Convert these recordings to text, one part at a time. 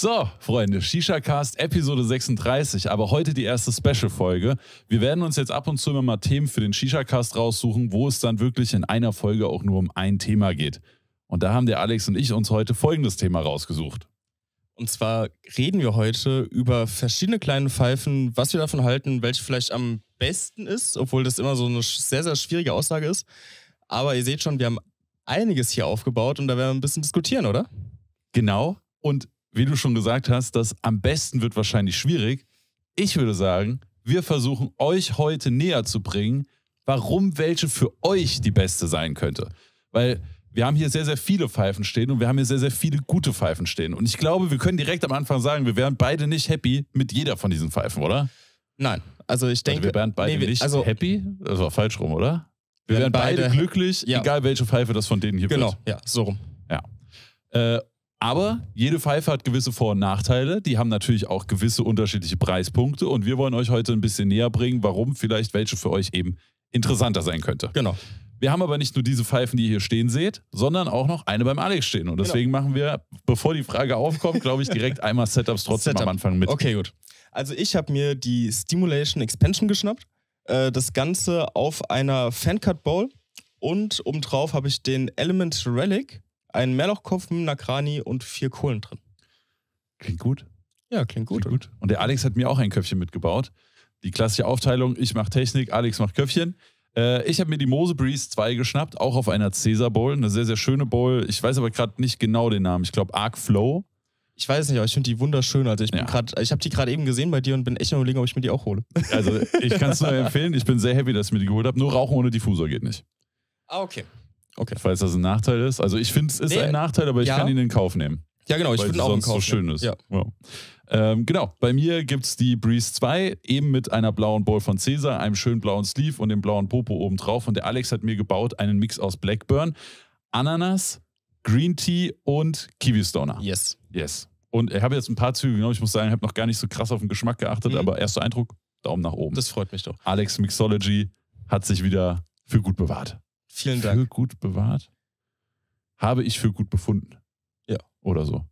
So, Freunde, Shisha Cast Episode 36, aber heute die erste Special-Folge. Wir werden uns jetzt ab und zu immer mal Themen für den Shisha Cast raussuchen, wo es dann wirklich in einer Folge auch nur um ein Thema geht. Und da haben der Alex und ich uns heute folgendes Thema rausgesucht. Und zwar reden wir heute über verschiedene kleine Pfeifen, was wir davon halten, welche vielleicht am besten ist, obwohl das immer so eine sehr, sehr schwierige Aussage ist. Aber ihr seht schon, wir haben einiges hier aufgebaut und da werden wir ein bisschen diskutieren, oder? Genau. Und wie du schon gesagt hast, das am besten wird wahrscheinlich schwierig. Ich würde sagen, wir versuchen euch heute näher zu bringen, warum welche für euch die beste sein könnte. Weil wir haben hier sehr, sehr viele Pfeifen stehen und wir haben hier sehr, sehr viele gute Pfeifen stehen. Und ich glaube, wir können direkt am Anfang sagen, wir wären beide nicht happy mit jeder von diesen Pfeifen, oder? Nein. Also ich denke. Also wir wären beide nee, wir- nicht also- happy? Das war falsch rum, oder? Wir wären beide, beide- glücklich, Ja. egal welche Pfeife das von denen hier Genau, wird. ja, so rum. Äh, aber jede Pfeife hat gewisse Vor- und Nachteile. Die haben natürlich auch gewisse unterschiedliche Preispunkte. Und wir wollen euch heute ein bisschen näher bringen, warum vielleicht welche für euch eben interessanter sein könnte. Genau. Wir haben aber nicht nur diese Pfeifen, die ihr hier stehen seht, sondern auch noch eine beim Alex stehen. Und Genau. deswegen machen wir, bevor die Frage aufkommt, glaube ich, direkt einmal Setups trotzdem Setup. am Anfang mit. Okay, gut. Also ich habe mir die Stimulation Expansion geschnappt. Äh, das Ganze auf einer Fancut Bowl. Und obendrauf habe ich den Element Relic, einen Mehrlochkopf mit einer Krani und vier Kohlen drin. Klingt gut. Ja, klingt gut. Klingt gut. Und der Alex hat mir auch ein Köpfchen mitgebaut. Die klassische Aufteilung, ich mache Technik, Alex macht Köpfchen. Äh, ich habe mir die Mose Breeze 2 geschnappt, auch auf einer Caesar Bowl, eine sehr, sehr schöne Bowl. Ich weiß aber gerade nicht genau den Namen. Ich glaube Arc Flow. Ich weiß nicht, aber ich finde die wunderschön. Also ich bin Ja. ich habe die gerade eben gesehen bei dir und bin echt überlegen, ob ich mir die auch hole. Also ich kann es nur empfehlen. Ich bin sehr happy, dass ich mir die geholt habe. Nur Rauchen ohne Diffusor geht nicht. Ah, okay. Okay. Falls das ein Nachteil ist. Also ich finde, es ist Nee, ein Nachteil, aber ich ja. kann ihn in Kauf nehmen. Ja, genau, ich sie auch sonst Kauf so schön nehmen. ist. Ja. Ja. Ähm, genau, bei mir gibt es die Breeze 2, eben mit einer blauen Bowl von Caesar, einem schönen blauen Sleeve und dem blauen Popo oben drauf. Und der Alex hat mir gebaut einen Mix aus Blackburn, Ananas, Green Tea und Kiwi Stoner. Yes. Yes. Und ich habe jetzt ein paar Züge genommen. Ich muss sagen, ich habe noch gar nicht so krass auf den Geschmack geachtet, Mhm. aber erster Eindruck, Daumen nach oben. Das freut mich doch. Alex Mixology hat sich wieder für gut bewahrt. Vielen Für Dank. gut bewahrt? Habe ich für gut befunden. Ja. Oder so.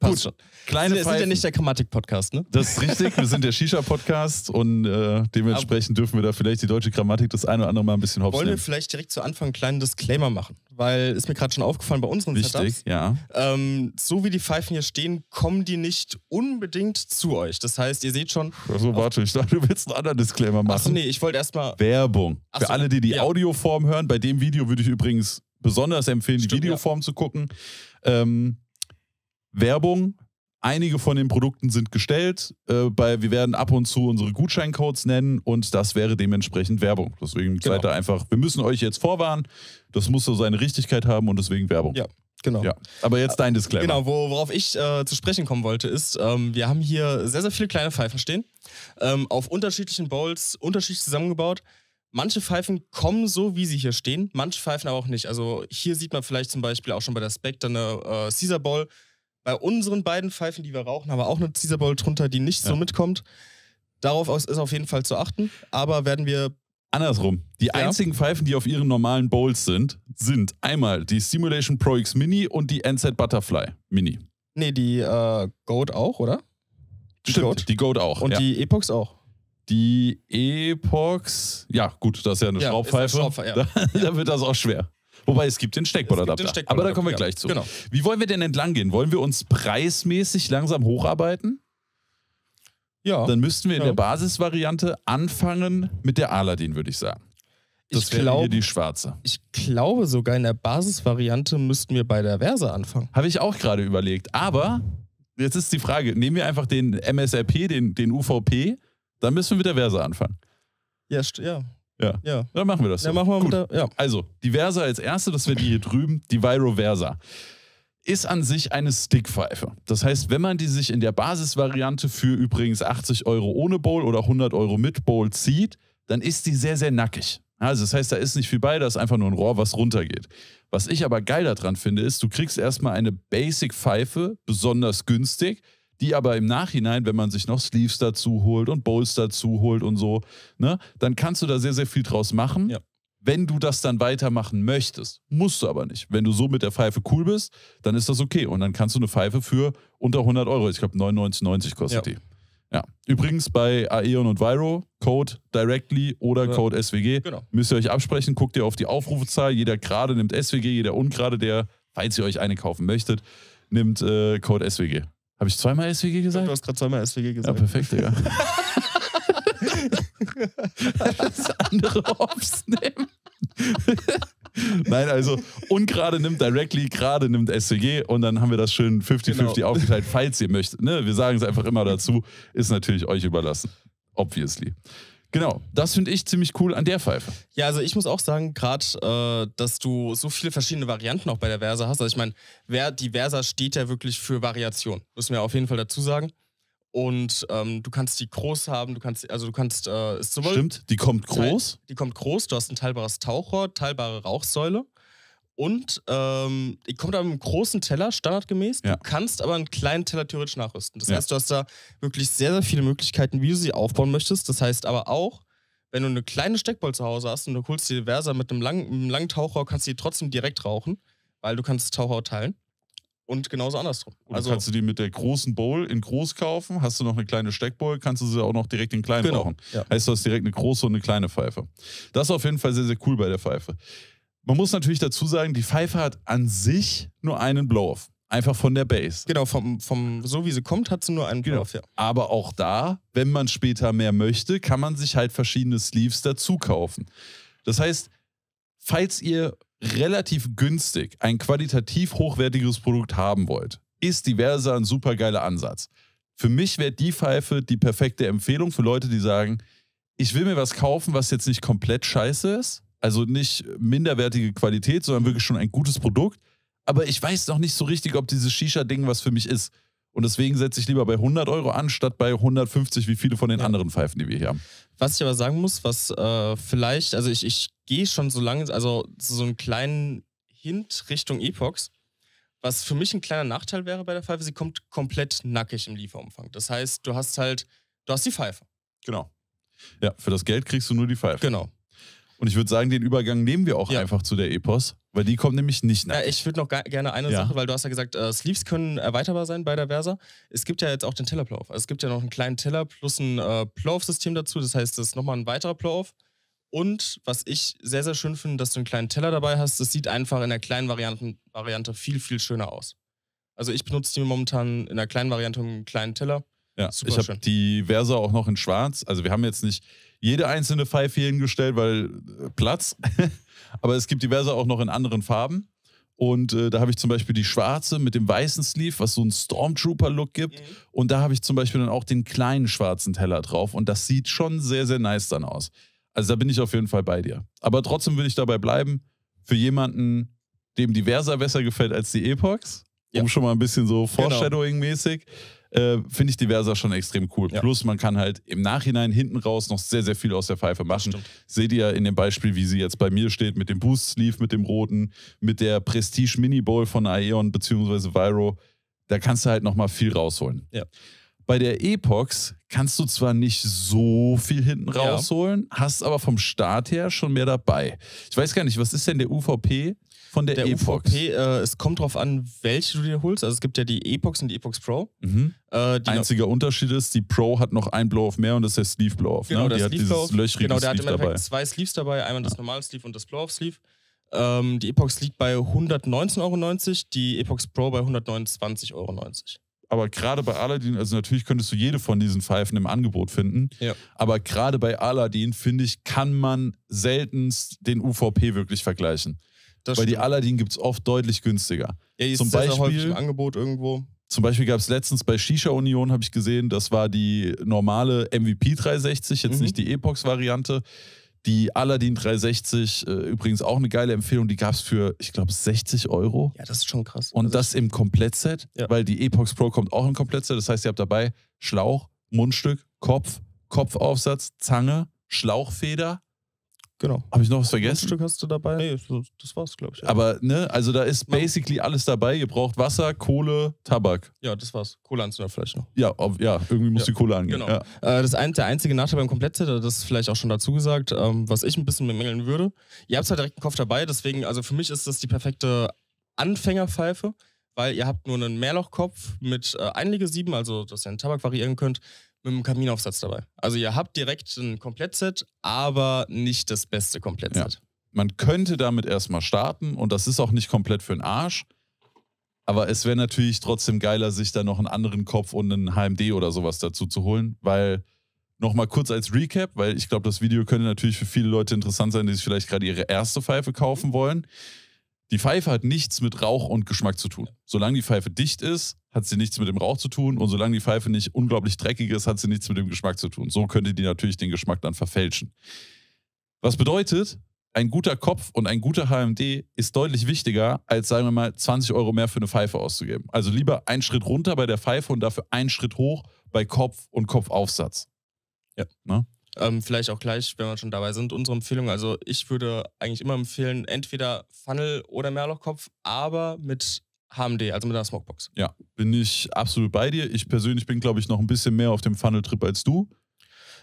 Passt Gut, schon. Kleine Wir sind ja nicht der Grammatik-Podcast, ne? Das ist richtig, wir sind der Shisha-Podcast und äh, dementsprechend dürfen wir da vielleicht die deutsche Grammatik das eine oder andere mal ein bisschen hops Wollen wir nehmen. vielleicht direkt zu Anfang einen kleinen Disclaimer machen? Weil ist mir gerade schon aufgefallen bei unseren Wichtig, Setups. ja. Ähm, so wie die Pfeifen hier stehen, kommen die nicht unbedingt zu euch. Das heißt, ihr seht schon. Achso, warte, ich dachte, du willst einen anderen Disclaimer machen. Achso, nee, ich wollte erstmal. Werbung. Ach Für so, alle, die die ja. Audioform hören, bei dem Video würde ich übrigens besonders empfehlen, die Stimmt, Videoform zu gucken. Ähm, Werbung. Einige von den Produkten sind gestellt. Äh, bei, wir werden ab und zu unsere Gutscheincodes nennen und das wäre dementsprechend Werbung. Deswegen Genau. seid ihr einfach, wir müssen euch jetzt vorwarnen. Das muss so seine Richtigkeit haben und deswegen Werbung. Ja, Genau. Ja. Aber jetzt dein Disclaimer. Genau, wo, worauf ich äh, zu sprechen kommen wollte, ist, ähm, wir haben hier sehr, sehr viele kleine Pfeifen stehen, ähm, auf unterschiedlichen Bowls, unterschiedlich zusammengebaut. Manche Pfeifen kommen so, wie sie hier stehen, manche Pfeifen aber auch nicht. Also hier sieht man vielleicht zum Beispiel auch schon bei der Spectre eine äh, Caesar Bowl. Bei unseren beiden Pfeifen, die wir rauchen, haben wir auch eine Caesar Bowl drunter, die nicht so Ja. mitkommt. Darauf ist auf jeden Fall zu achten. Aber werden wir Andersrum. Die Ja. einzigen Pfeifen, die auf ihren normalen Bowls sind, sind einmal die Simulation Pro X Mini und die NZ Butterfly Mini. Nee, die äh, Goat auch, oder? Die Stimmt, Goat. die Goat auch. Und ja. die Epox auch. Die Epox, ja gut, das ist ja eine Ja, Schraubpfeife. eine Schraubpfeife, da, ja. da wird das auch schwer. Wobei es gibt den den Steckbordadapter, Aber da kommen wir gleich zu. Genau. Wie wollen wir denn entlang gehen? Wollen wir uns preismäßig langsam hocharbeiten? Ja. Dann müssten wir in Ja. der Basisvariante anfangen mit der Aladdin, würde ich sagen. Das ich wäre glaube, hier die schwarze. Ich glaube sogar in der Basisvariante müssten wir bei der Versa anfangen. Habe ich auch gerade überlegt. Aber jetzt ist die Frage: Nehmen wir einfach den MSRP, den, den UVP, dann müssen wir mit der Versa anfangen. Ja, ja. Ja. Ja. Dann machen wir das. Ja, so. machen wir Gut. der. Ja. Also, die Versa als erste, das wäre die hier drüben, die Viro Versa. Ist an sich eine Stickpfeife. Das heißt, wenn man die sich in der Basisvariante für übrigens 80 Euro ohne Bowl oder 100 Euro mit Bowl zieht, dann ist die sehr, sehr nackig. Also, das heißt, da ist nicht viel bei, da ist einfach nur ein Rohr, was runtergeht. Was ich aber geil daran finde, ist, du kriegst erstmal eine Basic-Pfeife, besonders günstig, die aber im Nachhinein, wenn man sich noch Sleeves dazu holt und Bowls dazu holt und so, ne, dann kannst du da sehr, sehr viel draus machen. Ja. wenn du das dann weitermachen möchtest. Musst du aber nicht. Wenn du so mit der Pfeife cool bist, dann ist das okay. Und dann kannst du eine Pfeife für unter 100 Euro, ich glaube 99,90 kostet Ja. die. Ja. Übrigens bei Aeon und Viro, Code Directly oder. Code SWG. Genau. Müsst ihr euch absprechen, guckt ihr auf die Aufrufezahl. Jeder gerade nimmt SWG, jeder ungerade, der, falls ihr euch eine kaufen möchtet, nimmt äh, Code SWG. Habe ich zweimal SWG gesagt? Du hast gerade zweimal SWG Ja, gesagt. perfekt, Digga. das andere Hops nehmen. Nein, also ungerade nimmt Directly, gerade nimmt SWG und dann haben wir das schön 50-50 Genau. aufgeteilt, falls ihr möchtet. Ne? Wir sagen es einfach immer dazu, ist natürlich euch überlassen. Obviously. Genau, das finde ich ziemlich cool an der Pfeife. Ja, also ich muss auch sagen, gerade, äh, dass du so viele verschiedene Varianten auch bei der Versa hast. Also ich meine, die Versa steht ja wirklich für Variation. Müssen wir auf jeden Fall dazu sagen. Und ähm, du kannst die groß haben, du kannst, also du kannst, äh, ist sowohl Stimmt, die kommt groß. Die kommt groß, du hast ein teilbares Tauchrohr, teilbare Rauchsäule. Und ähm, die kommt aber mit einem großen Teller, standardgemäß. Ja. Du kannst aber einen kleinen Teller theoretisch nachrüsten. Das Ja. heißt, du hast da wirklich sehr, sehr viele Möglichkeiten, wie du sie aufbauen möchtest. Das heißt aber auch, wenn du eine kleine Steckbowl zu Hause hast und du holst die Versa mit einem langen, einem langen Tauchrohr, kannst du die trotzdem direkt rauchen, weil du kannst das Tauchrohr teilen. Und genauso andersrum. Oder Also, kannst du die mit der großen Bowl in groß kaufen, hast du noch eine kleine Steckbowl, kannst du sie auch noch direkt in klein genau. rauchen. Ja. Heißt, du hast direkt eine große und eine kleine Pfeife. Das ist auf jeden Fall sehr, sehr cool bei der Pfeife. Man muss natürlich dazu sagen, die Pfeife hat an sich nur einen Blow-Off. Einfach von der Base. Genau, vom, vom, so wie sie kommt, hat sie nur einen Genau. Blow-off, ja. Aber auch da, wenn man später mehr möchte, kann man sich halt verschiedene Sleeves dazu kaufen. Das heißt, falls ihr relativ günstig ein qualitativ hochwertiges Produkt haben wollt, ist die Versa ein super geiler Ansatz. Für mich wäre die Pfeife die perfekte Empfehlung für Leute, die sagen, ich will mir was kaufen, was jetzt nicht komplett scheiße ist, also nicht minderwertige Qualität, sondern wirklich schon ein gutes Produkt, aber ich weiß noch nicht so richtig, ob dieses Shisha-Ding was für mich ist. Und deswegen setze ich lieber bei 100 Euro an, statt bei 150, wie viele von den Ja. anderen Pfeifen, die wir hier haben. Was ich aber sagen muss, was äh, vielleicht, also ich, ich gehe schon so lange, also so einen kleinen Hint Richtung Epox. Was für mich ein kleiner Nachteil wäre bei der Pfeife, sie kommt komplett nackig im Lieferumfang. Das heißt, du hast halt, du hast die Pfeife. Genau. Ja, für das Geld kriegst du nur die Pfeife. Genau. Und ich würde sagen, den Übergang nehmen wir auch Ja. einfach zu der Epos, weil die kommt nämlich nicht Ja, nach. ich würde noch gerne eine Ja. Sache, weil du hast ja gesagt, äh, Sleeves können erweiterbar sein bei der Versa. Es gibt ja jetzt auch den Teller-Plow-Off. Also es gibt ja noch einen kleinen Teller plus ein äh, Plow-Off-System dazu. Das heißt, das ist nochmal ein weiterer Plow-Off. Und was ich sehr, sehr schön finde, dass du einen kleinen Teller dabei hast. Das sieht einfach in der kleinen Variante, Variante viel, viel schöner aus. Also ich benutze die momentan in der kleinen Variante mit einem kleinen Teller. Ja, Super ich habe die Versa auch noch in schwarz. Also wir haben jetzt nicht jede einzelne Pfeife hier hingestellt, weil äh, Platz. Aber es gibt die Versa auch noch in anderen Farben. Und äh, da habe ich zum Beispiel die schwarze mit dem weißen Sleeve, was so einen Stormtrooper-Look gibt. Und da habe ich zum Beispiel dann auch den kleinen schwarzen Teller drauf. Und das sieht schon sehr, sehr nice dann aus. Also da bin ich auf jeden Fall bei dir. Aber trotzdem würde ich dabei bleiben, für jemanden, dem die Versa besser gefällt als die Epox, Ja. um schon mal ein bisschen so Genau. Foreshadowing-mäßig, äh, finde ich die Versa schon extrem cool. Ja. Plus man kann halt im Nachhinein hinten raus noch sehr, sehr viel aus der Pfeife machen. Seht ihr ja in dem Beispiel, wie sie jetzt bei mir steht, mit dem Boost Sleeve, mit dem roten, mit der Prestige Mini Bowl von Aeon bzw. Viro. Da kannst du halt nochmal viel rausholen. Ja. Bei der Epox kannst du zwar nicht so viel hinten Ja. rausholen, hast aber vom Start her schon mehr dabei. Ich weiß gar nicht, was ist denn der UVP von der, Der Epox? UVP, äh, es kommt drauf an, welche du dir holst. Also es gibt ja die Epox und die Epox Pro. Mhm. Äh, Einziger Unterschied ist, die Pro hat noch ein Blow-Off mehr und das ist der Sleeve Blow-Off. Genau, ne? der Die hat Sleeve dieses löchrige Genau, der hat im Sleeve Endeffekt dabei. zwei Sleeves dabei, einmal das normale Sleeve und das Blow-Off-Sleeve. Ähm, die Epox liegt bei 119,90 Euro, die Epox Pro bei 129,90 Euro. aber gerade bei Aladdin, also natürlich könntest du jede von diesen Pfeifen im Angebot finden, Ja. aber gerade bei Aladdin, finde ich, kann man seltenst den UVP wirklich vergleichen. Das Weil die stimmt. Aladdin gibt es oft deutlich günstiger. ja, die ist zum sehr, sehr häufig Beispiel- im Angebot irgendwo. Zum Beispiel gab es letztens bei Shisha Union, habe ich gesehen, das war die normale MVP 360, jetzt Mhm. nicht die Epox-Variante. Die Aladdin 360, äh, übrigens auch eine geile Empfehlung, die gab es für, ich glaube, 60 Euro. Ja, das ist schon krass. Und Also das im Komplettset, Ja. weil die Epox Pro kommt auch im Komplettset. Das heißt, ihr habt dabei Schlauch, Mundstück, Kopf, Kopfaufsatz, Zange, Schlauchfeder Genau. Habe ich noch was Ein vergessen? Stück hast du dabei? Nee, das war's, glaube ich. Ja. Aber, ne, also da ist basically alles dabei. Ihr braucht Wasser, Kohle, Tabak. ja, das war's. Kohleanzünder vielleicht noch. Ja, auf, ja irgendwie muss Ja, die Kohle angehen. genau. Ja. Äh, das ein, der einzige Nachteil beim Komplettset, das ist vielleicht auch schon dazu gesagt, ähm, was ich ein bisschen bemängeln würde. Ihr habt zwar direkt einen Kopf dabei, deswegen, also für mich ist das die perfekte Anfängerpfeife, weil ihr habt nur einen Mehrlochkopf mit äh, Einlegesieben, also dass ihr einen Tabak variieren könnt, mit einem Kaminaufsatz dabei. Also ihr habt direkt ein Komplettset, aber nicht das beste Komplettset. Man könnte damit erstmal starten und das ist auch nicht komplett für den Arsch. Aber es wäre natürlich trotzdem geiler, sich da noch einen anderen Kopf und einen HMD oder sowas dazu zu holen, weil nochmal kurz als Recap, weil ich glaube, das Video könnte natürlich für viele Leute interessant sein, die sich vielleicht gerade ihre erste Pfeife kaufen wollen. Die Pfeife hat nichts mit Rauch und Geschmack zu tun. Solange die Pfeife dicht ist, hat sie nichts mit dem Rauch zu tun und solange die Pfeife nicht unglaublich dreckig ist, hat sie nichts mit dem Geschmack zu tun. So könnte die natürlich den Geschmack dann verfälschen. Was bedeutet, ein guter Kopf und ein guter HMD ist deutlich wichtiger, als sagen wir mal 20 Euro mehr für eine Pfeife auszugeben. Also lieber einen Schritt runter bei der Pfeife und dafür einen Schritt hoch bei Kopf und Kopfaufsatz. Ja. Ne? Ähm, vielleicht auch gleich, wenn wir schon dabei sind, unsere Empfehlung. Also ich würde eigentlich immer empfehlen, entweder Funnel oder Mehrlochkopf, aber mit HMD, also mit einer Smokebox. Ja, bin ich absolut bei dir. Ich persönlich bin, glaube ich, noch ein bisschen mehr auf dem Funnel-Trip als du.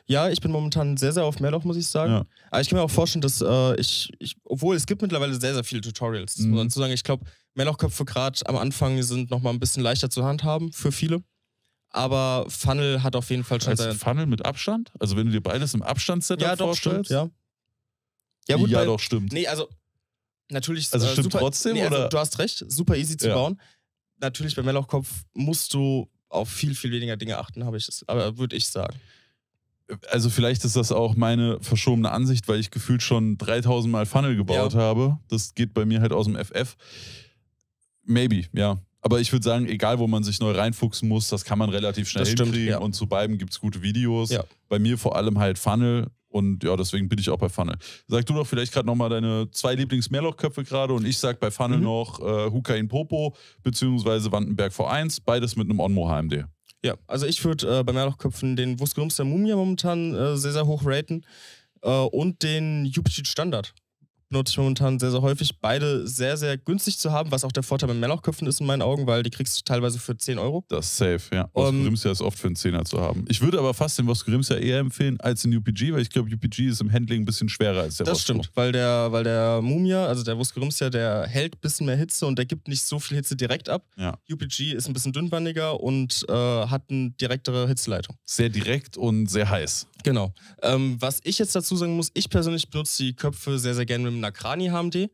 Ja, ich bin momentan sehr, sehr auf Mehrloch, muss ich sagen. Ja. Aber ich kann mir auch vorstellen, dass äh, ich, ich, obwohl es gibt mittlerweile sehr, sehr viele Tutorials, Mhm. muss man dazu sagen. Ich glaube, Mehrlochköpfe gerade am Anfang sind nochmal ein bisschen leichter zu handhaben für viele. Aber Funnel hat auf jeden Fall schon Als seine. Funnel mit Abstand? Also wenn du dir beides im Abstandssetup Ja, doch, stimmt, vorstellst? ja. Ja, gut, ja weil- doch, stimmt. Nee, also natürlich. Also äh, stimmt super, trotzdem, nee, Also, oder? du hast recht, super easy zu Ja. bauen. Natürlich bei Mehrlochkopf musst du auf viel, viel weniger Dinge achten, habe ich das, aber würde ich sagen. Also vielleicht ist das auch meine verschobene Ansicht, weil ich gefühlt schon 3000 Mal Funnel gebaut Ja. habe. Das geht bei mir halt aus dem FF. Maybe, ja. Aber ich würde sagen, egal wo man sich neu reinfuchsen muss, das kann man relativ schnell Das stimmt, hinkriegen. ja. Und zu beiden gibt es gute Videos. Ja. Bei mir vor allem halt Funnel. Und ja, deswegen bin ich auch bei Funnel. Sag du doch vielleicht gerade nochmal deine zwei Lieblings-Mehrlochköpfe gerade und ich sag bei Funnel Mhm. noch äh, Hukain Popo beziehungsweise Wandenberg V1, beides mit einem Onmo HMD. Ja, also ich würde äh, bei Mehrlochköpfen den Wuskelums der Mumia momentan äh, sehr, sehr hoch raten äh, und den UPG Standard benutze ich momentan sehr, sehr häufig. Beide sehr, sehr günstig zu haben, was auch der Vorteil bei Mehrlochköpfen ist in meinen Augen, weil die kriegst du teilweise für 10 Euro. Das ist safe, ja. Um, Voskrimsia ist oft für einen Zehner zu haben. Ich würde aber fast den Voskrimsia eher empfehlen als den UPG, weil ich glaube, UPG ist im Handling ein bisschen schwerer als der Das Voskro. stimmt, weil der, weil der Mumia, also der Wuskelumsia, der hält ein bisschen mehr Hitze und der gibt nicht so viel Hitze direkt ab. Ja. UPG ist ein bisschen dünnwandiger und äh, hat eine direktere Hitzeleitung. Sehr direkt und sehr heiß. Genau. Ähm, was ich jetzt dazu sagen muss, ich persönlich benutze die Köpfe sehr, sehr gerne mit dem Nakrani HMD.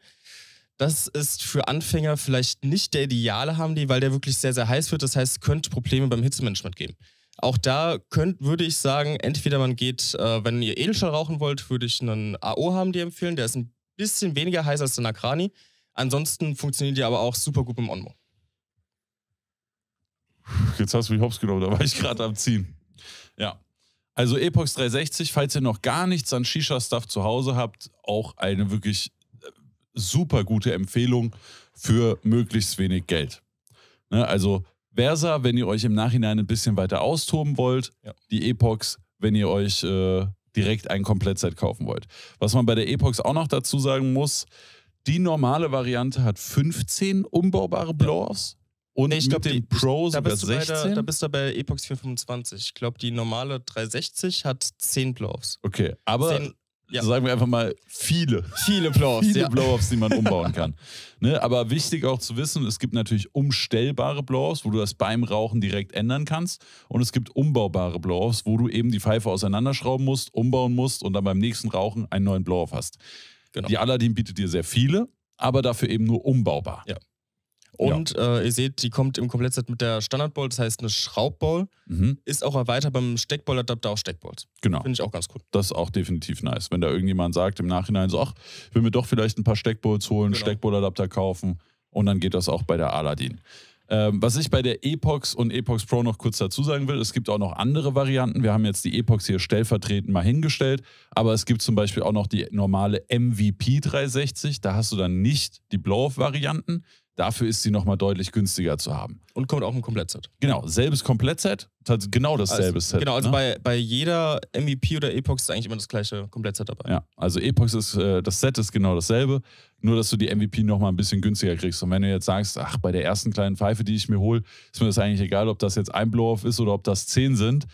Das ist für Anfänger vielleicht nicht der ideale HMD, weil der wirklich sehr, sehr heiß wird. Das heißt, es könnte Probleme beim Hitzemanagement geben. Auch da könnt, würde ich sagen, entweder man geht, äh, wenn ihr Edelstahl rauchen wollt, würde ich einen AO-HMD empfehlen. Der ist ein bisschen weniger heiß als der Nakrani. Ansonsten funktioniert die aber auch super gut dem Onmo. Jetzt hast du mich hops genommen, da war ich gerade am Ziehen. Ja. Also Epox 360, falls ihr noch gar nichts an Shisha-Stuff zu Hause habt, auch eine wirklich äh, super gute Empfehlung für möglichst wenig Geld. Ne, also Versa, wenn ihr euch im Nachhinein ein bisschen weiter austoben wollt, Ja. die Epox, wenn ihr euch äh, direkt ein Komplettset kaufen wollt. Was man bei der Epox auch noch dazu sagen muss, die normale Variante hat 15 umbaubare Blow-Offs und Nee, ich mit glaub, dem die- Pro Da sogar bist, du bei 16. der, da bist du bei Epox 425. Ich glaube, die normale 360 hat 10 Blow-Offs. okay, aber Zehn- ja. sagen wir einfach mal viele, Viele Blow-Offs, viele ja. Blow-Offs, die man umbauen kann. ne? Aber wichtig auch zu wissen, es gibt natürlich umstellbare Blow-Offs, wo du das beim Rauchen direkt ändern kannst und es gibt umbaubare Blow-Offs, wo du eben die Pfeife auseinanderschrauben musst, umbauen musst und dann beim nächsten Rauchen einen neuen Blow-Off hast. Genau. Die Aladdin bietet dir sehr viele, aber dafür eben nur umbaubar. Ja. Und äh, ihr seht, die kommt im Komplettset mit der Standardball, das heißt eine Schraubbowl. Mhm, Ist auch erweitert beim Steckball-Adapter auf Steckballs. genau. Finde ich auch ganz cool. Das ist auch definitiv nice. Wenn da irgendjemand sagt im Nachhinein so, ach, ich will mir doch vielleicht ein paar Steckbolts holen, Genau. Steckbolladapter kaufen und dann geht das auch bei der Aladdin. Ähm, was ich bei der Epox und Epox Pro noch kurz dazu sagen will, es gibt auch noch andere Varianten. Wir haben jetzt die Epox hier stellvertretend mal hingestellt, aber es gibt zum Beispiel auch noch die normale MVP 360. Da hast du dann nicht die Blow-Off-Varianten. Dafür ist sie nochmal deutlich günstiger zu haben. Und kommt auch im Komplettset. Genau, selbes Komplettset, genau dasselbe Also, Set. genau, also ne? bei, bei jeder MVP oder Epox ist eigentlich immer das gleiche Komplettset dabei. Ja, also Epox ist, äh, das Set ist genau dasselbe, nur dass du die MVP nochmal ein bisschen günstiger kriegst. Und wenn du jetzt sagst, ach, bei der ersten kleinen Pfeife, die ich mir hole, ist mir das eigentlich egal, ob das jetzt ein Blow-Off ist oder ob das 10 sind,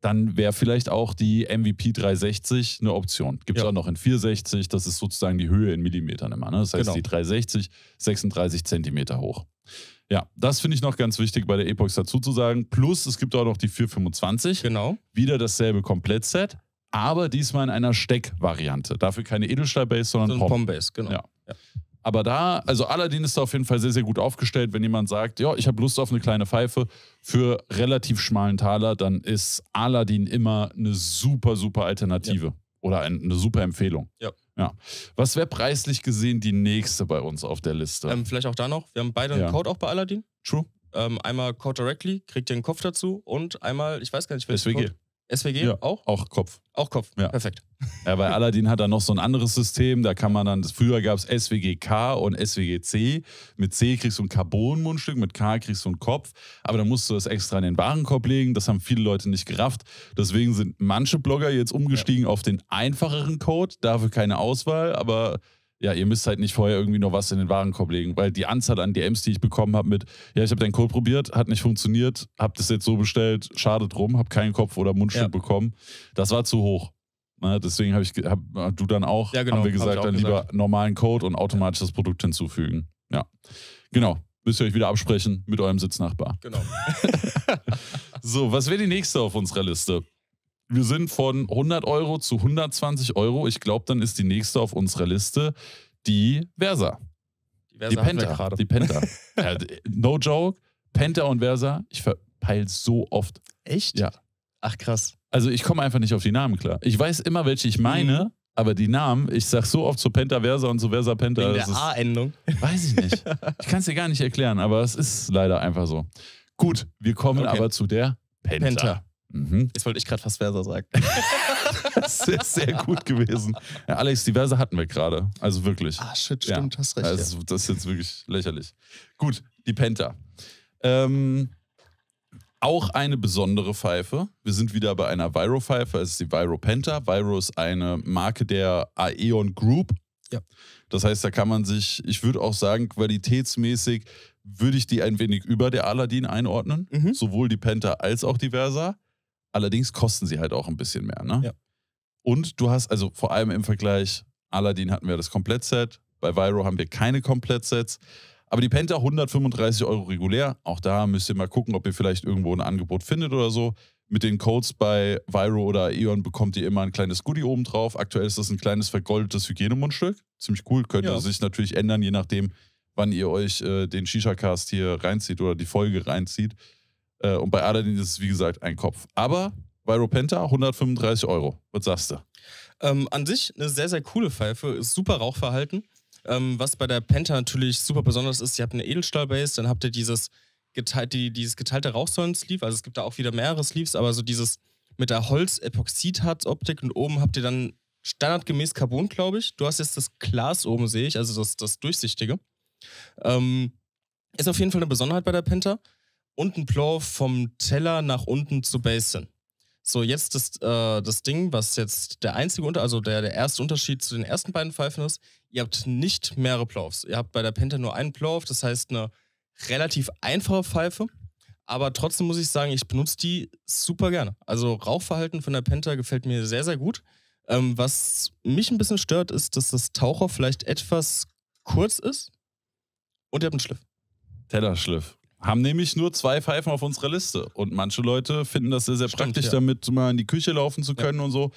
dann wäre vielleicht auch die MVP 360 eine Option. Gibt es Ja. auch noch in 460, das ist sozusagen die Höhe in Millimetern immer. Ne? Das heißt, Genau. die 360, 36 Zentimeter hoch. Ja, das finde ich noch ganz wichtig bei der Epox dazu zu sagen. Plus, es gibt auch noch die 425 Genau. wieder dasselbe Komplettset, aber diesmal in einer Steckvariante. Dafür keine Edelstahl-Base, So sondern Pom. Pom-Base, genau. Ja. Aber da, also Aladdin ist da auf jeden Fall sehr, sehr gut aufgestellt. Wenn jemand sagt, ja, ich habe Lust auf eine kleine Pfeife für relativ schmalen Taler, dann ist Aladdin immer eine super, super Alternative. Oder ein, eine super Empfehlung. Ja. ja. Was wäre preislich gesehen die nächste bei uns auf der Liste? Ähm, vielleicht auch da noch. Wir haben beide Ja. einen Code auch bei Aladdin. True. Ähm, einmal Code Directly, kriegt ihr einen Kopf dazu und einmal, ich weiß gar nicht, welcher SWG. Code. SWG Ja. auch? Auch Kopf. Auch Kopf. Ja. Perfekt. Ja, bei Aladdin hat er noch so ein anderes System. Da kann man dann, früher gab es SWG-K und SWG-C. Mit C kriegst du ein Carbon-Mundstück, mit K kriegst du einen Kopf. Aber dann musst du das extra in den Warenkorb legen. Das haben viele Leute nicht gerafft. Deswegen sind manche Blogger jetzt umgestiegen auf den einfacheren Code. Dafür keine Auswahl. Aber ja, ihr müsst halt nicht vorher irgendwie noch was in den Warenkorb legen, weil die Anzahl an DMs, die ich bekommen habe mit, ja, ich habe deinen Code probiert, hat nicht funktioniert, habe das jetzt so bestellt, schade drum, habe keinen Kopf oder Mundstück Ja. bekommen. Das war zu hoch. Na, deswegen habe ich, hab, du dann auch, Ja, genau, haben wir hab gesagt, auch dann lieber normalen Code und automatisch das Produkt hinzufügen. Ja, genau. Müsst ihr euch wieder absprechen mit eurem Sitznachbar. Genau. So, was wäre die nächste auf unserer Liste? Wir sind von 100 Euro zu 120 Euro. Ich glaube, dann ist die nächste auf unserer Liste die Versa. Die, Versa Die Penta. gerade. Die Penta. ja, no joke. Penta und Versa, ich verpeil so oft. Echt? Ja. Ach krass. Also ich komme einfach nicht auf die Namen klar. Ich weiß immer, welche ich meine, Mhm. aber die Namen, ich sag so oft zu Penta Versa und zu Versa Penta. Wegen das der A-Endung. weiß ich nicht. Ich kann es dir gar nicht erklären, aber es ist leider einfach so. Gut, wir kommen Okay. aber zu der Penta. Penta. Mhm. Jetzt wollte ich gerade fast Versa sagen. Das ist sehr gut gewesen. Ja, Alex, die Versa hatten wir gerade. Also wirklich. Ah, shit, Ja. stimmt, hast recht. Also, das ist jetzt wirklich lächerlich. Gut, die Penta. Ähm, auch eine besondere Pfeife. Wir sind wieder bei einer Viro-Pfeife. Es ist die Viro Penta. Viro ist eine Marke der Aeon Group. Ja. Das heißt, da kann man sich, ich würde auch sagen, qualitätsmäßig würde ich die ein wenig über der Aladdin einordnen. Mhm. Sowohl die Penta als auch die Versa. Allerdings kosten sie halt auch ein bisschen mehr. Ne? Ja. Und du hast also vor allem im Vergleich, Aladdin hatten wir das Komplettset, bei Viro haben wir keine Komplettsets. Aber die Penta 135 Euro regulär. Auch da müsst ihr mal gucken, ob ihr vielleicht irgendwo ein Angebot findet oder so. Mit den Codes bei Viro oder Aeon bekommt ihr immer ein kleines Goodie oben drauf. Aktuell ist das ein kleines vergoldetes Hygienemundstück. Ziemlich cool. Könnte Ja. sich natürlich ändern, je nachdem, wann ihr euch äh, den Shisha-Cast hier reinzieht oder die Folge reinzieht. Äh, und bei Aladdin ist es, wie gesagt, ein Kopf. Aber Viro Penta 135 Euro. Was sagst du? Ähm, an sich eine sehr, sehr coole Pfeife, ist super Rauchverhalten. Ähm, was bei der Penta natürlich super besonders ist, ihr habt eine Edelstahl-Base, dann habt ihr dieses, geteilt, die, dieses geteilte Rauchsäulen-Sleeve, also es gibt da auch wieder mehrere Sleeves, aber so dieses mit der Holz-Epoxidharz-Optik und oben habt ihr dann standardgemäß Carbon, glaube ich. Du hast jetzt das Glas oben, sehe ich, also das, das Durchsichtige. Ähm, ist auf jeden Fall eine Besonderheit bei der Penta. Und ein Plow vom Teller nach unten zu Base hin. So, jetzt das, äh, das Ding, was jetzt der einzige Unter also der, der erste Unterschied zu den ersten beiden Pfeifen ist, ihr habt nicht mehrere Plows. Ihr habt bei der Penta nur einen Plow, das heißt eine relativ einfache Pfeife. Aber trotzdem muss ich sagen, ich benutze die super gerne. Also Rauchverhalten von der Penta gefällt mir sehr, sehr gut. Ähm, was mich ein bisschen stört, ist, dass das Taucher vielleicht etwas kurz ist und ihr habt einen Schliff. Tellerschliff. Haben nämlich nur zwei Pfeifen auf unserer Liste. Und manche Leute finden das sehr, sehr Stimmt, praktisch, ja. damit mal in die Küche laufen zu können und so.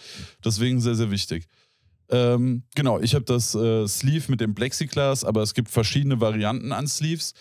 Deswegen sehr, sehr wichtig. Ähm, genau, ich habe das äh, Sleeve mit dem Plexiglas, aber es gibt verschiedene Varianten an Sleeves.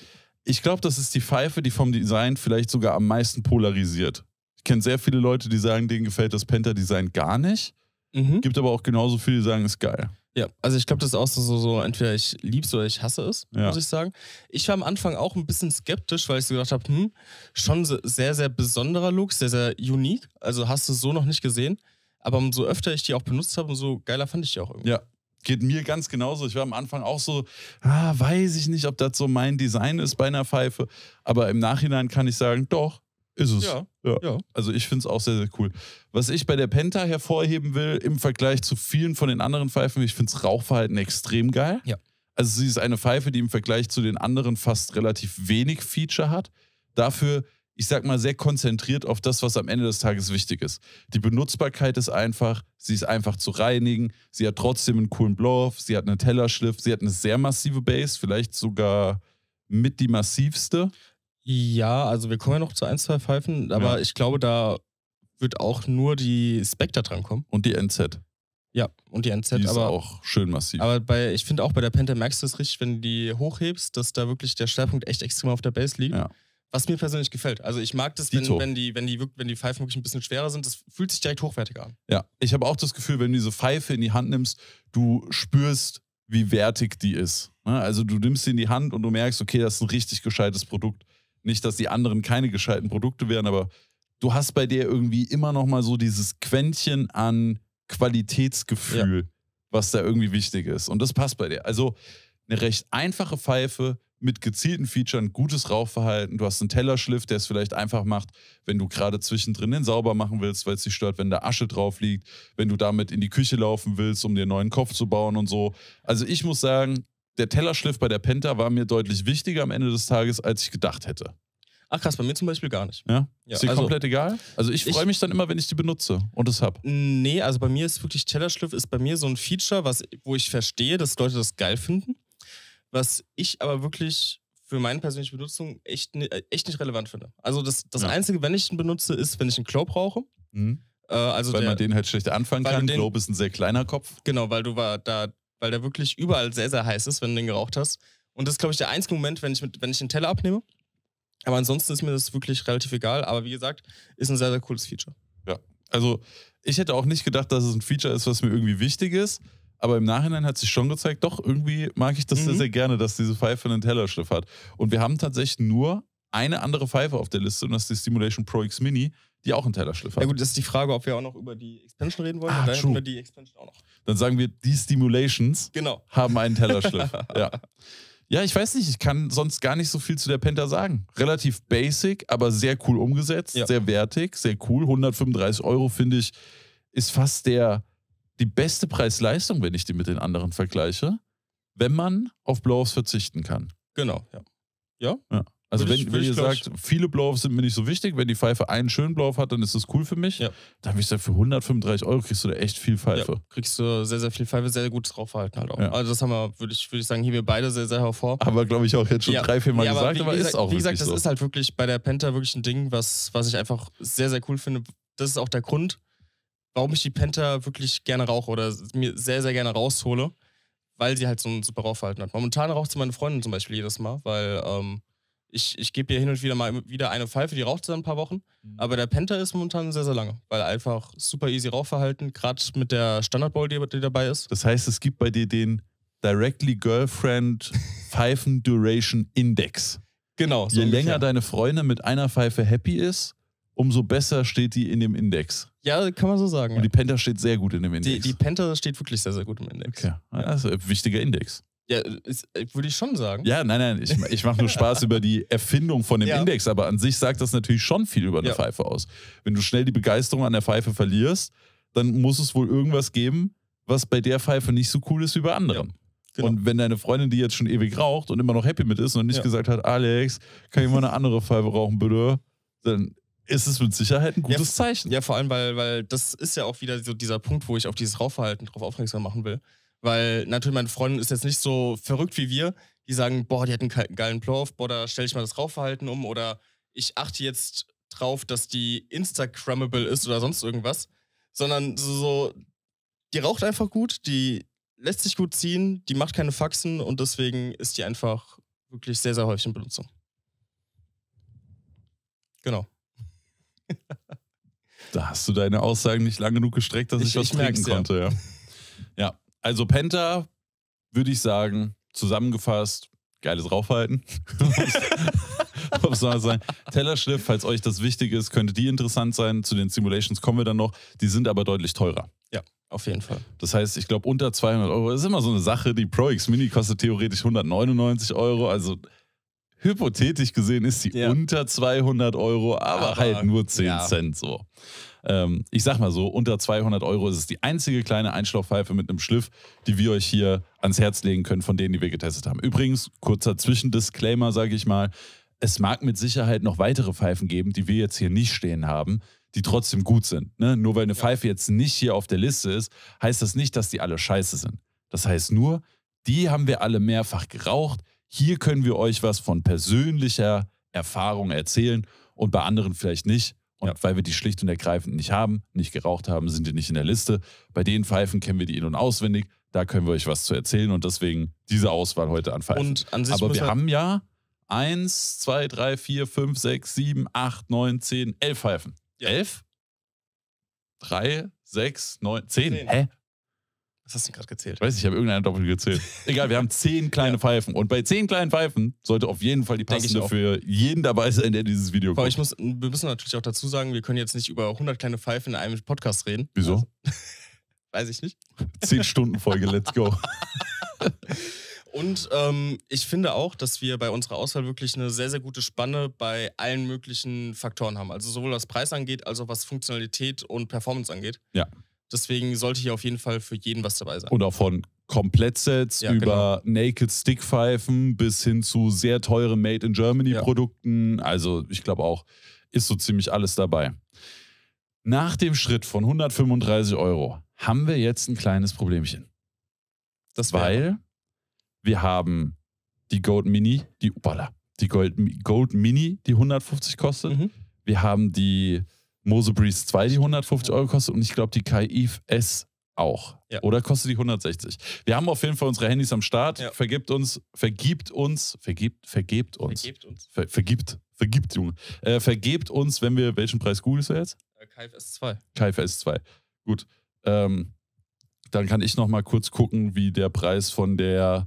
Ich glaube, das ist die Pfeife, die vom Design vielleicht sogar am meisten polarisiert. Ich kenne sehr viele Leute, die sagen, denen gefällt das Penta-Design gar nicht. Mhm. Gibt aber auch genauso viele, die sagen, ist geil. Ja, also ich glaube, das ist auch so, so, so, entweder ich lieb's oder ich hasse es, Ja. muss ich sagen. Ich war am Anfang auch ein bisschen skeptisch, weil ich so gedacht habe, hm, schon se- sehr, sehr besonderer Look, sehr, sehr unique. Also hast du so noch nicht gesehen. Aber umso öfter ich die auch benutzt habe, umso geiler fand ich die auch irgendwie. Ja, Geht mir ganz genauso. Ich war am Anfang auch so, ah, weiß ich nicht, ob das so mein Design ist bei einer Pfeife. Aber im Nachhinein kann ich sagen, doch, ist es. Ja, Ja. ja. Also ich finde es auch sehr, sehr cool. Was ich bei der Penta hervorheben will, im Vergleich zu vielen von den anderen Pfeifen, ich finde das Rauchverhalten extrem geil. Ja. Also sie ist eine Pfeife, die im Vergleich zu den anderen fast relativ wenig Feature hat. Dafür, ich sag mal, sehr konzentriert auf das, was am Ende des Tages wichtig ist. Die Benutzbarkeit ist einfach, sie ist einfach zu reinigen, sie hat trotzdem einen coolen Blow-Off, sie hat einen Tellerschliff, sie hat eine sehr massive Base, vielleicht sogar mit die massivste. Ja, also wir kommen ja noch zu ein, zwei Pfeifen, aber Ja. ich glaube, da wird auch nur die Spectre drankommen. Und die NZ, Ja, und die NZ, die ist aber, auch schön massiv. aber bei, ich finde auch bei der Penta merkst du es richtig, wenn du die hochhebst, dass da wirklich der Schwerpunkt echt extrem auf der Base liegt. Ja. Was mir persönlich gefällt. Also ich mag das, wenn, wenn, die, wenn, die, wenn die Pfeifen wirklich ein bisschen schwerer sind, das fühlt sich direkt hochwertiger an. Ja, ich habe auch das Gefühl, wenn du diese Pfeife in die Hand nimmst, du spürst, wie wertig die ist. Ne? Also du nimmst sie in die Hand und du merkst, okay, das ist ein richtig gescheites Produkt. Nicht, dass die anderen keine gescheiten Produkte wären, aber du hast bei der irgendwie immer noch mal so dieses Quäntchen an Qualitätsgefühl, was da irgendwie wichtig ist. Und das passt bei der. Also eine recht einfache Pfeife mit gezielten Features, gutes Rauchverhalten. Du hast einen Tellerschliff, der es vielleicht einfach macht, wenn du gerade zwischendrin den sauber machen willst, weil es dich stört, wenn da Asche drauf liegt, wenn du damit in die Küche laufen willst, um dir einen neuen Kopf zu bauen und so. Also ich muss sagen, der Tellerschliff bei der Penta war mir deutlich wichtiger am Ende des Tages, als ich gedacht hätte. Ach krass, bei mir zum Beispiel gar nicht. Ja? Ja, ist dir also- komplett egal? Also ich freue mich dann immer, wenn ich die benutze und es hab. Nee, also bei mir ist wirklich Tellerschliff ist bei mir so ein Feature, was, wo ich verstehe, dass Leute das geil finden, was ich aber wirklich für meine persönliche Benutzung echt, äh, echt nicht relevant finde. Also das, das Ja. Einzige, wenn ich ihn benutze, ist, wenn ich einen Globe rauche. Äh, also weil der, man den halt schlecht anfangen kann. den- Globe ist ein sehr kleiner Kopf. Genau, weil du war da, weil der wirklich überall sehr, sehr heiß ist, wenn du den geraucht hast. Und das ist, glaube ich, der einzige Moment, wenn ich, mit, wenn ich den Teller abnehme. Aber ansonsten ist mir das wirklich relativ egal. Aber wie gesagt, ist ein sehr, sehr cooles Feature. Also ich hätte auch nicht gedacht, dass es ein Feature ist, was mir irgendwie wichtig ist. Aber im Nachhinein hat sich schon gezeigt, doch, irgendwie mag ich das sehr, Mhm. sehr gerne, dass diese Pfeife einen Tellerschliff hat. Und wir haben tatsächlich nur eine andere Pfeife auf der Liste und das ist die Stimulation Pro X Mini, die auch einen Tellerschliff hat. Ja gut, das ist die Frage, ob wir auch noch über die Expansion reden wollen. Ah, dann true. die Expansion auch noch. Dann sagen wir, die Stimulations Genau. haben einen Tellerschliff. ja. ja, ich weiß nicht, ich kann sonst gar nicht so viel zu der Penta sagen. Relativ basic, aber sehr cool umgesetzt, Ja. sehr wertig, sehr cool. 135 Euro finde ich, ist fast der, die beste Preis-Leistung, wenn ich die mit den anderen vergleiche, wenn man auf Blow-Offs verzichten kann. Genau, ja. Also wenn, ich- wenn ihr ich- sagt, viele Blow-Offs sind mir nicht so wichtig, wenn die Pfeife einen schönen Blow-Off hat, dann ist das cool für mich. Ja. Dann würde ich sagen, für 135 Euro kriegst du da echt viel Pfeife. ja. Kriegst du sehr, sehr viel Pfeife, sehr, sehr gutes Draufverhalten halt auch. Ja. Also das haben wir, würde ich, würde ich sagen, hier wir beide sehr, sehr hervor. Aber glaube ich auch jetzt schon drei, vier Mal Ja, gesagt, wie, aber wie ist gesagt, auch Wie gesagt, das so. ist halt wirklich bei der Penta wirklich ein Ding, was, was ich einfach sehr, sehr cool finde. Das ist auch der Grund, warum ich die Penta wirklich gerne rauche oder mir sehr, sehr gerne raushole, weil sie halt so ein super Rauchverhalten hat. Momentan raucht sie meine Freundin zum Beispiel jedes Mal, weil ähm, ich, ich gebe ihr hin und wieder mal wieder eine Pfeife, die raucht dann ein paar Wochen. Mhm. Aber der Penta ist momentan sehr, sehr lange, weil einfach super easy Rauchverhalten, gerade mit der Standard-Bowl, die, die dabei ist. Das heißt, es gibt bei dir den Directly Girlfriend Pfeifen Duration Index. Genau. so Je ungefähr. länger deine Freundin mit einer Pfeife happy ist, umso besser steht die in dem Index. Ja, kann man so sagen. Und die Penta steht sehr gut in dem Die, Index. die Penta steht wirklich sehr, sehr gut im Index. okay. Ja, das ist ein wichtiger Index. Ja, äh, würde ich schon sagen. Ja, nein, nein, ich, ich mache nur Spaß über die Erfindung von dem Ja. Index, aber an sich sagt das natürlich schon viel über eine Ja. Pfeife aus. Wenn du schnell die Begeisterung an der Pfeife verlierst, dann muss es wohl irgendwas geben, was bei der Pfeife nicht so cool ist wie bei anderen. genau. Und wenn deine Freundin, die jetzt schon ewig raucht und immer noch happy mit ist und nicht Ja. gesagt hat, Alex, kann ich mal eine andere Pfeife rauchen, bitte? Dann ist es mit Sicherheit ein gutes Zeichen. Ja, vor allem, weil, weil das ist ja auch wieder so dieser Punkt, wo ich auf dieses Rauchverhalten drauf aufmerksam machen will. Weil natürlich meine Freundin ist jetzt nicht so verrückt wie wir, die sagen, boah, die hat einen ge- geilen Blow-Off, boah, da stelle ich mal das Rauchverhalten um oder ich achte jetzt drauf, dass die Instagrammable ist oder sonst irgendwas. Sondern so, die raucht einfach gut, die lässt sich gut ziehen, die macht keine Faxen und deswegen ist die einfach wirklich sehr, sehr häufig in Benutzung. Genau. Da hast du deine Aussagen nicht lang genug gestreckt, dass ich, Ich- was ja. konnte. Ja. ja, also Penta würde ich sagen, zusammengefasst, geiles sagen? Tellerschliff, falls euch das wichtig ist, könnte die interessant sein. Zu den Simulations kommen wir dann noch. Die sind aber deutlich teurer. Ja. Auf jeden Fall. Das heißt, ich glaube, unter 200 Euro ist immer so eine Sache. Die Pro X Mini kostet theoretisch 199 Euro. Also hypothetisch gesehen ist sie Ja. unter 200 Euro, aber, Aber, halt nur 10 ja. Cent so. Ähm, ich sag mal so, unter 200 Euro ist es die einzige kleine Einschlauchpfeife mit einem Schliff, die wir euch hier ans Herz legen können, von denen, die wir getestet haben. Übrigens, kurzer Zwischendisclaimer, sage ich mal. Es mag mit Sicherheit noch weitere Pfeifen geben, die wir jetzt hier nicht stehen haben, die trotzdem gut sind. Ne? Nur weil eine Pfeife jetzt nicht hier auf der Liste ist, heißt das nicht, dass die alle scheiße sind. Das heißt nur, die haben wir alle mehrfach geraucht. Hier können wir euch was von persönlicher Erfahrung erzählen und bei anderen vielleicht nicht. Und Ja. weil wir die schlicht und ergreifend nicht haben, nicht geraucht haben, sind die nicht in der Liste. Bei den Pfeifen kennen wir die in- und auswendig. Da können wir euch was zu erzählen und deswegen diese Auswahl heute an Pfeifen. Und an sich Aber wir haben ja 1, 2, 3, 4, 5, 6, 7, 8, 9, 10, 11 Pfeifen. Ja. 11? 3, 6, 9, 10. Zehn. Hä? Was hast du gerade gezählt? Ich weiß nicht, ich habe irgendeiner doppelt gezählt. Egal, wir haben 10 kleine Ja. Pfeifen. Und bei 10 kleinen Pfeifen sollte auf jeden Fall die ich passende für jeden dabei sein, der dieses Video Aber guckt. ich muss, wir müssen natürlich auch dazu sagen, wir können jetzt nicht über 100 kleine Pfeifen in einem Podcast reden. Wieso? Also, weiß ich nicht. 10 Stunden Folge, let's go. Und ähm, ich finde auch, dass wir bei unserer Auswahl wirklich eine sehr, sehr gute Spanne bei allen möglichen Faktoren haben. Also sowohl was Preis angeht, als auch was Funktionalität und Performance angeht. Ja. Deswegen sollte hier auf jeden Fall für jeden was dabei sein. Und auch von Komplettsets Ja, über Naked Stickpfeifen bis hin zu sehr teuren Made in Germany Ja. Produkten. Also ich glaube auch, ist so ziemlich alles dabei. Nach dem Schritt von 135 Euro haben wir jetzt ein kleines Problemchen. das Weil wir haben die Gold Mini, die, upala, die Gold, Gold Mini, die 150 kostet. Mhm. Wir haben die Mose Breeze 2, die 150 Euro kostet. Und ich glaube, die Kai-Eve S auch. Ja. Oder kostet die 160? Wir haben auf jeden Fall unsere Handys am Start. Ja. Vergibt uns, vergibt uns, vergibt, vergebt uns. Vergebt uns. Ver, vergibt, vergibt, Junge. Äh, vergebt uns, wenn wir, welchen Preis Google ist er jetzt? KFS 2. KFS 2. Gut. Ähm, dann kann ich noch mal kurz gucken, wie der Preis von der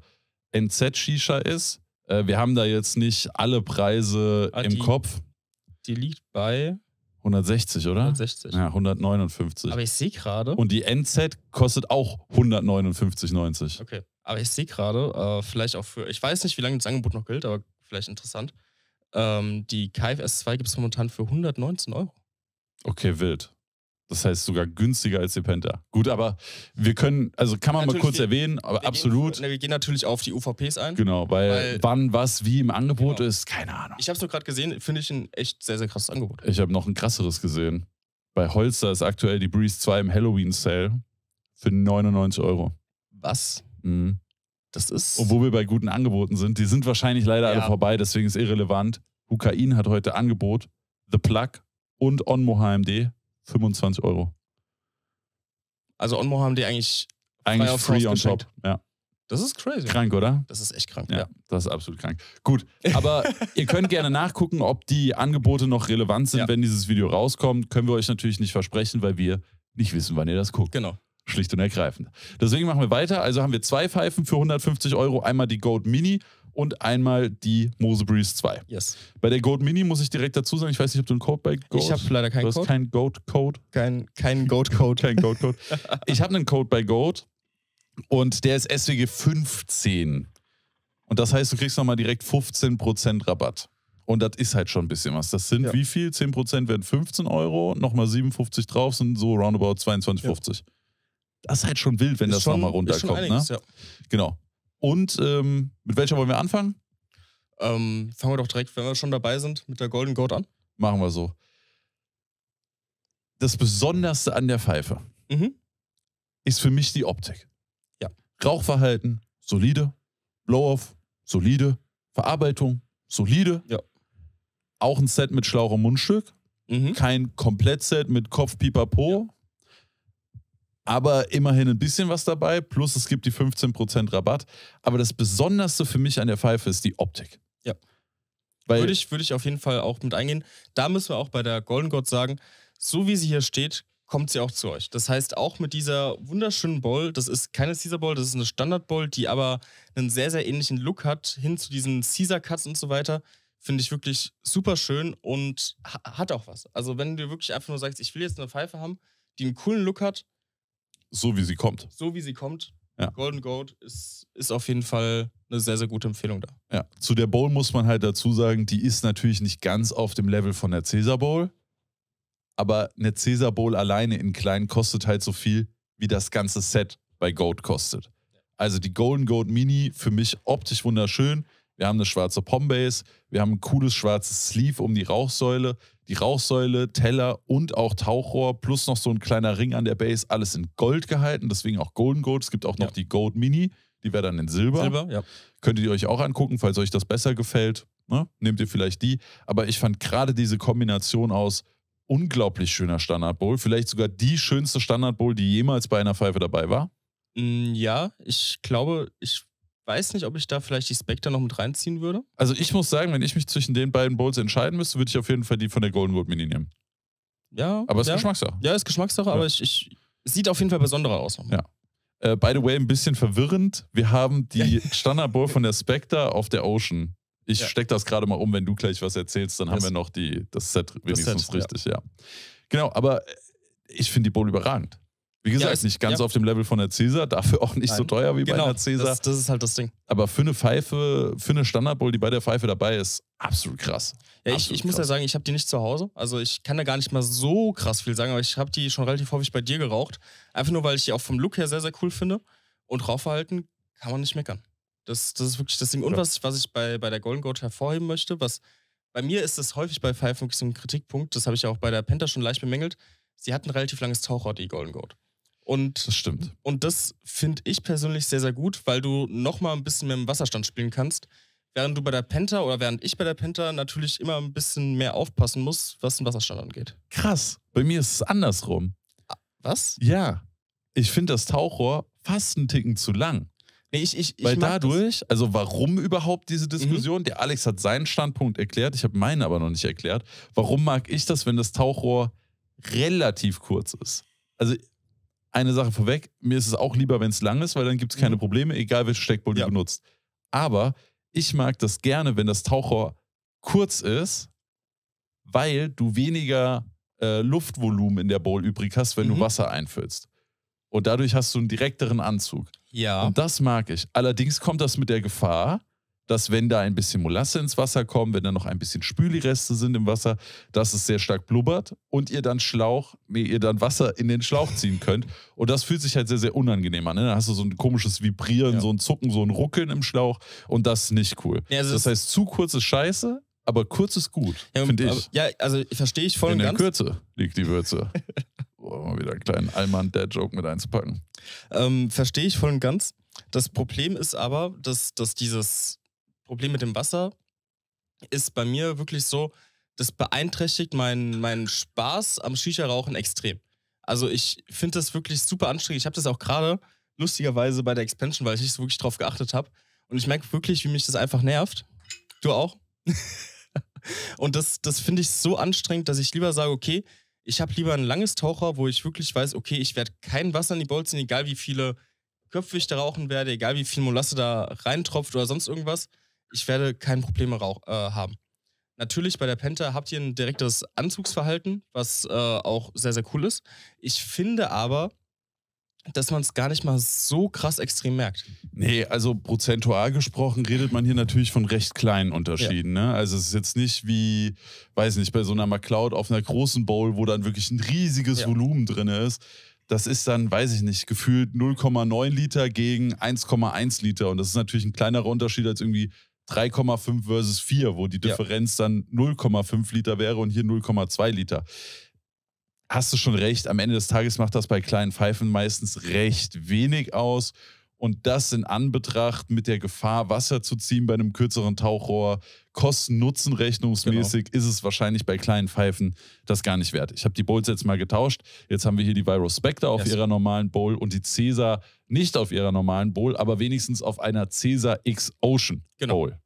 NZ-Shisha ist. Äh, wir haben da jetzt nicht alle Preise Ah, im die- Kopf. Die liegt bei 160, oder? 160. Ja, 159. Aber ich sehe gerade. Und die NZ kostet auch 159,90. Okay. Aber ich sehe gerade, äh, vielleicht auch für, ich weiß nicht, wie lange das Angebot noch gilt, aber vielleicht interessant. Ähm, die KFS 2 gibt es momentan für 119 Euro. Okay, wild. Das heißt sogar günstiger als die Penta. Gut, aber wir können, also kann man mal Natürlich, kurz wir- erwähnen, aber Wir absolut. Gehen, wir gehen natürlich auf die UVPs ein. Genau, weil, Weil- wann, was, wie im Angebot Genau. ist, keine Ahnung. Ich habe es nur gerade gesehen, finde ich ein echt sehr, sehr krasses Angebot. Ich habe noch ein krasseres gesehen. Bei Holster ist aktuell die Breeze 2 im Halloween Sale für 99 Euro. Was? Mhm. Das ist. Obwohl wir bei guten Angeboten sind. Die sind wahrscheinlich leider alle Ja. vorbei, deswegen ist irrelevant. Hukain hat heute Angebot, The Plug und Onmo HMD 25 Euro. also Onmo haben die eigentlich. Eigentlich auf free Faust on geschenkt. top. Ja. Das ist crazy. Krank, oder? Das ist echt krank. Ja, Ja. das ist absolut krank. Gut, aber ihr könnt gerne nachgucken, ob die Angebote noch relevant sind, Ja. wenn dieses Video rauskommt. Können wir euch natürlich nicht versprechen, weil wir nicht wissen, wann ihr das guckt. Genau. Schlicht und ergreifend. Deswegen machen wir weiter. Also haben wir zwei Pfeifen für 150 Euro. Einmal die Gold Mini und einmal die Mose Breeze 2. Yes. Bei der Gold Mini muss ich direkt dazu sagen, ich weiß nicht, ob du einen Code bei Gold Ich habe leider Du keinen hast Code. keinen Goat-Code? Kein, keinen Goat-Code. Kein Goat-Code. ich habe einen Code bei Goat und der ist SWG 15. Und das heißt, du kriegst nochmal direkt 15% Rabatt. Und das ist halt schon ein bisschen was. Das sind Ja. wie viel? 10% werden 15 Euro, nochmal 57 drauf, sind so roundabout 22,50. Das ist halt schon wild, wenn Ist das nochmal runterkommt. Ne? einiges, ja. Genau. Und ähm, mit welcher wollen wir anfangen? Ähm, fangen wir doch direkt, wenn wir schon dabei sind, mit der Golden Goat an. Machen wir so. Das Besonderste an der Pfeife Mhm. ist für mich die Optik. Ja. Rauchverhalten, solide. Blow-off, solide. Verarbeitung, solide. Ja. Auch ein Set mit Schlauch und Mundstück. Mhm. Kein Komplettset mit Kopf, Pipapo. Aber immerhin ein bisschen was dabei. Plus es gibt die 15% Rabatt. Aber das Besonderste für mich an der Pfeife ist die Optik. Ja. Weil Würde ich, würde ich auf jeden Fall auch mit eingehen. Da müssen wir auch bei der Golden God sagen, so wie sie hier steht, kommt sie auch zu euch. Das heißt, auch mit dieser wunderschönen Bowl, das ist keine Caesar Bowl, das ist eine Standard Bowl, die aber einen sehr, sehr ähnlichen Look hat, hin zu diesen Caesar Cuts und so weiter, finde ich wirklich super schön und ha hat auch was. Also wenn du wirklich einfach nur sagst, ich will jetzt eine Pfeife haben, die einen coolen Look hat, so wie sie kommt. So wie sie kommt. Ja. Golden Goat ist, ist auf jeden Fall eine sehr, sehr gute Empfehlung da. Ja. Zu der Bowl muss man halt dazu sagen, die ist natürlich nicht ganz auf dem Level von der Caesar Bowl. Aber eine Caesar Bowl alleine in klein kostet halt so viel, wie das ganze Set bei Goat kostet. Also die Golden Goat Mini für mich optisch wunderschön. Wir haben eine schwarze Pombase, wir haben ein cooles schwarzes Sleeve um die Rauchsäule, die Rauchsäule, Teller und auch Tauchrohr plus noch so ein kleiner Ring an der Base, alles in Gold gehalten, deswegen auch Golden Gold. Es gibt auch noch Ja. die Gold Mini, die wäre dann in Silber. Silber, ja. Könntet ihr euch auch angucken, falls euch das besser gefällt. Ne? Nehmt ihr vielleicht die. Aber ich fand gerade diese Kombination aus unglaublich schöner Standard Bowl, vielleicht sogar die schönste Standard Bowl, die jemals bei einer Pfeife dabei war. Mm, Ja, ich glaube, ich weiß nicht, ob ich da vielleicht die Spectre noch mit reinziehen würde. Also ich muss sagen, wenn ich mich zwischen den beiden Bowls entscheiden müsste, würde ich auf jeden Fall die von der Golden Gold Mini nehmen. Ja, Aber es ist ja. Geschmackssache. Ja, ist Geschmackssache, Ja. aber ich, ich es sieht auf jeden Fall besonderer aus. Ja. Äh, by the way, ein bisschen verwirrend. Wir haben die Standard Bowl von der Spectre auf der Ocean. Ich Ja. steck das gerade mal um, wenn du gleich was erzählst, dann haben Das- wir noch die, das Set wenigstens Set, ja. richtig, ja. Genau, aber äh, ich finde die Bowl überragend. Wie gesagt, ist- nicht ganz ja. auf dem Level von der Caesar, dafür auch nicht so Nein. teuer wie bei Genau, einer Caesar. das, das ist halt das Ding. aber für eine Pfeife, für eine Standard Bowl, die bei der Pfeife dabei ist, absolut krass. Ja, ich, Absolut ich muss ja krass. sagen, ich habe die nicht zu Hause. Also ich kann da gar nicht mal so krass viel sagen, aber ich habe die schon relativ häufig bei dir geraucht. Einfach nur, weil ich die auch vom Look her sehr, sehr cool finde. Und Rauchverhalten kann man nicht meckern. Das, das ist wirklich das Ding. Und Ja. was, was ich bei, bei der Golden Goat hervorheben möchte, was bei mir ist das häufig bei Pfeifen wirklich so ein Kritikpunkt, das habe ich ja auch bei der Penta schon leicht bemängelt. Sie hat ein relativ langes Tauchrohr, die Golden Goat. Und Das stimmt. und das finde ich persönlich sehr, sehr gut, weil du nochmal ein bisschen mehr im Wasserstand spielen kannst. Während du bei der Penta oder während ich bei der Penta natürlich immer ein bisschen mehr aufpassen muss, was den Wasserstand angeht. Krass. Bei mir ist es andersrum. Was? Ja. Ich finde das Tauchrohr fast einen Ticken zu lang. Nee, ich, ich, ich Weil dadurch, also warum überhaupt diese Diskussion? Der Alex hat seinen Standpunkt erklärt, ich habe meinen aber noch nicht erklärt. Warum mag ich das, wenn das Tauchrohr relativ kurz ist? Also eine Sache vorweg, mir ist es auch lieber, wenn es lang ist, weil dann gibt es keine Mhm. Probleme, egal welche Steckbowl Ja. du benutzt. Aber ich mag das gerne, wenn das Tauchrohr kurz ist, weil du weniger äh, Luftvolumen in der Bowl übrig hast, wenn du Mhm. Wasser einfüllst. Und dadurch hast du einen direkteren Anzug. Ja. Und das mag ich. Allerdings kommt das mit der Gefahr, dass wenn da ein bisschen Molasse ins Wasser kommt, wenn da noch ein bisschen Spülireste sind im Wasser, dass es sehr stark blubbert und ihr dann Schlauch, ihr dann Wasser in den Schlauch ziehen könnt. Und das fühlt sich halt sehr, sehr unangenehm an. Ne? Da hast du so ein komisches Vibrieren, Ja. so ein Zucken, so ein Ruckeln im Schlauch und das ist nicht cool. Ja, also das heißt, zu kurz ist scheiße, aber kurz ist gut, ja, finde ich. Ja, also verstehe ich voll In und der ganz. Kürze liegt die Würze. oh, mal wieder einen kleinen Allmann-Dad-Joke mit einzupacken. Ähm, verstehe ich voll und ganz. Das Problem ist aber, dass, dass dieses Problem mit dem Wasser ist bei mir wirklich so, das beeinträchtigt meinen meinen Spaß am Shisha-Rauchen extrem. Also ich finde das wirklich super anstrengend. Ich habe das auch gerade lustigerweise bei der Expansion, weil ich nicht so wirklich drauf geachtet habe. Und ich merke wirklich, wie mich das einfach nervt. Du auch? Und das, das finde ich so anstrengend, dass ich lieber sage, okay, ich habe lieber ein langes Taucher, wo ich wirklich weiß, okay, ich werde kein Wasser in die Bowl ziehen, egal wie viele Köpfe ich da rauchen werde, egal wie viel Molasse da reintropft oder sonst irgendwas. Ich werde keine Probleme rauch, äh, haben. Natürlich bei der Penta habt ihr ein direktes Anzugsverhalten, was äh, auch sehr, sehr cool ist. Ich finde aber, dass man es gar nicht mal so krass extrem merkt. Nee, also prozentual gesprochen redet man hier natürlich von recht kleinen Unterschieden. Ne? Also es ist jetzt nicht wie, weiß nicht, bei so einer McCloud auf einer großen Bowl, wo dann wirklich ein riesiges Ja. Volumen drin ist. Das ist dann, weiß ich nicht, gefühlt 0,9 Liter gegen 1,1 Liter. Und das ist natürlich ein kleinerer Unterschied als irgendwie 3,5 versus 4, wo die Ja. Differenz dann 0,5 Liter wäre und hier 0,2 Liter. Hast du schon recht, am Ende des Tages macht das bei kleinen Pfeifen meistens recht wenig aus. Und das in Anbetracht mit der Gefahr, Wasser zu ziehen bei einem kürzeren Tauchrohr, Kosten-Nutzen-rechnungsmäßig ist es wahrscheinlich bei kleinen Pfeifen das gar nicht wert. Ich habe die Bowls jetzt mal getauscht. Jetzt haben wir hier die Viro Spectre auf Yes. ihrer normalen Bowl und die Caesar nicht auf ihrer normalen Bowl, aber wenigstens auf einer Caesar X Ocean Genau. Bowl.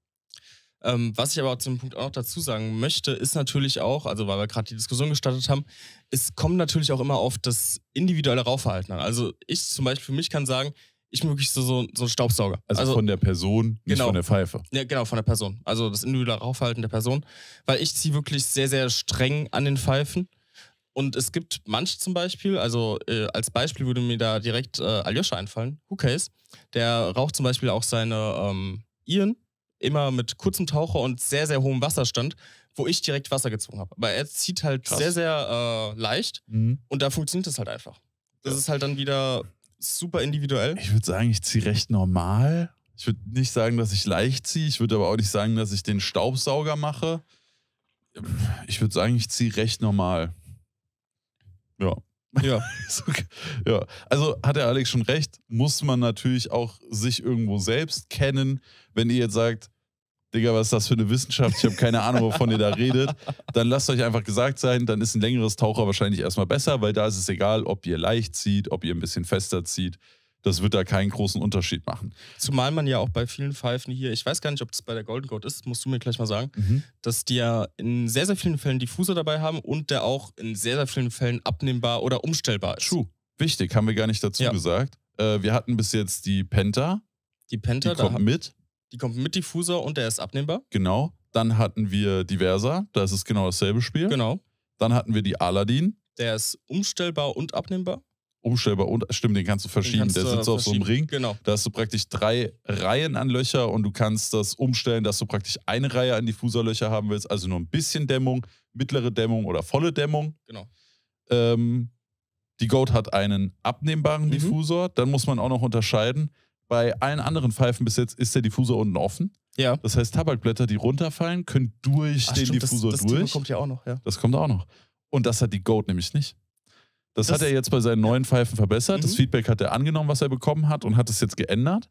Ähm, was ich aber zu dem Punkt auch noch dazu sagen möchte, ist natürlich auch, also weil wir gerade die Diskussion gestartet haben, es kommt natürlich auch immer auf das individuelle Rauchverhalten an. Also ich zum Beispiel für mich kann sagen, ich bin wirklich so, so, so ein Staubsauger. Also, von der Person, nicht Genau. von der Pfeife. Ja, genau, von der Person. Also das individuelle Rauchverhalten der Person. Weil ich ziehe wirklich sehr, sehr streng an den Pfeifen. Und es gibt manche zum Beispiel, also äh, als Beispiel würde mir da direkt äh, Aljoscha einfallen, Hookase. Der raucht zum Beispiel auch seine ähm, Iren immer mit kurzem Taucher und sehr, sehr hohem Wasserstand, wo ich direkt Wasser gezogen habe. Aber er zieht halt Krass. sehr, sehr äh, leicht Mhm. und da funktioniert das halt einfach. Das Ja. ist halt dann wieder super individuell. Ich würde sagen, ich ziehe recht normal. Ich würde nicht sagen, dass ich leicht ziehe. Ich würde aber auch nicht sagen, dass ich den Staubsauger mache. Ich würde sagen, ich ziehe recht normal. Ja. Ja. Ja, also hat der Alex schon recht, muss man natürlich auch sich irgendwo selbst kennen. Wenn ihr jetzt sagt, Digga, was ist das für eine Wissenschaft? Ich habe keine Ahnung, wovon ihr da redet. Dann lasst euch einfach gesagt sein, dann ist ein längeres Taucher wahrscheinlich erstmal besser, weil da ist es egal, ob ihr leicht zieht, ob ihr ein bisschen fester zieht. Das wird da keinen großen Unterschied machen. Zumal man ja auch bei vielen Pfeifen hier, ich weiß gar nicht, ob das bei der Golden Goat ist, musst du mir gleich mal sagen, Mhm. dass die ja in sehr, sehr vielen Fällen Diffuser dabei haben und der auch in sehr, sehr vielen Fällen abnehmbar oder umstellbar ist. True. Wichtig, haben wir gar nicht dazu Ja. gesagt. Äh, wir hatten bis jetzt die Penta, Die die Penta, da kommt hab, mit. Die kommt mit Diffuser und der ist abnehmbar. Genau. Dann hatten wir die Versa, da ist genau dasselbe Spiel. Genau. Dann hatten wir die Aladdin, Der ist umstellbar und abnehmbar. umstellbar und stimmt, den kannst du verschieben. kannst Der du sitzt auf so einem. Ring. Genau. Da hast du praktisch drei Reihen an Löcher und du kannst das umstellen, dass du praktisch eine Reihe an Diffuserlöcher haben willst, also nur ein bisschen Dämmung, mittlere Dämmung oder volle Dämmung. Genau. Ähm, die Goat hat einen abnehmbaren Mhm. Diffusor. Dann muss man auch noch unterscheiden. Bei allen anderen Pfeifen bis jetzt ist der Diffusor unten offen. Ja. Das heißt, Tabakblätter, die runterfallen, können durch Ach, den stimmt, Diffusor das, das durch. kommt ja auch noch, ja. Das kommt auch noch. Und das hat die Goat nämlich nicht. Das, Das- hat er jetzt bei seinen neuen Pfeifen verbessert. Das Mhm. Feedback hat er angenommen, was er bekommen hat und hat es jetzt geändert.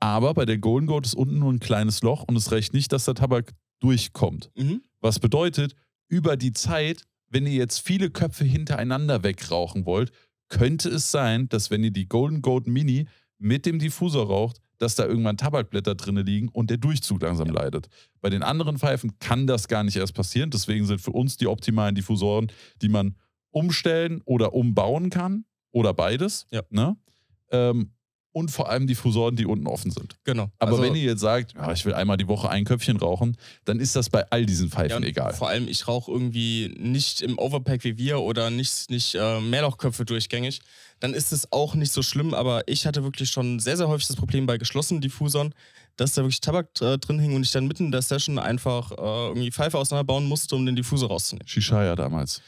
Aber bei der Golden Goat ist unten nur ein kleines Loch und es reicht nicht, dass der Tabak durchkommt. Mhm. Was bedeutet, über die Zeit, wenn ihr jetzt viele Köpfe hintereinander wegrauchen wollt, könnte es sein, dass wenn ihr die Golden Goat Mini mit dem Diffusor raucht, dass da irgendwann Tabakblätter drin liegen und der Durchzug langsam leidet. Bei den anderen Pfeifen kann das gar nicht erst passieren. Deswegen sind für uns die optimalen Diffusoren, die man umstellen oder umbauen kann oder beides. Ja. Ne? Ähm, und vor allem Diffusoren, die unten offen sind. Genau. Aber Also- wenn ihr jetzt sagt, ja, ich will einmal die Woche ein Köpfchen rauchen, dann ist das bei all diesen Ja, Pfeifen und egal. Vor allem, ich rauche irgendwie nicht im Overpack wie wir oder nicht, nicht äh, Mehrlochköpfe durchgängig. Dann ist es auch nicht so schlimm, aber ich hatte wirklich schon sehr, sehr häufig das Problem bei geschlossenen Diffusern, dass da wirklich Tabak äh, drin hing und ich dann mitten in der Session einfach äh, irgendwie Pfeife auseinanderbauen musste, um den Diffusor rauszunehmen. Shishaya damals.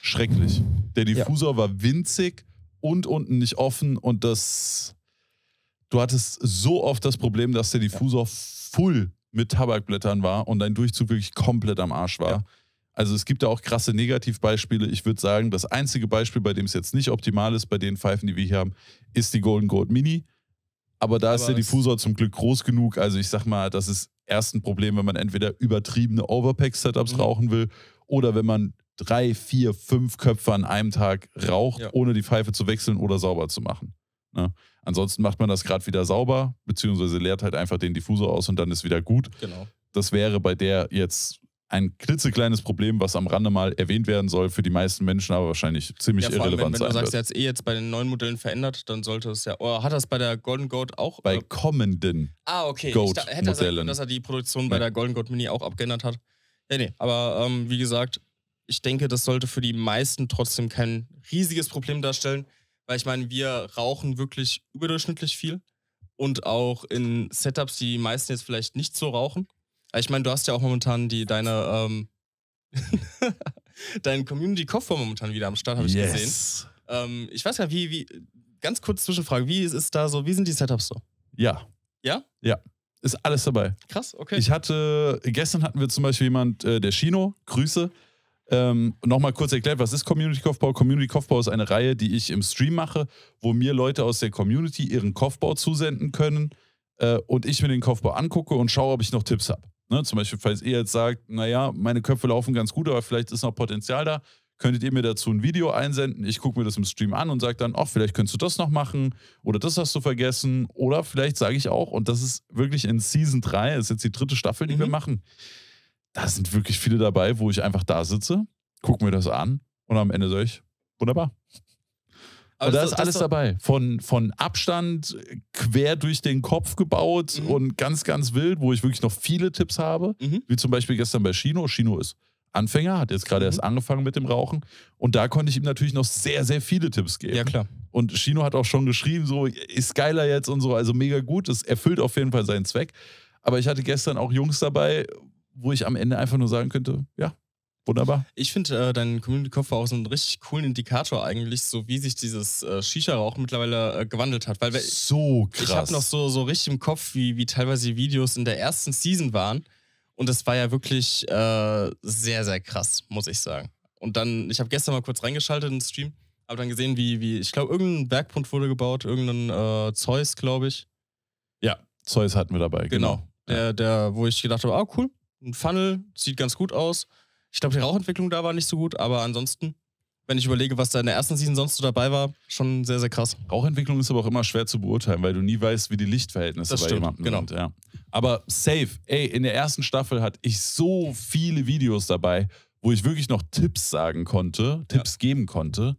Schrecklich. Der Diffusor war winzig und unten nicht offen und das. Du hattest so oft das Problem, dass der Diffusor full mit Tabakblättern war und dein Durchzug wirklich komplett am Arsch war. Ja. Also es gibt da auch krasse Negativbeispiele. Ich würde sagen, das einzige Beispiel, bei dem es jetzt nicht optimal ist, bei den Pfeifen, die wir hier haben, ist die Golden Goat Mini. Aber da ist Aber der es- Diffusor zum Glück groß genug. Also ich sag mal, das ist erst ein Problem, wenn man entweder übertriebene Overpack-Setups Mhm. rauchen will oder wenn man drei, vier, fünf Köpfe an einem Tag raucht, Ja. ohne die Pfeife zu wechseln oder sauber zu machen. Ne? Ansonsten macht man das gerade wieder sauber, beziehungsweise leert halt einfach den Diffusor aus und dann ist wieder gut. Genau. Das wäre bei der jetzt ein klitzekleines Problem, was am Rande mal erwähnt werden soll, für die meisten Menschen aber wahrscheinlich ziemlich Ja, vor allem, wenn, irrelevant wenn du sein sagst, wird. er hat es eh jetzt bei den neuen Modellen verändert, dann sollte es ja. Oder hat er es bei der Golden Goat auch? Bei äh, kommenden. Ah, okay. Goat ich da, hätte er sagen Modellen. können, dass er die Produktion bei Nee. der Golden Goat Mini auch abgeändert hat. Ja, nee. Aber ähm, wie gesagt, ich denke, das sollte für die meisten trotzdem kein riesiges Problem darstellen. Weil ich meine, wir rauchen wirklich überdurchschnittlich viel. Und auch in Setups, die die meisten jetzt vielleicht nicht so rauchen. Ich meine, du hast ja auch momentan die, deine, ähm, deinen Community-Koffer momentan wieder am Start, habe ich gesehen. yes. Ähm, ich weiß ja, wie, wie, ganz kurz Zwischenfrage, wie ist es da so, wie sind die Setups so? Ja. Ja? Ja. Ist alles dabei. Krass, okay. Ich hatte, gestern hatten wir zum Beispiel jemand, äh, der Chino, Grüße. Ähm, Nochmal kurz erklärt, was ist Community Kopfbau? Community Kopfbau ist eine Reihe, die ich im Stream mache, wo mir Leute aus der Community ihren Kopfbau zusenden können äh, und ich mir den Kopfbau angucke und schaue, ob ich noch Tipps habe. Ne? Zum Beispiel, falls ihr jetzt sagt, naja, meine Köpfe laufen ganz gut, aber vielleicht ist noch Potenzial da, könntet ihr mir dazu ein Video einsenden. Ich gucke mir das im Stream an und sage dann, ach, vielleicht könntest du das noch machen oder das hast du vergessen. Oder vielleicht sage ich auch, und das ist wirklich in Season 3, das ist jetzt die dritte Staffel, die wir Mhm. machen. Da sind wirklich viele dabei, wo ich einfach da sitze, gucke mir das an und am Ende sage ich, wunderbar. Aber und da das- ist das alles dabei. Von, von Abstand quer durch den Kopf gebaut Mhm. und ganz, ganz wild, wo ich wirklich noch viele Tipps habe. Mhm. Wie zum Beispiel gestern bei Shino. Shino ist Anfänger, hat jetzt gerade Mhm. erst angefangen mit dem Rauchen. Und da konnte ich ihm natürlich noch sehr, sehr viele Tipps geben. Ja, klar. Und Shino hat auch schon geschrieben, so ist geiler jetzt und so, also mega gut. Es erfüllt auf jeden Fall seinen Zweck. Aber ich hatte gestern auch Jungs dabei, wo ich am Ende einfach nur sagen könnte, ja, wunderbar. Ich finde äh, dein Community-Kopf war auch so einen richtig coolen Indikator eigentlich, so wie sich dieses äh, Shisha-Rauchen mittlerweile äh, gewandelt hat. Weil So krass. ich habe noch so, so richtig im Kopf, wie, wie teilweise die Videos in der ersten Season waren. Und das war ja wirklich äh, sehr, sehr krass, muss ich sagen. Und dann, ich habe gestern mal kurz reingeschaltet in den Stream, habe dann gesehen, wie, wie ich glaube, irgendein Bergpunkt wurde gebaut, irgendein äh, Zeus, glaube ich. Ja, Zeus hatten wir dabei. Genau. Genau. Der, der, wo ich gedacht habe, ah, cool, ein Funnel, sieht ganz gut aus. Ich glaube, die Rauchentwicklung da war nicht so gut, aber ansonsten, wenn ich überlege, was da in der ersten Season sonst so dabei war, schon sehr, sehr krass. Rauchentwicklung ist aber auch immer schwer zu beurteilen, weil du nie weißt, wie die Lichtverhältnisse Das bei stimmt, jemandem genau. sind. Ja. Aber safe, ey, in der ersten Staffel hatte ich so viele Videos dabei, wo ich wirklich noch Tipps sagen konnte, Tipps geben konnte.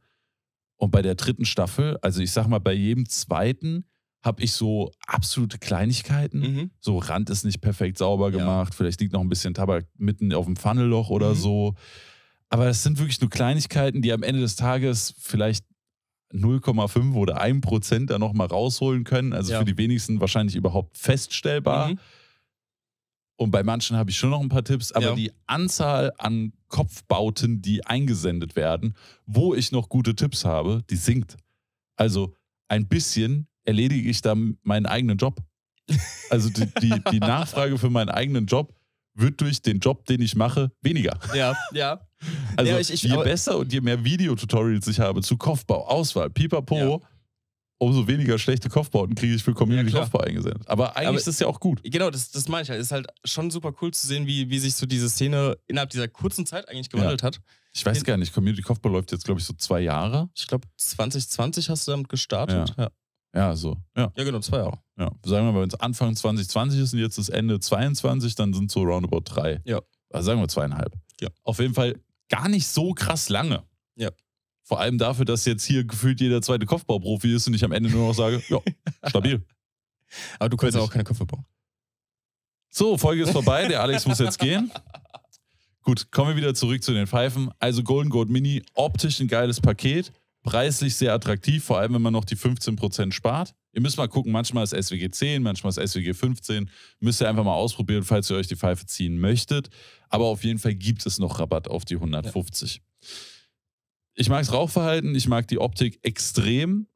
Und bei der dritten Staffel, also ich sag mal, bei jedem zweiten habe ich so absolute Kleinigkeiten. Mhm. So Rand ist nicht perfekt sauber Ja. gemacht, vielleicht liegt noch ein bisschen Tabak mitten auf dem Funnelloch oder Mhm. so. Aber es sind wirklich nur Kleinigkeiten, die am Ende des Tages vielleicht 0,5 oder 1 Prozent da nochmal rausholen können. Also Ja. für die wenigsten wahrscheinlich überhaupt feststellbar. Mhm. Und bei manchen habe ich schon noch ein paar Tipps, aber Ja. die Anzahl an Kopfbauten, die eingesendet werden, wo ich noch gute Tipps habe, die sinkt. Also ein bisschen erledige ich dann meinen eigenen Job. Also die, die, die Nachfrage für meinen eigenen Job wird durch den Job, den ich mache, weniger. Ja, ja. Also Ja, ich- ich- je besser und je mehr Videotutorials ich habe zu Kopfbau, Auswahl, pipapo, Ja. umso weniger schlechte Kopfbauten kriege ich für Community Ja. Kopfbau eingesendet. Aber eigentlich Aber- ist das ja auch gut. Genau, das, das meine ich halt. Ist halt schon super cool zu sehen, wie, wie sich so diese Szene innerhalb dieser kurzen Zeit eigentlich gewandelt hat. Ich weiß Den- gar nicht, Community Kopfbau läuft jetzt, glaube ich, so zwei Jahre. Ich glaube, 2020 hast du damit gestartet. Ja, Ja, so. Ja, ja genau, zwei Jahre. ja. Sagen wir mal, wenn es Anfang 2020 ist und jetzt ist Ende 22, dann sind so roundabout drei. Ja. Also sagen wir zweieinhalb. Ja. Auf jeden Fall gar nicht so krass lange. Ja. Vor allem dafür, dass jetzt hier gefühlt jeder zweite Kopfbauprofi ist und ich am Ende nur noch sage, ja, stabil. Aber du kannst auch keine Köpfe bauen. So, Folge ist vorbei. Der Alex muss jetzt gehen. Gut, kommen wir wieder zurück zu den Pfeifen. Also Golden Gold Mini, optisch ein geiles Paket, preislich sehr attraktiv, vor allem wenn man noch die 15% spart. Ihr müsst mal gucken, manchmal ist SWG 10, manchmal ist SWG 15. Müsst ihr einfach mal ausprobieren, falls ihr euch die Pfeife ziehen möchtet. Aber auf jeden Fall gibt es noch Rabatt auf die 150. Ich mag das Rauchverhalten, ich mag die Optik extrem.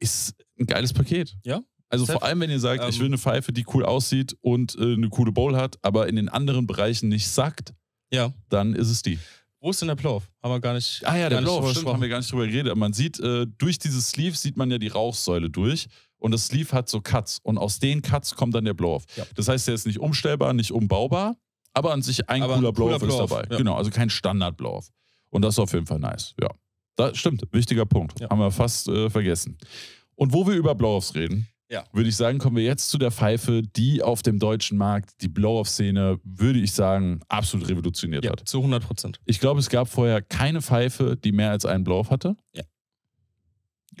Ist ein geiles Paket. Ja. Also vor allem, wenn ihr sagt, ich Ähm, will eine Pfeife, die cool aussieht und äh, eine coole Bowl hat, aber in den anderen Bereichen nicht sackt, Ja. dann ist es die. Wo ist denn der Blow-Off? Haben wir gar nicht. Ah ja, der Blow, drüber stimmt, haben wir gar nicht drüber geredet. Man sieht, äh, durch dieses Sleeve sieht man ja die Rauchsäule durch. Und das Sleeve hat so Cuts. Und aus den Cuts kommt dann der Blow-Off. Ja. Das heißt, der ist nicht umstellbar, nicht umbaubar, aber an sich ein Aber cooler Blow-Off ist Blow-Off, dabei. ja. Genau, also kein Standard-Blow-Off. Und das ist auf jeden Fall nice. Ja. Das stimmt, wichtiger Punkt. Ja. Haben wir fast äh, vergessen. Und wo wir über Blow-Offs reden, Ja. würde ich sagen, kommen wir jetzt zu der Pfeife, die auf dem deutschen Markt die Blow-Off-Szene, würde ich sagen, absolut revolutioniert Ja, hat. zu 100 Prozent. Ich glaube, es gab vorher keine Pfeife, die mehr als einen Blow-Off hatte. Ja.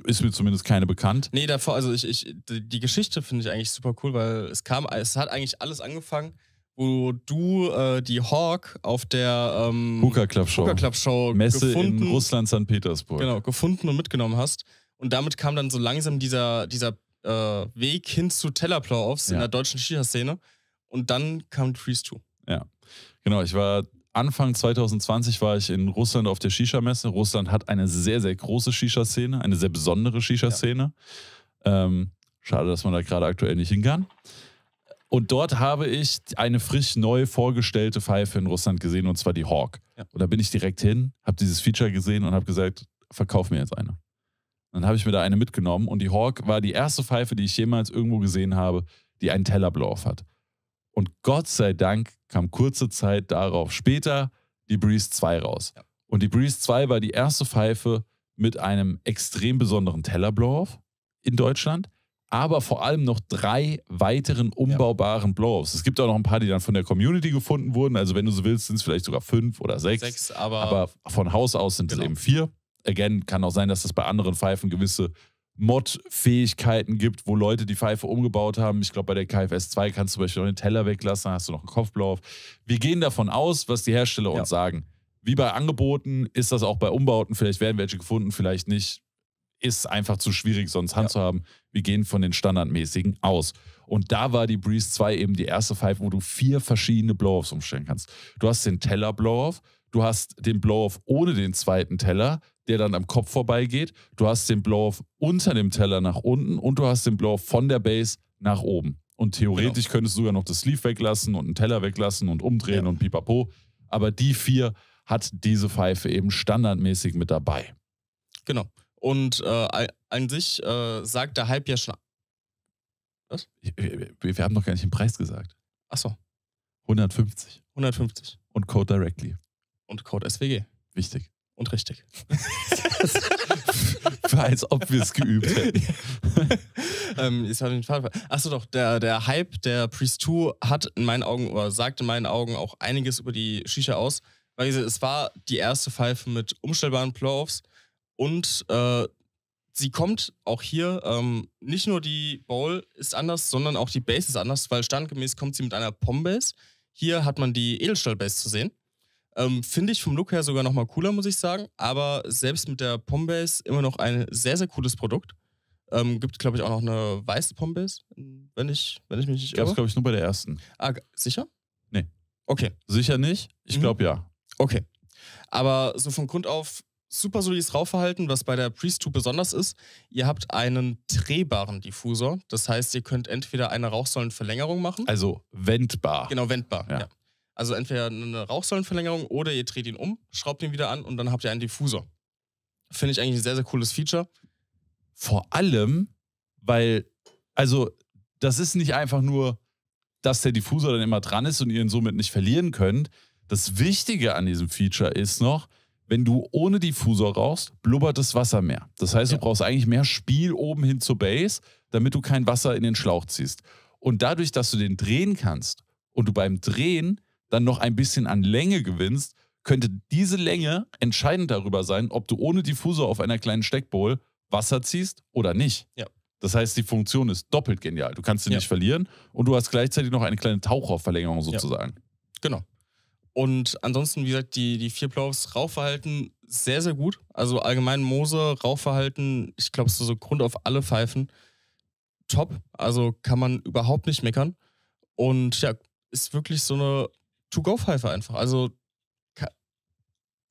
Ist mir zumindest keine bekannt. Nee, davor, also ich, ich, die Geschichte finde ich eigentlich super cool, weil es kam, es hat eigentlich alles angefangen, wo du äh, die Hawk auf der ähm, Hooker Club Show. Hooker Club Show Messe gefunden, in Russland, St. Petersburg. genau, gefunden und mitgenommen hast. Und damit kam dann so langsam dieser, dieser äh, Weg hin zu Teller-Playoffs in Ja. der deutschen Shisha-Szene. Und dann kam Trees 2. Genau, ich war Anfang 2020 war ich in Russland auf der Shisha-Messe. Russland hat eine sehr, sehr große Shisha-Szene, eine sehr besondere Shisha-Szene. Ähm, schade, dass man da gerade aktuell nicht hin kann. Und dort habe ich eine frisch neu vorgestellte Pfeife in Russland gesehen, und zwar die Hawk. Ja. Und da bin ich direkt hin, habe dieses Feature gesehen und habe gesagt, verkauf mir jetzt eine. Dann habe ich mir da eine mitgenommen und die Hawk war die erste Pfeife, die ich jemals irgendwo gesehen habe, die einen Teller-Blow-Off hat. Und Gott sei Dank kam kurze Zeit darauf später die Breeze 2 raus. Ja. Und die Breeze 2 war die erste Pfeife mit einem extrem besonderen Teller-Blow-Off in Deutschland, aber vor allem noch drei weiteren umbaubaren Blow-Offs. Es gibt auch noch ein paar, die dann von der Community gefunden wurden. Also wenn du so willst, sind es vielleicht sogar fünf oder sechs. Sechs, aber, Aber von Haus aus sind es Genau. eben vier. Again, kann auch sein, dass das bei anderen Pfeifen gewisse Mod-Fähigkeiten gibt, wo Leute die Pfeife umgebaut haben. Ich glaube, bei der KFS 2 kannst du zum Beispiel noch den Teller weglassen, hast du noch einen Kopfblau auf. Wir gehen davon aus, was die Hersteller Ja. uns sagen. Wie bei Angeboten ist das auch bei Umbauten. Vielleicht werden welche gefunden, vielleicht nicht. Ist einfach zu schwierig, sonst handzuhaben. Wir gehen von den standardmäßigen aus. Und da war die Breeze 2 eben die erste Pfeife, wo du vier verschiedene Blow-Offs umstellen kannst. Du hast den Teller-Blow-Off, du hast den Blow-Off ohne den zweiten Teller, der dann am Kopf vorbeigeht. Du hast den Blow-Off unter dem Teller nach unten und du hast den Blow-Off von der Base nach oben. Und theoretisch könntest du sogar noch das Sleeve weglassen und einen Teller weglassen und umdrehen Ja. und pipapo. Aber die vier hat diese Pfeife eben standardmäßig mit dabei. Genau. Und äh, an sich äh, sagt der Hype ja schon. Wir, wir haben noch gar nicht den Preis gesagt. Achso, 150 150. und Code Directly. Und Code SWG. Wichtig. Und richtig. Als ob wir es geübt hätten. ähm, auf jeden Fall. Achso, doch, der, der Hype der Priest 2 hat in meinen Augen oder sagt in meinen Augen auch einiges über die Shisha aus. Weil es war die erste Pfeife mit umstellbaren Blow-Offs und äh, sie kommt auch hier, ähm, nicht nur die Bowl ist anders, sondern auch die Base ist anders, weil standgemäß kommt sie mit einer Pom-Base. Hier hat man die Edelstahl-Base zu sehen. Ähm, Finde ich vom Look her sogar nochmal cooler, muss ich sagen. Aber selbst mit der Pom-Base immer noch ein sehr, sehr cooles Produkt. Ähm, gibt, glaube ich, auch noch eine weiße Pom-Base, wenn ich, wenn ich mich nicht Gab es, irre. glaube ich, nur bei der ersten. Ah, sicher? Nee. Okay, Sicher nicht? Ich Mhm. glaube ja. okay. Aber so von Grund auf super solides Rauchverhalten, was bei der Priest 2 besonders ist. Ihr habt einen drehbaren Diffusor. Das heißt, ihr könnt entweder eine Rauchsäulenverlängerung machen. Also wendbar. Genau, wendbar. Ja. Ja. Also entweder eine Rauchsäulenverlängerung oder ihr dreht ihn um, schraubt ihn wieder an und dann habt ihr einen Diffusor. Finde ich eigentlich ein sehr, sehr cooles Feature. Vor allem, weil, also, das ist nicht einfach nur, dass der Diffusor dann immer dran ist und ihr ihn somit nicht verlieren könnt. Das Wichtige an diesem Feature ist noch, wenn du ohne Diffusor rauchst, blubbert das Wasser mehr. Das heißt, Ja. du brauchst eigentlich mehr Spiel oben hin zur Base, damit du kein Wasser in den Schlauch ziehst. Und dadurch, dass du den drehen kannst und du beim Drehen dann noch ein bisschen an Länge gewinnst, könnte diese Länge entscheidend darüber sein, ob du ohne Diffusor auf einer kleinen Steckbowl Wasser ziehst oder nicht. Ja. Das heißt, die Funktion ist doppelt genial. Du kannst sie Ja. nicht verlieren und du hast gleichzeitig noch eine kleine Tauchraumverlängerung sozusagen. Genau. Und ansonsten, wie gesagt, die, die vier Playoffs Rauchverhalten sehr, sehr gut. Also allgemein Mose, Rauchverhalten, ich glaube, so, so Grund auf alle Pfeifen. Top. Also kann man überhaupt nicht meckern. Und ja, ist wirklich so eine To-Go-Pfeife einfach. Also ka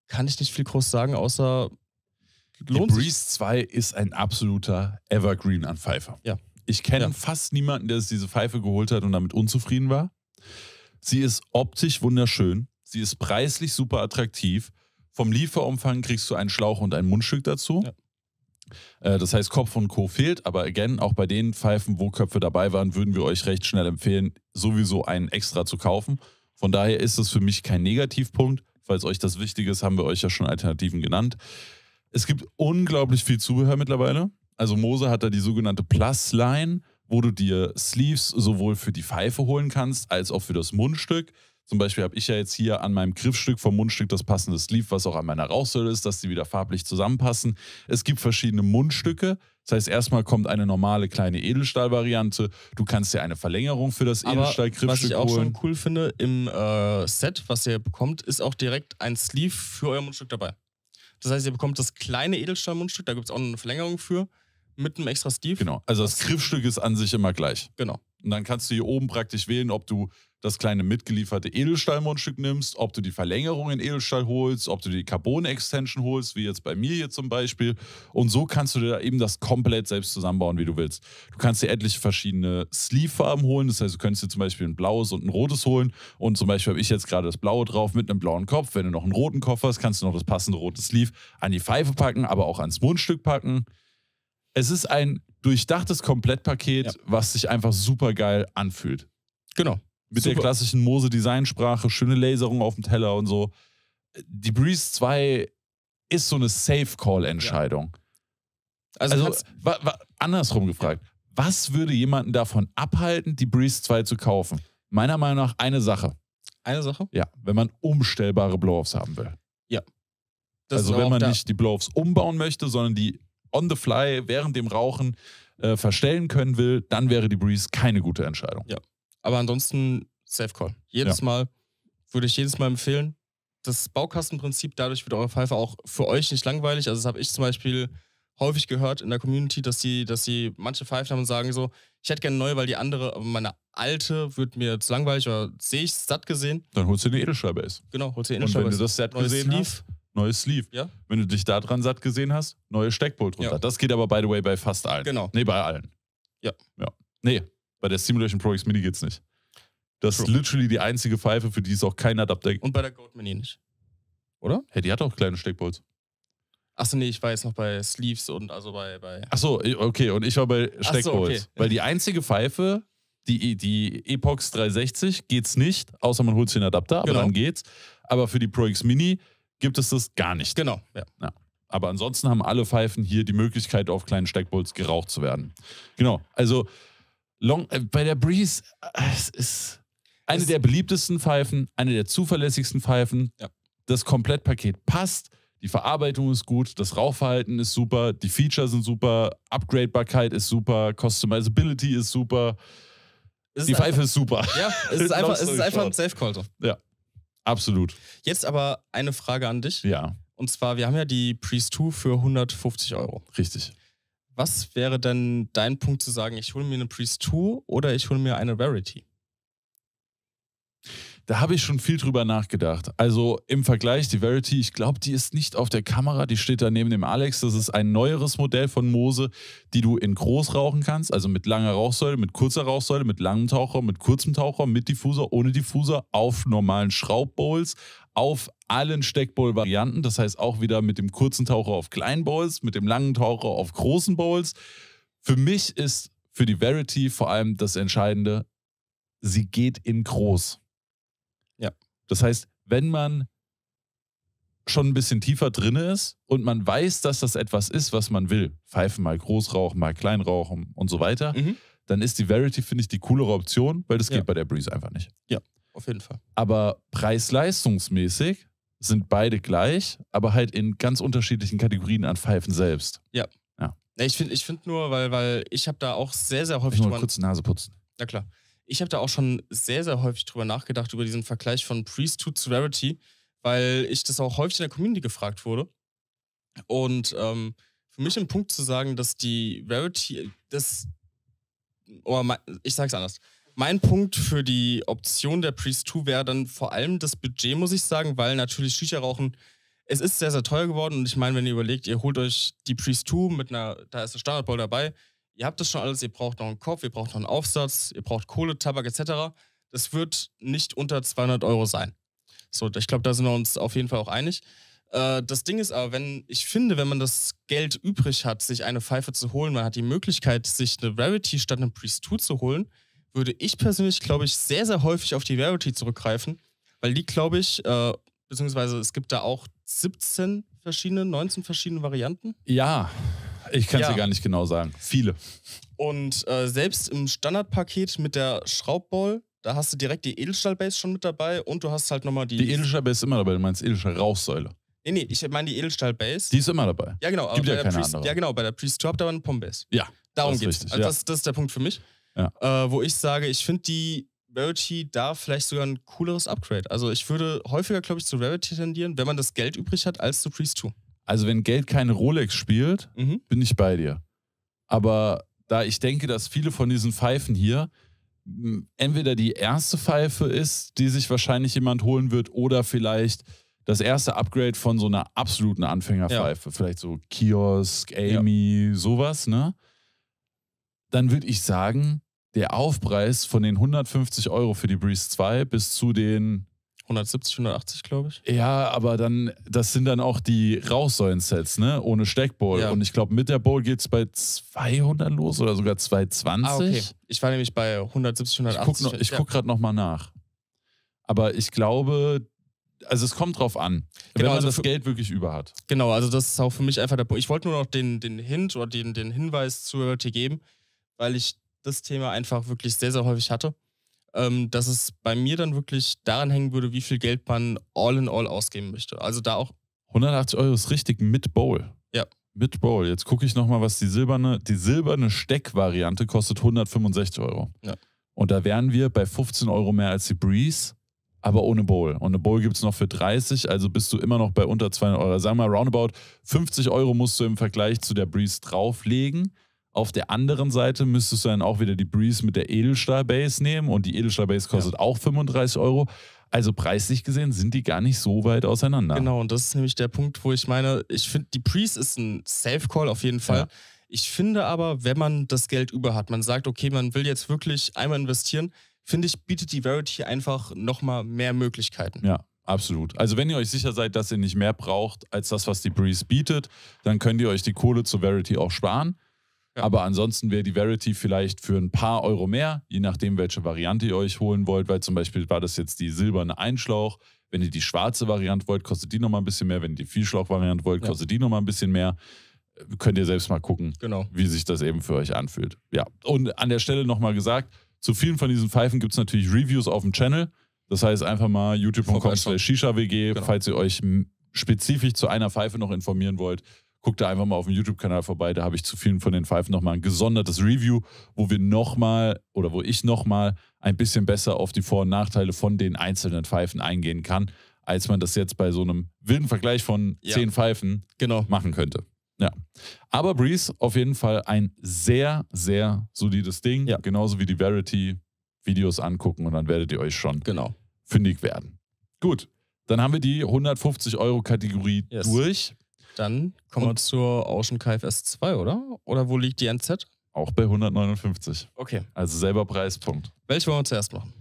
kann ich nicht viel groß sagen, außer Die lohnt sich. Breeze 2 ist ein absoluter Evergreen an Pfeife. Ja. Ich kenne Ja. fast niemanden, der sich diese Pfeife geholt hat und damit unzufrieden war. Sie ist optisch wunderschön. Sie ist preislich super attraktiv. Vom Lieferumfang kriegst du einen Schlauch und ein Mundstück dazu. Ja. Äh, Das heißt, Kopf und Co. fehlt, aber again, auch bei den Pfeifen, wo Köpfe dabei waren, würden wir euch recht schnell empfehlen, sowieso einen extra zu kaufen. Von daher ist es für mich kein Negativpunkt. Falls euch das wichtig ist, haben wir euch ja schon Alternativen genannt. Es gibt unglaublich viel Zubehör mittlerweile. Also Mose hat da die sogenannte Plus-Line, wo du dir Sleeves sowohl für die Pfeife holen kannst, als auch für das Mundstück. Zum Beispiel habe ich ja jetzt hier an meinem Griffstück vom Mundstück das passende Sleeve, was auch an meiner Rauchsäule ist, dass die wieder farblich zusammenpassen. Es gibt verschiedene Mundstücke. Das heißt, erstmal kommt eine normale kleine Edelstahl-Variante. Du kannst dir eine Verlängerung für das Aber was Edelstahl-Griffstück ich auch holen. schon cool finde, im äh, Set, was ihr bekommt, ist auch direkt ein Sleeve für euer Mundstück dabei. Das heißt, ihr bekommt das kleine Edelstahl-Mundstück, da gibt es auch eine Verlängerung für, mit einem extra Sleeve. Genau. Also das Griffstück ist an sich immer gleich. Genau. Und dann kannst du hier oben praktisch wählen, ob du das kleine mitgelieferte Edelstahlmundstück nimmst, ob du die Verlängerung in Edelstahl holst, ob du die Carbon-Extension holst, wie jetzt bei mir hier zum Beispiel. Und so kannst du dir da eben das komplett selbst zusammenbauen, wie du willst. Du kannst dir etliche verschiedene Sleeve-Farben holen. Das heißt, du könntest dir zum Beispiel ein blaues und ein rotes holen. Und zum Beispiel habe ich jetzt gerade das blaue drauf mit einem blauen Kopf. Wenn du noch einen roten Kopf hast, kannst du noch das passende rote Sleeve an die Pfeife packen, aber auch ans Mundstück packen. Es ist ein durchdachtes Komplettpaket, Ja. was sich einfach super geil anfühlt. Genau. Mit der Super. klassischen Mose-Designsprache, schöne Laserung auf dem Teller und so. Die Breeze 2 ist so eine Safe-Call-Entscheidung. Also, Also, kannst- wa, wa, andersrum gefragt, was würde jemanden davon abhalten, die Breeze 2 zu kaufen? Meiner Meinung nach eine Sache. eine Sache. Ja, wenn man umstellbare Blow-Offs haben will. Das also wenn man da- nicht die Blow-Offs umbauen möchte, sondern die on the fly während dem Rauchen äh, verstellen können will, dann wäre die Breeze keine gute Entscheidung. Ja. Aber ansonsten Safe Call. Jedes Ja. Mal würde ich jedes Mal empfehlen. Das Baukastenprinzip, dadurch wird eure Pfeife auch für euch nicht langweilig. Also das habe ich zum Beispiel häufig gehört in der Community, dass sie, dass sie manche Pfeifen haben und sagen so, ich hätte gerne neu, weil die andere, aber meine alte wird mir zu langweilig oder sehe ich satt gesehen. Dann holst du eine Edelstahlbase. Genau, holst du Und wenn du das neues gesehen Sleeve. hast, neues Sleeve. Ja. Wenn du dich da dran satt gesehen hast, neue Steckbolt drunter. Ja. Das geht aber, by the way, bei fast allen. Genau. Nee, bei allen. Ja. ja. Nee, bei der Simulation Pro X Mini geht's nicht. Das ist True. literally die einzige Pfeife, für die es auch kein Adapter gibt. Und bei der Goat Mini nicht. Hey, die hat auch kleine Steckbolts. Achso, nee, ich war jetzt noch bei Sleeves und also bei. bei Achso, okay, und ich war bei so, Steckbolts. okay. Weil die einzige Pfeife, die, die Epox 360, geht's nicht, außer man holt sich den Adapter, aber Genau. dann geht's. Aber für die Pro X Mini gibt es das gar nicht. genau, ja. Aber ansonsten haben alle Pfeifen hier die Möglichkeit, auf kleinen Steckbolts geraucht zu werden. Genau. Also Long, äh, bei der Breeze, äh, es ist eine Es- der beliebtesten Pfeifen, eine der zuverlässigsten Pfeifen. Ja. Das Komplettpaket passt. Die Verarbeitung ist gut, das Rauchverhalten ist super, die Features sind super, Upgradebarkeit ist super, Customizability ist super, Es die ist Pfeife ist super. einfach, ja, es ist einfach, es ist einfach ein. Safe Call. so. Absolut. Jetzt aber eine Frage an dich. Ja, Und zwar, wir haben ja die Priest 2 für 150 Euro. richtig. Was wäre denn dein Punkt zu sagen, ich hole mir eine Priest 2 oder ich hole mir eine Rarity? Da habe ich schon viel drüber nachgedacht. Also im Vergleich, die Verity, ich glaube, die ist nicht auf der Kamera, die steht da neben dem Alex. Das ist ein neueres Modell von Mose, die du in groß rauchen kannst, also mit langer Rauchsäule, mit kurzer Rauchsäule, mit langem Taucher, mit kurzem Taucher, mit Diffusor, ohne Diffusor, auf normalen Schraubbowls, auf allen Steckbowl-Varianten. Das heißt auch wieder mit dem kurzen Taucher auf kleinen Bowls, mit dem langen Taucher auf großen Bowls. Für mich ist für die Verity vor allem das Entscheidende, sie geht in groß. Das heißt, wenn man schon ein bisschen tiefer drin ist und man weiß, dass das etwas ist, was man will, Pfeifen mal groß rauchen, mal klein rauchen und so weiter, Mhm. dann ist die Verity, finde ich, die coolere Option, weil das Ja. geht bei der Breeze einfach nicht. Auf jeden Fall. Aber preis-leistungsmäßig sind beide gleich, aber halt in ganz unterschiedlichen Kategorien an Pfeifen selbst. Nee, ich finde ich find nur, weil, weil ich habe da auch sehr, sehr häufig Ich muss mal kurz die Nase putzen. Ja klar. Ich habe da auch schon sehr, sehr häufig drüber nachgedacht, über diesen Vergleich von Priesthood zu Rarity, weil ich das auch häufig in der Community gefragt wurde. Und ähm, für mich ein Punkt zu sagen, dass die Rarity, das, oder mein, ich sag's anders. Mein Punkt für die Option der Priest 2 wäre dann vor allem das Budget, muss ich sagen, weil natürlich Shisha-Rauchen, es ist sehr, sehr teuer geworden. Und ich meine, wenn ihr überlegt, ihr holt euch die Priest 2 mit einer, da ist der Standardball dabei, ihr habt das schon alles, ihr braucht noch einen Kopf, ihr braucht noch einen Aufsatz, ihr braucht Kohle, Tabak etc. Das wird nicht unter 200 Euro sein. So, ich glaube, da sind wir uns auf jeden Fall auch einig. Äh, das Ding ist aber, wenn ich finde, wenn man das Geld übrig hat, sich eine Pfeife zu holen, man hat die Möglichkeit, sich eine Rarity statt einem Priest 2 zu holen, würde ich persönlich, glaube ich, sehr, sehr häufig auf die Rarity zurückgreifen, weil die, glaube ich, äh, beziehungsweise es gibt da auch 17 verschiedene, 19 verschiedene Varianten. Ja, ich kann es Ja. dir gar nicht genau sagen. Viele. Und äh, selbst im Standardpaket mit der Schraubball, da hast du direkt die Edelstahlbase schon mit dabei und du hast halt nochmal die. Die Edelstahl ist immer dabei, du meinst Edelstahl Rauchsäule. nee, nee, ich meine die Edelstahlbase. Die ist immer dabei. ja, genau. gibt ja bei der keine Priest, andere. Ja, genau. Bei der Priest 2 habt ihr aber eine Pombase. Ja, Darum geht's. richtig, also ja. das, das ist der Punkt für mich. Ja. Äh, wo ich sage, ich finde die Rarity da vielleicht sogar ein cooleres Upgrade. Also ich würde häufiger, glaube ich, zu Rarity tendieren, wenn man das Geld übrig hat, als zu Priest 2. Also wenn Geld keine Rolex spielt, Mhm. bin ich bei dir. Aber da ich denke, dass viele von diesen Pfeifen hier entweder die erste Pfeife ist, die sich wahrscheinlich jemand holen wird, oder vielleicht das erste Upgrade von so einer absoluten Anfängerpfeife. Vielleicht so Kiosk, Amy, sowas, ne? Dann würde ich sagen, der Aufpreis von den 150 Euro für die Breeze 2 bis zu den 170, 180, glaube ich. ja, aber dann, das sind dann auch die Rauchsäulen-Sets, ne? Ohne Steckbowl. Ja. Und ich glaube, mit der Bowl geht es bei 200 los oder sogar 220. Ah, okay. Ich war nämlich bei 170, Ich 180. gucke noch, ich Ja. guck gerade nochmal nach. Aber ich glaube, also es kommt drauf an, wenn Genau, man also das Geld wirklich über hat. Genau, also das ist auch für mich einfach der Punkt. Ich wollte nur noch den, den Hint oder den, den Hinweis zu Rarity geben, weil ich das Thema einfach wirklich sehr, sehr häufig hatte. Ähm, dass es bei mir dann wirklich daran hängen würde, wie viel Geld man all in all ausgeben möchte. Also da auch, 180 Euro ist richtig mit Bowl. Ja. Mit Bowl. Jetzt gucke ich nochmal, was die silberne, die silberne Steck-Variante kostet 165 Euro. Ja. Und da wären wir bei 15 Euro mehr als die Breeze, aber ohne Bowl. Und eine Bowl gibt es noch für 30, also bist du immer noch bei unter 200 Euro. Sagen wir mal, roundabout 50 Euro musst du im Vergleich zu der Breeze drauflegen. Auf der anderen Seite müsstest du dann auch wieder die Breeze mit der Edelstahl-Base nehmen und die Edelstahl-Base kostet auch 35 Euro. Also preislich gesehen sind die gar nicht so weit auseinander. Genau, und das ist nämlich der Punkt, wo ich meine, ich finde, die Priest ist ein Safe-Call auf jeden Fall. Ja. Ich finde aber, wenn man das Geld über hat, man sagt, okay, man will jetzt wirklich einmal investieren, finde ich, bietet die Verity einfach nochmal mehr Möglichkeiten. Ja, absolut. Also wenn ihr euch sicher seid, dass ihr nicht mehr braucht als das, was die Breeze bietet, dann könnt ihr euch die Kohle zur Verity auch sparen. Ja. Aber ansonsten wäre die Verity vielleicht für ein paar Euro mehr, je nachdem, welche Variante ihr euch holen wollt, weil zum Beispiel war das jetzt die silberne Einschlauch. Wenn ihr die schwarze Variante wollt, kostet die nochmal ein bisschen mehr. Wenn ihr die Vielschlauch-Variante wollt, Ja. kostet die nochmal ein bisschen mehr. Könnt ihr selbst mal gucken, Genau. wie sich das eben für euch anfühlt. Ja, und an der Stelle nochmal gesagt, zu vielen von diesen Pfeifen gibt es natürlich Reviews auf dem Channel. Das heißt einfach mal youtube.com slash shisha-wg, Genau. falls ihr euch spezifisch zu einer Pfeife noch informieren wollt, guckt da einfach mal auf dem YouTube-Kanal vorbei. Da habe ich zu vielen von den Pfeifen nochmal ein gesondertes Review, wo wir nochmal oder wo ich nochmal ein bisschen besser auf die Vor- und Nachteile von den einzelnen Pfeifen eingehen kann, als man das jetzt bei so einem wilden Vergleich von Ja. zehn Pfeifen Genau. machen könnte. Ja. Aber Breeze auf jeden Fall ein sehr, sehr solides Ding. Ja. Genauso wie die Verity Videos angucken und dann werdet ihr euch schon Genau. fündig werden. Gut, dann haben wir die 150 Euro Kategorie Yes. durch. Dann kommen wir zur Ocean KFS 2, oder? Oder wo liegt die NZ? Auch bei 159. Okay. Also selber Preispunkt. Welche wollen wir zuerst machen?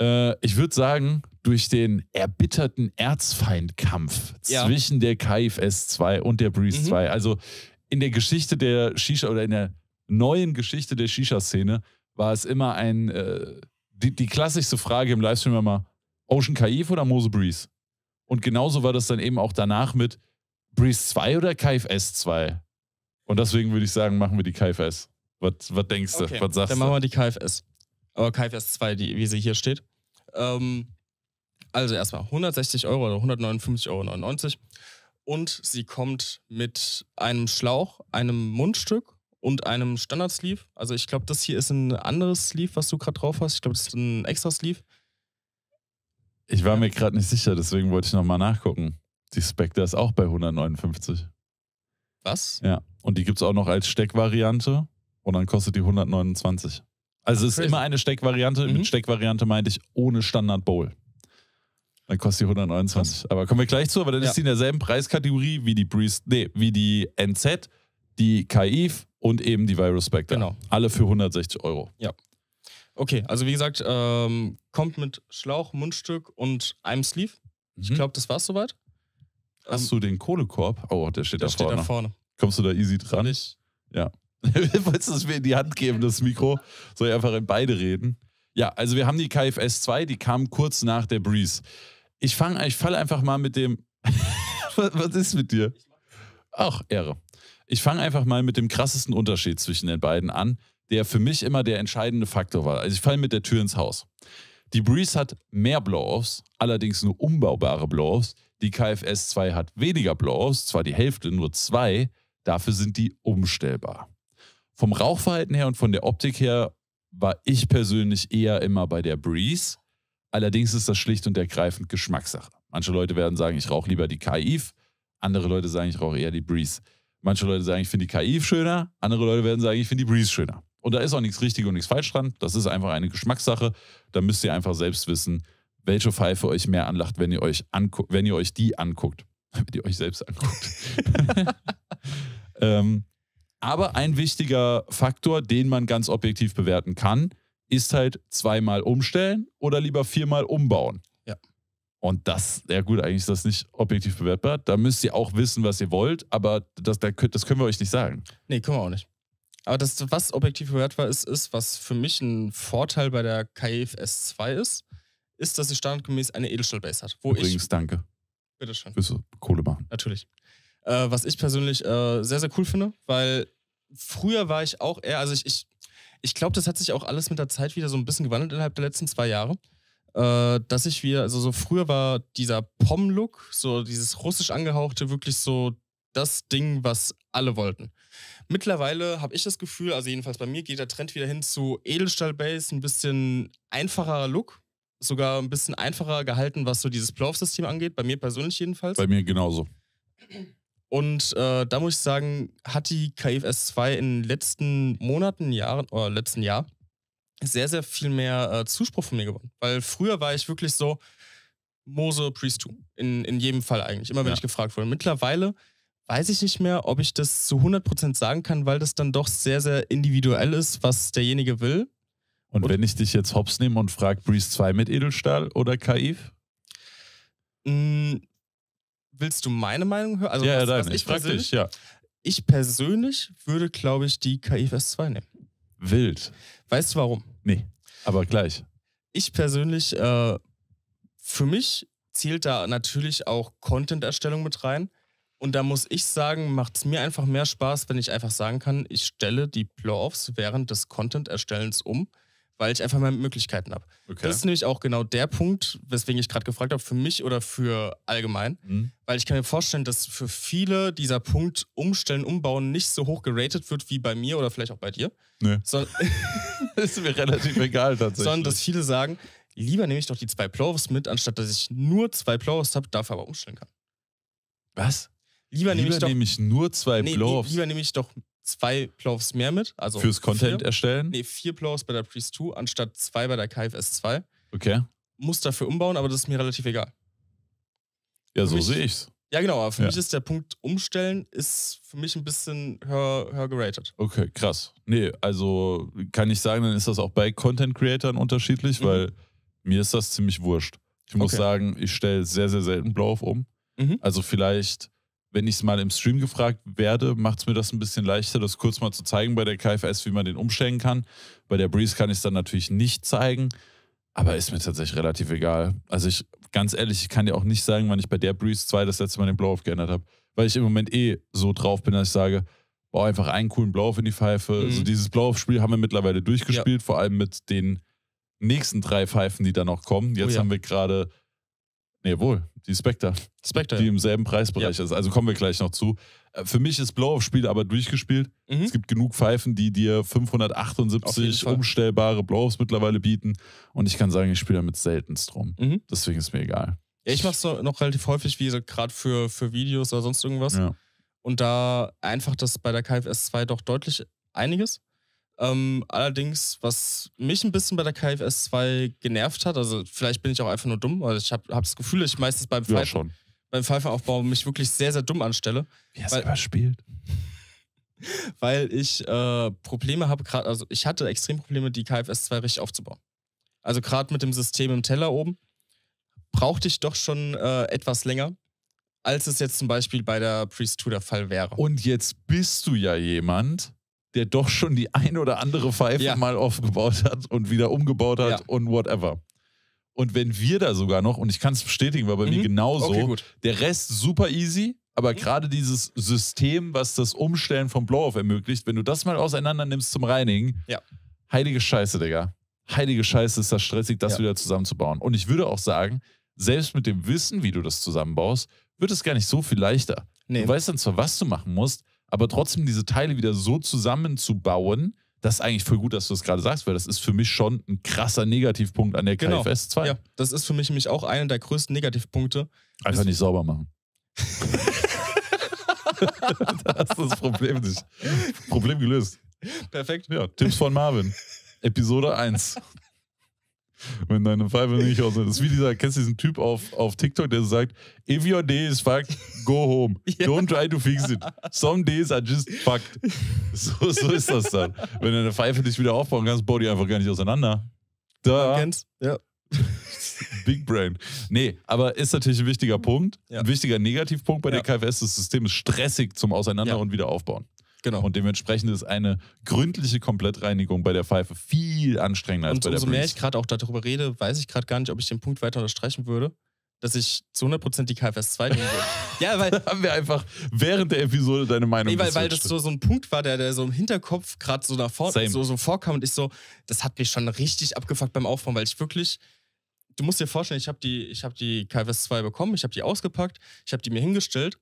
Äh, ich würde sagen, durch den erbitterten Erzfeindkampf Ja. zwischen der KFS 2 und der Breeze Mhm. 2, also in der Geschichte der Shisha oder in der neuen Geschichte der Shisha-Szene war es immer ein, äh, die, die klassischste Frage im Livestream war immer, Ocean Kaif oder Mose Breeze? Und genauso war das dann eben auch danach mit Breeze 2 oder KFS 2? Und deswegen würde ich sagen, machen wir die KFS. Was, was denkst du? Okay, Was sagst dann du? machen wir die KFS. Aber KFS 2, die, wie sie hier steht. Ähm, also erstmal 160 Euro oder 159,99 Euro. Und sie kommt mit einem Schlauch, einem Mundstück und einem Standard-Sleeve. Also ich glaube, das hier ist ein anderes Sleeve, was du gerade drauf hast. Ich glaube, das ist ein extra Sleeve. Ich war mir gerade nicht sicher, deswegen wollte ich nochmal nachgucken. Die Spectre ist auch bei 159. Was? Ja. Und die gibt es auch noch als Steckvariante und dann kostet die 129. Also es ist immer eine Steckvariante. Mhm. Mit Steckvariante meinte ich ohne Standard Bowl. Dann kostet die 129. Aber kommen wir gleich zu, aber dann Ja. ist die in derselben Preiskategorie wie die Breeze, nee, wie die NZ, die KIF und eben die Virus Spectre. Genau. Alle für 160 Euro. Okay, also wie gesagt, ähm, kommt mit Schlauch, Mundstück und einem Sleeve. Ich Mhm. glaube, das war's soweit. Hast du den Kohlekorb? Oh, der steht der da steht vorne. da vorne. Kommst du da easy dran? Ich, Wolltest du es mir in die Hand geben, das Mikro? Soll ich einfach in beide reden? Ja, also wir haben die KFS 2, die kam kurz nach der Breeze. Ich fange, ich falle einfach mal mit dem. was, was ist mit dir? Ach, Ehre. Ich fange einfach mal mit dem krassesten Unterschied zwischen den beiden an, der für mich immer der entscheidende Faktor war. Also ich falle mit der Tür ins Haus. Die Breeze hat mehr Blow-Offs, allerdings nur umbaubare Blow-Offs. Die KFS 2 hat weniger Blow-Offs, zwar die Hälfte, nur zwei, dafür sind die umstellbar. Vom Rauchverhalten her und von der Optik her war ich persönlich eher immer bei der Breeze. Allerdings ist das schlicht und ergreifend Geschmackssache. Manche Leute werden sagen, ich rauche lieber die KIF. Andere Leute sagen, ich rauche eher die Breeze. Manche Leute sagen, ich finde die KIF schöner. Andere Leute werden sagen, ich finde die Breeze schöner. Und da ist auch nichts richtig und nichts falsch dran. Das ist einfach eine Geschmackssache. Da müsst ihr einfach selbst wissen, welche Pfeife euch mehr anlacht, wenn ihr euch, angu wenn ihr euch die anguckt. Wenn ihr euch selbst anguckt. ähm, aber ein wichtiger Faktor, den man ganz objektiv bewerten kann, ist halt zweimal umstellen oder lieber viermal umbauen. Ja. Und das, ja gut, eigentlich ist das nicht objektiv bewertbar. Da müsst ihr auch wissen, was ihr wollt, aber das, das können wir euch nicht sagen. nee, können wir auch nicht. Aber das, was objektiv bewertbar ist, ist, was für mich ein Vorteil bei der KF S2 ist, ist, dass sie standardgemäß eine Edelstahlbase hat. Wo Übrigens, ich. danke. Bitteschön. Du Kohle machen? Natürlich. Äh, was ich persönlich äh, sehr, sehr cool finde, weil früher war ich auch eher, also ich, ich, ich glaube, das hat sich auch alles mit der Zeit wieder so ein bisschen gewandelt innerhalb der letzten zwei Jahre. Äh, dass ich wieder, also so früher war dieser Pom-Look, so dieses russisch angehauchte, wirklich so das Ding, was alle wollten. Mittlerweile habe ich das Gefühl, also jedenfalls bei mir geht der Trend wieder hin zu Edelstahl-Base, ein bisschen einfacherer Look, sogar ein bisschen einfacher gehalten, was so dieses Blow-Off-System angeht, bei mir persönlich jedenfalls. Bei mir genauso. Und äh, da muss ich sagen, hat die KFS 2 in den letzten Monaten, Jahren oder letzten Jahr sehr, sehr viel mehr äh, Zuspruch von mir gewonnen. Weil früher war ich wirklich so Mose Priest 2. In, in jedem Fall eigentlich, immer wenn Ja. ich gefragt wurde. Mittlerweile weiß ich nicht mehr, ob ich das zu 100% sagen kann, weil das dann doch sehr, sehr individuell ist, was derjenige will. Und Und- wenn ich dich jetzt hops nehme und frage, Breeze 2 mit Edelstahl oder KIF? Mm, willst du meine Meinung hören? Also ja, ja, was, was deine. Ich frag persönlich, dich, ja. ich persönlich würde, glaube ich, die KIFS 2 nehmen. Wild. Weißt du warum? Nee, aber gleich. ich persönlich, äh, für mich zählt da natürlich auch Content-Erstellung mit rein. Und da muss ich sagen, macht es mir einfach mehr Spaß, wenn ich einfach sagen kann, ich stelle die Blow-Offs während des Content-Erstellens um, weil ich einfach mehr Möglichkeiten habe. Okay. Das ist nämlich auch genau der Punkt, weswegen ich gerade gefragt habe, für mich oder für allgemein. Hm? Weil ich kann mir vorstellen, dass für viele dieser Punkt Umstellen, Umbauen nicht so hoch geratet wird wie bei mir oder vielleicht auch bei dir. Nö. Sondern, ist mir relativ egal tatsächlich. sondern dass viele sagen, lieber nehme ich doch die zwei Plovers mit, anstatt dass ich nur zwei Plovers habe, dafür aber umstellen kann. Was? Lieber, nehme Lieber ich doch, nehme ich nur zwei nee, Blow-Offs lieber nehme ich doch zwei Plovers mehr mit, also fürs Content vier, erstellen. nee, vier Plovers bei der Priest 2 anstatt zwei bei der KFS 2. Okay. Muss dafür umbauen, aber das ist mir relativ egal. Ja, Für so sehe ich's. Ja, genau, aber für Ja. mich ist der Punkt Umstellen ist für mich ein bisschen höher, höher geratet. Okay, krass. Nee, also kann ich sagen, dann ist das auch bei Content Creatern unterschiedlich, Mhm. weil mir ist das ziemlich wurscht. Ich muss Okay. sagen, ich stelle sehr, sehr selten Blow-Off um. Mhm. Also vielleicht, wenn ich es mal im Stream gefragt werde, macht es mir das ein bisschen leichter, das kurz mal zu zeigen bei der KFS, wie man den umstellen kann. Bei der Breeze kann ich es dann natürlich nicht zeigen, aber ist mir tatsächlich relativ egal. Also ich, ganz ehrlich, ich kann dir auch nicht sagen, wann ich bei der Breeze 2 das letzte Mal den Blow-Off geändert habe, weil ich im Moment eh so drauf bin, dass ich sage, bau einfach einen coolen Blow-Off in die Pfeife. Mhm. So dieses Blow-Off-Spiel haben wir mittlerweile durchgespielt, vor allem mit den nächsten drei Pfeifen, die da noch kommen. Jetzt Oh ja. haben wir gerade, nee, wohl, die Spectre Spectre. die im selben Preisbereich ist. Also kommen wir gleich noch zu. Äh, Für mich ist Blow-Off-Spiel aber durchgespielt. Mhm. Es gibt genug Pfeifen, die dir Auf jeden 578 Fall. umstellbare Blow-Offs mittlerweile bieten. Und ich kann sagen, ich spiele damit seltenst drum. Mhm. Deswegen ist mir egal. Ja, ich mache es noch relativ häufig, wie gerade für, für Videos oder sonst irgendwas. Ja. Und da einfach das bei der KFS 2 doch deutlich einiges. Ähm, allerdings, was mich ein bisschen bei der KFS 2 genervt hat, also vielleicht bin ich auch einfach nur dumm, weil ich habe hab das Gefühl, dass ich meistens beim, ja, Pfeifen, beim Pfeifenaufbau mich wirklich sehr, sehr dumm anstelle, Wie hast Weil- du überspielt? weil ich äh, Probleme habe, gerade, also ich hatte extrem Probleme, die KFS 2 richtig aufzubauen. Also gerade mit dem System im Teller oben brauchte ich doch schon äh, etwas länger, als es jetzt zum Beispiel bei der Priest 2 der Fall wäre. Und jetzt bist du ja jemand, der doch schon die ein oder andere Pfeife Ja. mal aufgebaut hat und wieder umgebaut hat Ja. und whatever. Und wenn wir da sogar noch, und ich kann es bestätigen, war bei mir Mhm. genauso, okay. Der Rest super easy, aber Mhm. gerade dieses System, was das Umstellen vom Blow-Off ermöglicht, wenn du das mal auseinander nimmst zum Reinigen, Ja. heilige Scheiße, Digga. Heilige Scheiße ist das stressig, das Ja. wieder zusammenzubauen. Und ich würde auch sagen, selbst mit dem Wissen, wie du das zusammenbaust, wird es gar nicht so viel leichter. Nee. Du weißt dann zwar, was du machen musst, aber trotzdem diese Teile wieder so zusammenzubauen, das ist eigentlich voll gut, dass du das gerade sagst, weil das ist für mich schon ein krasser Negativpunkt an der Genau. KFS 2. Ja, das ist für mich nämlich auch einer der größten Negativpunkte. Einfach nicht sauber machen. das ist das Problem nicht. Problem gelöst. Perfekt. Ja, Tipps von Marvin. Episode 1. Wenn deine Pfeife nicht aus Das ist wie dieser, kennst du diesen Typ auf, auf TikTok, der sagt, if your day is fucked, go home. Ja. Don't try to fix it. Some days are just fucked. So, so ist das dann. Wenn du eine Pfeife nicht wieder aufbauen kannst, bau die einfach gar nicht auseinander. Da. Kennst? Ja. Big Brain. Nee, aber ist natürlich ein wichtiger Punkt. Ja. Ein wichtiger Negativpunkt bei Ja. der KFS. Das System ist stressig zum Auseinander- Ja. und Wiederaufbauen. Genau. Und dementsprechend ist eine gründliche Komplettreinigung bei der Pfeife viel anstrengender als Und bei der umso mehr Breeze. ich gerade auch darüber rede, weiß ich gerade gar nicht, ob ich den Punkt weiter unterstreichen würde, dass ich zu 100% die KFS 2 nehmen würde. ja, weil, Da haben wir einfach während der Episode deine Meinung nee, weil, weil das so, so ein Punkt war, der, der so im Hinterkopf gerade so nach vorne so, so vorkam und ich so, das hat mich schon richtig abgefuckt beim Aufbauen, weil ich wirklich, du musst dir vorstellen, ich habe die, ich hab die KFS 2 bekommen, ich habe die ausgepackt, ich habe die mir hingestellt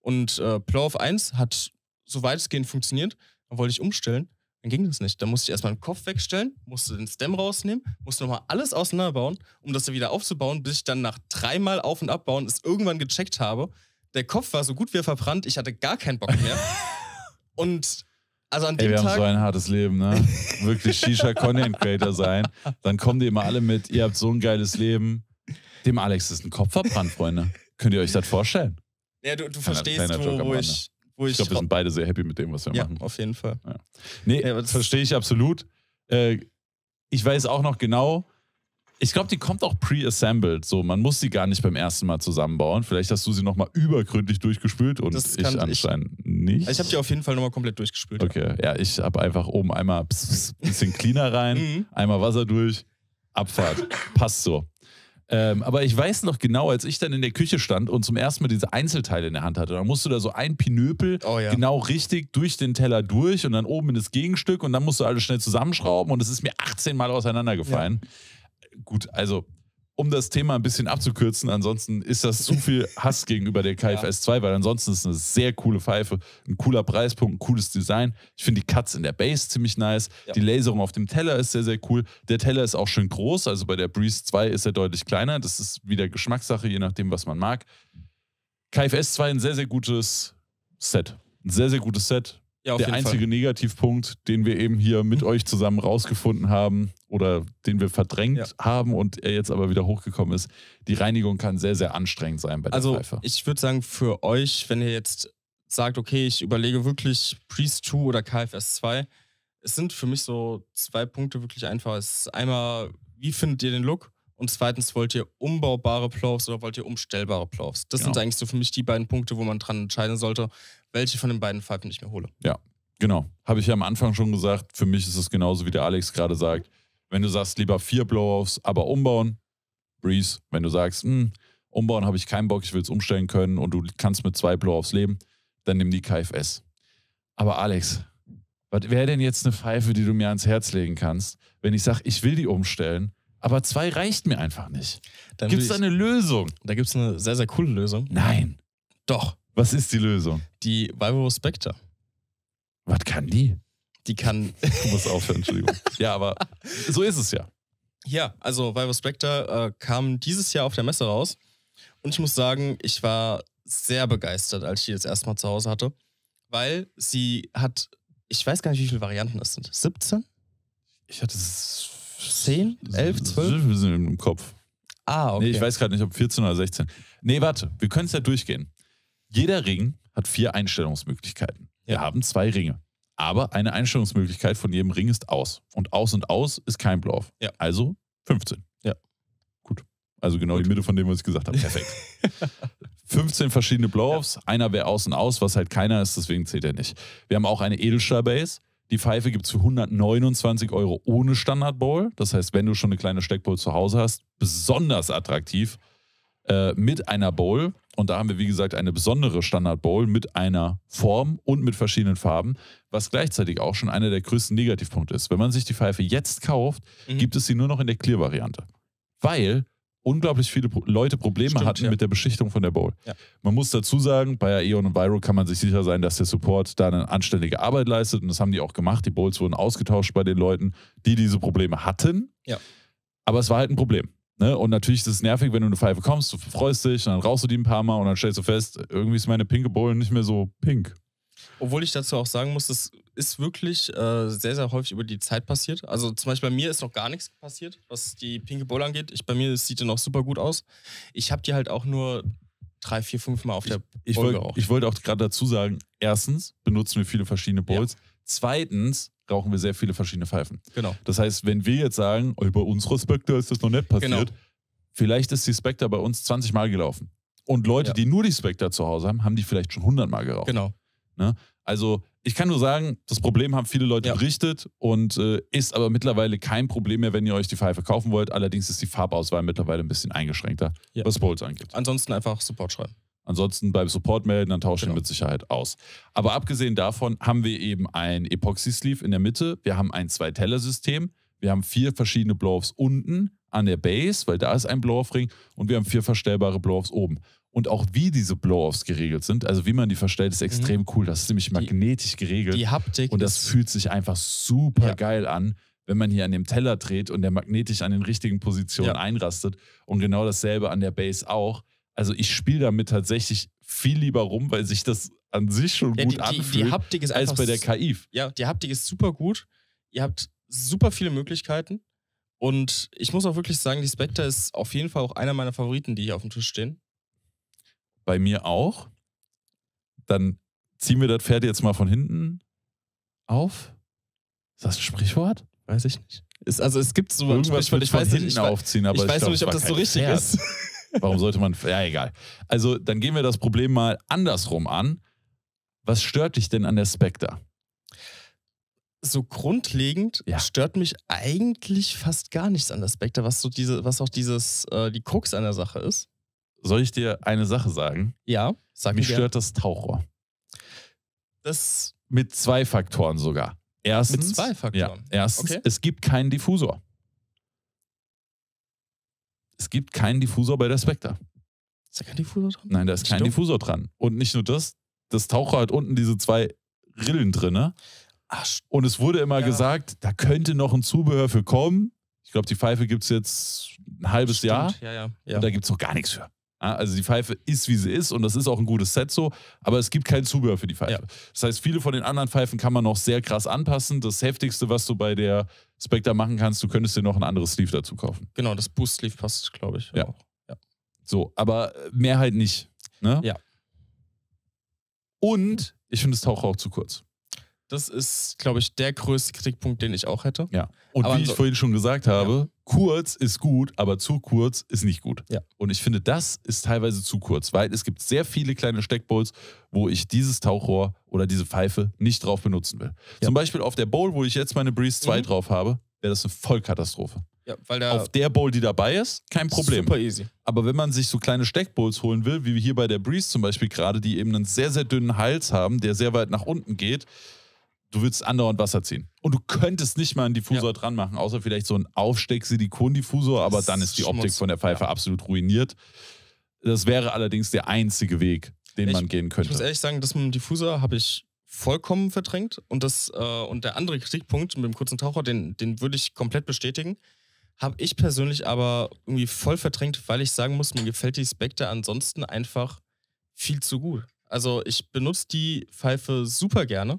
Und äh, Blow-Off 1 hat so weitestgehend funktioniert. Dann wollte ich umstellen. Dann ging das nicht. Dann musste ich erstmal den Kopf wegstellen, musste den Stem rausnehmen, musste nochmal alles auseinanderbauen, um das wieder aufzubauen, bis ich dann nach dreimal Auf- und Abbauen es irgendwann gecheckt habe. Der Kopf war so gut wie verbrannt, ich hatte gar keinen Bock mehr. und also an Ey, dem wir haben Tag. so ein hartes Leben, ne? Wirklich Shisha Content Creator sein. Dann kommen die immer alle mit, ihr habt so ein geiles Leben. Dem Alex ist ein Kopf verbrannt, Freunde. Könnt ihr euch das vorstellen? ja, du, du Kleiner- verstehst, kleiner Joke wo, am wo Rande. ich. Wo ich, Ich glaube, wir sind beide sehr happy mit dem, was wir ja, machen. auf jeden Fall. Nee, Ja, aber das- verstehe ich absolut. Äh, ich weiß auch noch genau, ich glaube, die kommt auch pre-assembled. So, man muss sie gar nicht beim ersten Mal zusammenbauen. Vielleicht hast du sie nochmal übergründlich durchgespült und Das ich kann- ich- anscheinend nicht. Ich habe die auf jeden Fall nochmal komplett durchgespült. Okay, ja, ich habe einfach oben einmal pss, bisschen cleaner rein, Mhm. einmal Wasser durch, Abfahrt. Passt so. Ähm, aber ich weiß noch genau, als ich dann in der Küche stand und zum ersten Mal diese Einzelteile in der Hand hatte, dann musst du da so ein Pinöpel Oh ja. genau richtig durch den Teller durch und dann oben in das Gegenstück und dann musst du alles schnell zusammenschrauben und es ist mir 18 Mal auseinandergefallen. Gut, also um das Thema ein bisschen abzukürzen, ansonsten ist das zu viel Hass gegenüber der KFS 2, weil ansonsten ist es eine sehr coole Pfeife, ein cooler Preispunkt, ein cooles Design. Ich finde die Cuts in der Base ziemlich nice. Ja. Die Laserung auf dem Teller ist sehr, sehr cool. Der Teller ist auch schön groß, also bei der Breeze 2 ist er deutlich kleiner. Das ist wieder Geschmackssache, je nachdem, was man mag. KFS 2 ein sehr, sehr gutes Set. Ein sehr, sehr gutes Set. Ja, Der einzige Fall. Negativpunkt, den wir eben hier mit euch zusammen rausgefunden haben oder den wir verdrängt Ja. haben und er jetzt aber wieder hochgekommen ist, die Reinigung kann sehr, sehr anstrengend sein bei der Also, Pfeife. ich würde sagen, für euch, wenn ihr jetzt sagt, okay, ich überlege wirklich Priest 2 oder KFS 2, es sind für mich so zwei Punkte wirklich einfach. Es ist einmal, wie findet ihr den Look? Und zweitens, wollt ihr umbaubare Plows oder wollt ihr umstellbare Plows? Das sind Genau. eigentlich so für mich die beiden Punkte, wo man dran entscheiden sollte, welche von den beiden Pfeifen ich mir hole. Genau. Habe ich ja am Anfang schon gesagt. Für mich ist es genauso, wie der Alex gerade sagt. Wenn du sagst, lieber vier Blow-Offs, aber umbauen, Breeze. Wenn du sagst, hm, umbauen habe ich keinen Bock, ich will es umstellen können und du kannst mit zwei Blow-Offs leben, dann nimm die KFS. Aber Alex, was wäre denn jetzt eine Pfeife, die du mir ans Herz legen kannst, wenn ich sage, ich will die umstellen, aber zwei reicht mir einfach nicht? Gibt es da eine Lösung? da gibt es eine sehr, sehr coole Lösung. Nein. Doch, Was ist die Lösung? die Vibro Spectre. Was kann die? Die kann Du musst aufhören, Entschuldigung. ja, aber so ist es ja. Ja, also Vivo Spectre äh, kam dieses Jahr auf der Messe raus. Und ich muss sagen, ich war sehr begeistert, als ich die das erste Mal zu Hause hatte. Weil sie hat, ich weiß gar nicht, wie viele Varianten es sind. 17? Ich hatte es 10, 11, 12? Wir sind im Kopf. Ah, okay. Nee, ich weiß gerade nicht, ob 14 oder 16. Nee, warte, wir können es ja durchgehen. Jeder Ring hat vier Einstellungsmöglichkeiten. Wir Ja. haben zwei Ringe. Aber eine Einstellungsmöglichkeit von jedem Ring ist aus. Und aus und aus ist kein Blow-Off. Ja. Also 15. Ja. Gut. Also genau die Mitte von dem, was ich gesagt habe. Perfekt. 15 verschiedene Blow-Offs. Einer wäre aus und aus, was halt keiner ist, deswegen zählt er nicht. Wir haben auch eine Edelstahl-Base. Die Pfeife gibt es für 129 Euro ohne Standard-Bowl. Das heißt, wenn du schon eine kleine Steckbowl zu Hause hast, besonders attraktiv äh, mit einer Bowl. Und da haben wir, wie gesagt, eine besondere Standard-Bowl mit einer Form und mit verschiedenen Farben, was gleichzeitig auch schon einer der größten Negativpunkte ist. Wenn man sich die Pfeife jetzt kauft, Mhm. gibt es sie nur noch in der Clear-Variante. Weil unglaublich viele Leute Probleme Stimmt, hatten ja. mit der Beschichtung von der Bowl. Ja. Man muss dazu sagen, bei Aeon und Viro kann man sich sicher sein, dass der Support da eine anständige Arbeit leistet und das haben die auch gemacht. Die Bowls wurden ausgetauscht bei den Leuten, die diese Probleme hatten. Ja. Aber es war halt ein Problem. Ne? Und natürlich ist es nervig, wenn du eine Pfeife kommst, du freust dich, und dann rauchst du die ein paar Mal und dann stellst du fest, irgendwie ist meine pinke Bowl nicht mehr so pink. Obwohl ich dazu auch sagen muss, das ist wirklich äh, sehr, sehr häufig über die Zeit passiert. Also zum Beispiel bei mir ist noch gar nichts passiert, was die pinke Bowl angeht. Ich, bei mir sieht die noch super gut aus. Ich habe die halt auch nur drei, vier, fünf Mal auf der Ich Bowl wollte geraucht. ich wollte auch gerade dazu sagen, erstens benutzen wir viele verschiedene Bowls. Zweitens rauchen wir sehr viele verschiedene Pfeifen. Genau. Das heißt, wenn wir jetzt sagen, oh, bei unserer Spectre ist das noch nicht passiert, Genau. vielleicht ist die Spectre bei uns 20 Mal gelaufen. Und Leute, Ja. die nur die Spectre zu Hause haben, haben die vielleicht schon 100 Mal geraucht. Genau. Also ich kann nur sagen, das Problem haben viele Leute Ja. berichtet und äh, ist aber mittlerweile kein Problem mehr, wenn ihr euch die Pfeife kaufen wollt. Allerdings ist die Farbauswahl mittlerweile ein bisschen eingeschränkter, Ja. was Bowls angeht. Ansonsten einfach Support schreiben. Ansonsten beim Support melden, dann tauschen Genau. wir mit Sicherheit aus. Aber abgesehen davon haben wir eben ein Epoxy-Sleeve in der Mitte, wir haben ein Zwei-Teller-System, wir haben vier verschiedene Blow-Offs unten an der Base, weil da ist ein Blow-Off-Ring und wir haben vier verstellbare Blow-Offs oben. Und auch wie diese Blow-Offs geregelt sind, also wie man die verstellt, ist extrem cool. Das ist nämlich Mhm. Die- magnetisch geregelt. Die Haptik und das fühlt sich einfach super Ja. geil an, wenn man hier an dem Teller dreht und der magnetisch an den richtigen Positionen Ja. einrastet. Und genau dasselbe an der Base auch. Also ich spiele damit tatsächlich viel lieber rum, weil sich das an sich schon ja, gut die, die, anfühlt, die Haptik ist als bei der KI. Ja, die Haptik ist super gut. Ihr habt super viele Möglichkeiten. Und ich muss auch wirklich sagen, die Spectre ist auf jeden Fall auch einer meiner Favoriten, die hier auf dem Tisch stehen. Bei mir auch. Dann ziehen wir das Pferd jetzt mal von hinten auf. Ist das ein Sprichwort? Weiß ich nicht. Ist, also es gibt so Irgendwas Sprichwort, mit ich von weiß hinten nicht, ich, aufziehen, aber ich ich, weiß glaub, nur nicht, ob das so richtig Pferd. ist. Warum sollte man. Ja, egal. Also, dann gehen wir das Problem mal andersrum an. Was stört dich denn an der Spectre? So grundlegend Ja. stört mich eigentlich fast gar nichts an der Spectre, was so diese, was auch dieses, äh, die Krux an der Sache ist. Soll ich dir eine Sache sagen? Ja, sag Mich mir stört das Tauchrohr. das Mit zwei Faktoren sogar. Erstens, Mit zwei Faktoren? Ja, erstens, Okay. es gibt keinen Diffusor. Es gibt keinen Diffusor bei der Spectre. ist da kein Diffusor dran? Nein, da ist kein Stimmt. Diffusor dran. Und nicht nur das, das Taucher hat unten diese zwei Rillen drin. Ach, st- Und es wurde immer Ja. gesagt, da könnte noch ein Zubehör für kommen. Ich glaube, die Pfeife gibt es jetzt ein halbes stimmt. Jahr. Ja, ja. ja. Und da gibt es noch gar nichts für. Ja, also die Pfeife ist, wie sie ist und das ist auch ein gutes Set so, aber es gibt kein Zubehör für die Pfeife. Ja. Das heißt, viele von den anderen Pfeifen kann man noch sehr krass anpassen. Das Heftigste, was du bei der Spectre machen kannst, du könntest dir noch ein anderes Sleeve dazu kaufen. Genau, das Boost Sleeve passt, glaube ich. Ja. Auch. So, aber äh, mehr halt nicht. Ne? Ja. Und ich finde das Taucher auch zu kurz. Das ist, glaube ich, der größte Kritikpunkt, den ich auch hätte. Ja. Und Aber wie ich vorhin schon gesagt habe, kurz ist gut, aber zu kurz ist nicht gut. Ja. Und ich finde, das ist teilweise zu kurz, weil es gibt sehr viele kleine Steckbowls, wo ich dieses Tauchrohr oder diese Pfeife nicht drauf benutzen will. Ja. Zum Beispiel auf der Bowl, wo ich jetzt meine Breeze 2 Mhm. drauf habe, wäre das eine Vollkatastrophe. Ja, der Auf der Bowl, die dabei ist, kein Problem. super easy. Aber wenn man sich so kleine Steckbowls holen will, wie hier bei der Breeze zum Beispiel gerade, die eben einen sehr, sehr dünnen Hals haben, der sehr weit nach unten geht, du willst andauernd Wasser ziehen. Und du könntest nicht mal einen Diffusor dran machen, außer vielleicht so einen Aufsteck-Silikon-Diffusor, aber Das dann ist die Optik von der Pfeife Ja. absolut ruiniert. Das wäre allerdings der einzige Weg, den Ich- man gehen Ich muss könnte. ehrlich sagen, das mit dem Diffuser habe ich vollkommen verdrängt. Und, das, äh, und der andere Kritikpunkt mit dem kurzen Taucher, den, den würde ich komplett bestätigen. Habe ich persönlich aber irgendwie voll verdrängt, weil ich sagen muss, mir gefällt die Spectre ansonsten einfach viel zu gut. Also ich benutze die Pfeife super gerne.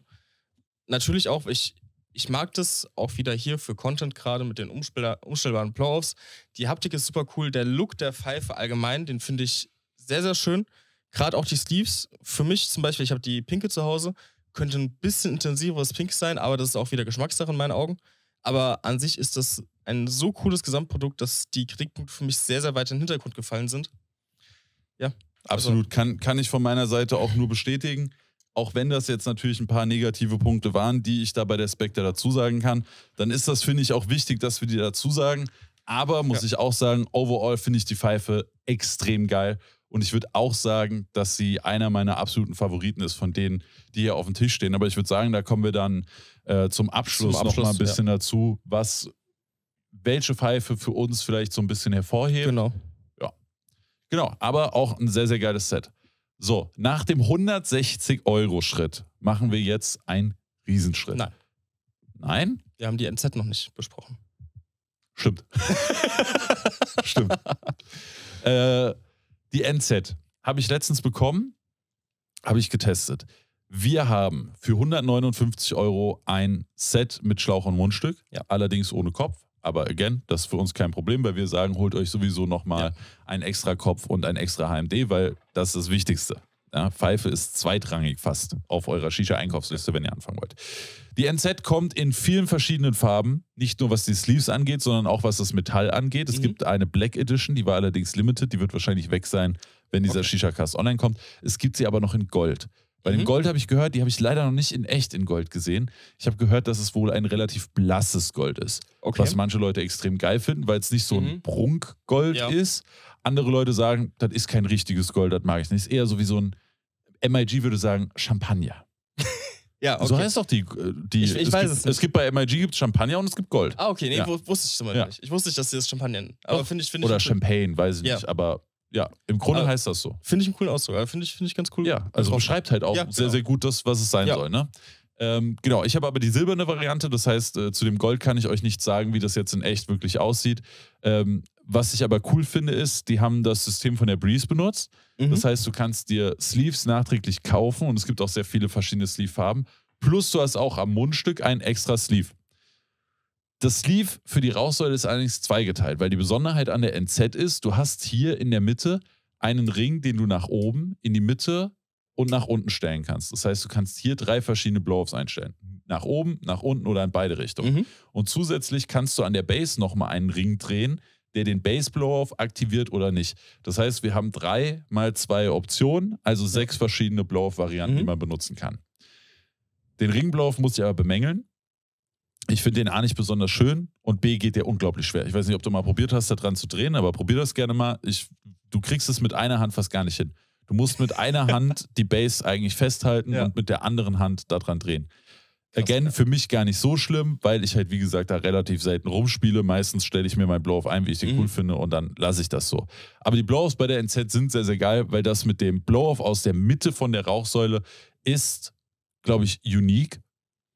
Natürlich auch, ich, ich mag das auch wieder hier für Content gerade mit den umstell umstellbaren Blow-Offs. Die Haptik ist super cool. Der Look der Pfeife allgemein, den finde ich sehr, sehr schön. Gerade auch die Sleeves. Für mich zum Beispiel, ich habe die pinke zu Hause, könnte ein bisschen intensiveres Pink sein, aber das ist auch wieder Geschmackssache in meinen Augen. Aber an sich ist das ein so cooles Gesamtprodukt, dass die Kritikpunkte für mich sehr, sehr weit in den Hintergrund gefallen sind. Absolut, kann, kann ich von meiner Seite auch nur bestätigen. Auch wenn das jetzt natürlich ein paar negative Punkte waren, die ich da bei der Spectre dazu sagen kann, dann ist das, finde ich, auch wichtig, dass wir die dazu sagen. Aber muss Ja. ich auch sagen, overall finde ich die Pfeife extrem geil. Und ich würde auch sagen, dass sie einer meiner absoluten Favoriten ist von denen, die hier auf dem Tisch stehen. Aber ich würde sagen, da kommen wir dann äh, zum Abschluss, Zum noch mal ein Abschluss, bisschen dazu, was welche Pfeife für uns vielleicht so ein bisschen hervorhebt. Genau. Genau, aber auch ein sehr, sehr geiles Set. So, nach dem 160-Euro-Schritt machen wir jetzt einen Riesenschritt. Nein. Nein? Wir haben die NZ noch nicht besprochen. Stimmt. Stimmt. Äh, die NZ habe ich letztens bekommen, habe ich getestet. Wir haben für 159 Euro ein Set mit Schlauch und Mundstück, Ja. allerdings ohne Kopf. Aber again, das ist für uns kein Problem, weil wir sagen, holt euch sowieso nochmal Ja. einen extra Kopf und ein extra HMD, weil das ist das Wichtigste. Ja, Pfeife ist zweitrangig fast auf eurer Shisha-Einkaufsliste, wenn ihr anfangen wollt. Die NZ kommt in vielen verschiedenen Farben, nicht nur was die Sleeves angeht, sondern auch was das Metall angeht. Es Mhm. gibt eine Black Edition, die war allerdings limited, die wird wahrscheinlich weg sein, wenn dieser Okay. Shisha-Cast online kommt. Es gibt sie aber noch in Gold. Bei dem Mhm. Gold habe ich gehört, die habe ich leider noch nicht in echt in Gold gesehen. Ich habe gehört, dass es wohl ein relativ blasses Gold ist. Okay. Was manche Leute extrem geil finden, weil es nicht so ein Mhm. Prunkgold Ja. ist. Andere Leute sagen, das ist kein richtiges Gold, das mag ich nicht. Ist eher so wie so ein MIG würde sagen, Champagner. Ja, okay. So heißt doch die. äh, die Ich- ich es weiß gibt, es nicht. Es gibt bei MIG gibt's Champagner und es gibt Gold. ah, okay, nee, Ja. wu- wusste ich zum Beispiel Ja. nicht. Ich wusste nicht, dass sie das Champagner nennen. Aber finde ich, finde ich. Oder Champagne, weiß ich nicht. Aber Ja, im Grunde Aber- heißt das so. Finde ich einen coolen Ausdruck. Finde ich, finde ich ganz cool. Ja, also beschreibt halt auch Ja, sehr, genau. sehr gut das, was es sein Ja. soll. Ne? Ähm, genau, ich habe aber die silberne Variante, das heißt, äh, zu dem Gold kann ich euch nicht sagen, wie das jetzt in echt wirklich aussieht. Ähm, was ich aber cool finde, ist, die haben das System von der Breeze benutzt. Mhm. Das heißt, du kannst dir Sleeves nachträglich kaufen und es gibt auch sehr viele verschiedene Sleeve-Farben. Plus du hast auch am Mundstück ein extra Sleeve. Das Sleeve für die Rauchsäule ist allerdings zweigeteilt, weil die Besonderheit an der NZ ist, du hast hier in der Mitte einen Ring, den du nach oben, in die Mitte und nach unten stellen kannst. Das heißt, du kannst hier drei verschiedene Blow-Offs einstellen. Nach oben, nach unten oder in beide Richtungen. Mhm. Und zusätzlich kannst du an der Base nochmal einen Ring drehen, der den Base Blow-Off aktiviert oder nicht. Das heißt, wir haben drei mal zwei Optionen, also sechs verschiedene Blow-Off-Varianten, Mhm. die man benutzen kann. Den Ring Blow-Off muss ich aber bemängeln. Ich finde den A nicht besonders schön und B geht der unglaublich schwer. Ich weiß nicht, ob du mal probiert hast, da dran zu drehen, aber probier das gerne mal. Ich, du kriegst es mit einer Hand fast gar nicht hin. Du musst mit einer Hand die Base eigentlich festhalten Ja. und mit der anderen Hand daran drehen. Krass, Again, für mich gar nicht so schlimm, weil ich halt, wie gesagt, da relativ selten rumspiele. Meistens stelle ich mir mein Blow-Off ein, wie ich den Mhm. cool finde und dann lasse ich das so. Aber die Blow-Offs bei der NZ sind sehr, sehr geil, weil das mit dem Blow-Off aus der Mitte von der Rauchsäule ist, glaube ich, unique.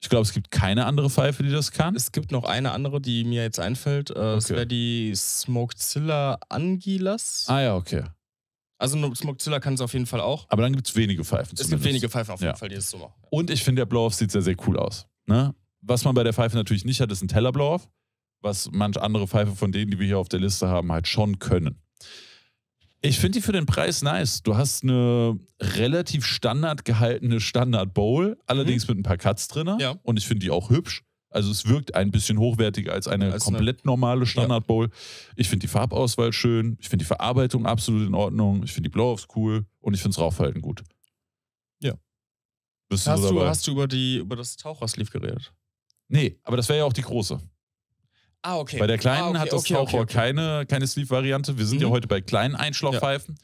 Ich glaube, es gibt keine andere Pfeife, die das kann. Es gibt noch eine andere, die mir jetzt einfällt. Äh, Das Okay. wäre die Smokedzilla Angilas. Ah ja, okay. Also eine Smokedzilla kann es auf jeden Fall auch. Aber dann gibt es wenige Pfeifen Es gibt zumindest. wenige Pfeifen auf jeden Ja. Fall, die das so machen. Und ich finde, der Blow-Off sieht sehr, sehr cool aus. Ne? Was man bei der Pfeife natürlich nicht hat, ist ein Teller-Blow-Off, was manch andere Pfeife von denen, die wir hier auf der Liste haben, halt schon können. Ich finde die für den Preis nice. Du hast eine relativ standard gehaltene Standard-Bowl, allerdings mit ein paar Cuts drin. Mhm. Ja. Und ich finde die auch hübsch. Also es wirkt ein bisschen hochwertiger als eine Als eine- komplett normale Standard-Bowl. Ich finde die Farbauswahl schön. Ich finde die Verarbeitung absolut in Ordnung. Ich finde die Blow-Offs cool. Und ich finde das Rauchverhalten gut. Ja. Bist Hast du, dabei? hast du über, die, über das Tauchersleeve geredet? Nee, aber das wäre ja auch die große. Ah, okay. Bei der kleinen ah, okay, hat das okay, Taucher okay, keine, keine Sleeve-Variante. Wir sind ja Mhm. heute bei kleinen Einschlauchpfeifen.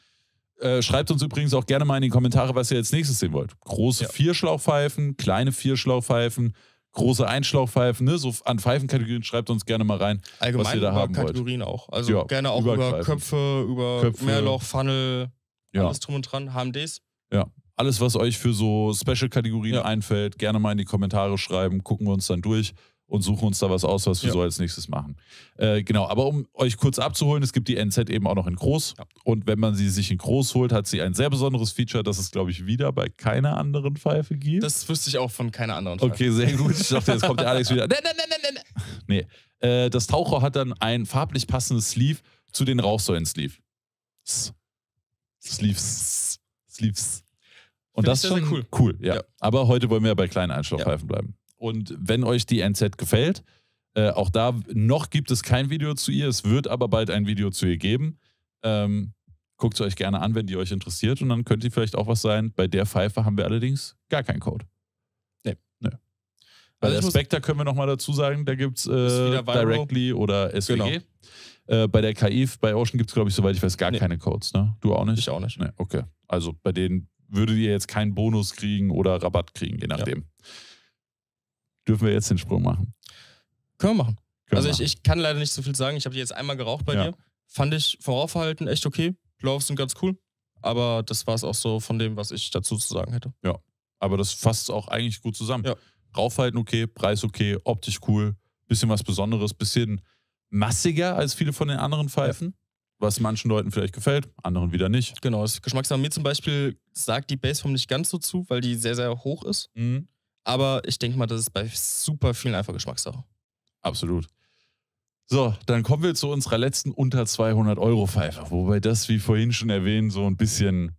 Äh, schreibt uns übrigens auch gerne mal in die Kommentare, was ihr als nächstes sehen wollt. Große Ja. Vierschlauchpfeifen, kleine Vierschlauchpfeifen, große Einschlauchpfeifen. Ne? So an Pfeifenkategorien schreibt uns gerne mal rein. Allgemein was ihr da über haben wollt. Kategorien auch. Also Ja, gerne auch über. Köpfe, über Köpfe. Mehrloch, Funnel, Ja. alles drum und dran, HMDs. Alles, was euch für so Special-Kategorien Ja. einfällt, gerne mal in die Kommentare schreiben. Gucken wir uns dann durch und suchen uns da was aus, was wir Ja. so als nächstes machen. Äh, genau, aber um euch kurz abzuholen, es gibt die NZ eben auch noch in groß. Ja. Und wenn man sie sich in groß holt, hat sie ein sehr besonderes Feature, das es, glaube ich, wieder bei keiner anderen Pfeife gibt. Das wüsste ich auch von keiner anderen. Pfeife. Okay, sehr gut. Ich dachte, jetzt kommt der Alex wieder. Nee, nee, nee, nee, nee. Nee. Äh, das Taucher hat dann ein farblich passendes Sleeve zu den Rauchsäulen-Sleeve. Sleeves. Sleeves. Und Find das ist schon sehr cool. ja. Ja. Aber heute wollen wir ja bei kleinen Einschlauchpfeifen bleiben. Und wenn euch die NZ gefällt, äh, auch da noch gibt es kein Video zu ihr. Es wird aber bald ein Video zu ihr geben. Ähm, Guckt es euch gerne an, wenn die euch interessiert. Und dann könnte die vielleicht auch was sein. Bei der Pfeife haben wir allerdings gar keinen Code. Nee. Nö. Bei Also der Spectre können wir nochmal dazu sagen, da gibt es äh. Directly oder SWG. Genau. Äh, bei der KIF, bei Ocean gibt es, glaube ich, soweit ich weiß, gar Nee. keine Codes. Ne? Du auch nicht? Ich auch nicht. Nee, okay. Also bei denen würdet ihr jetzt keinen Bonus kriegen oder Rabatt kriegen, je nachdem. Dürfen wir jetzt den Sprung machen? Können wir machen. Können also wir ich, machen. ich kann leider nicht so viel sagen. Ich habe die jetzt einmal geraucht bei Ja. dir. Fand ich vom Rauchverhalten echt okay. Blow-Offs sind ganz cool. Aber das war es auch so von dem, was ich dazu zu sagen hätte. Aber das fasst auch eigentlich gut zusammen. Ja. Raufhalten okay, Preis okay, optisch cool, bisschen was Besonderes, bisschen massiger als viele von den anderen Pfeifen, was manchen Leuten vielleicht gefällt, anderen wieder nicht. Genau, das Geschmackssache mir zum Beispiel sagt die Bassform nicht ganz so zu, weil die sehr, sehr hoch ist. Mhm. Aber ich denke mal, das ist bei super vielen einfach Geschmackssache. Absolut. So, dann kommen wir zu unserer letzten unter 200 Euro Pfeife. Wobei das, wie vorhin schon erwähnt, so ein bisschen,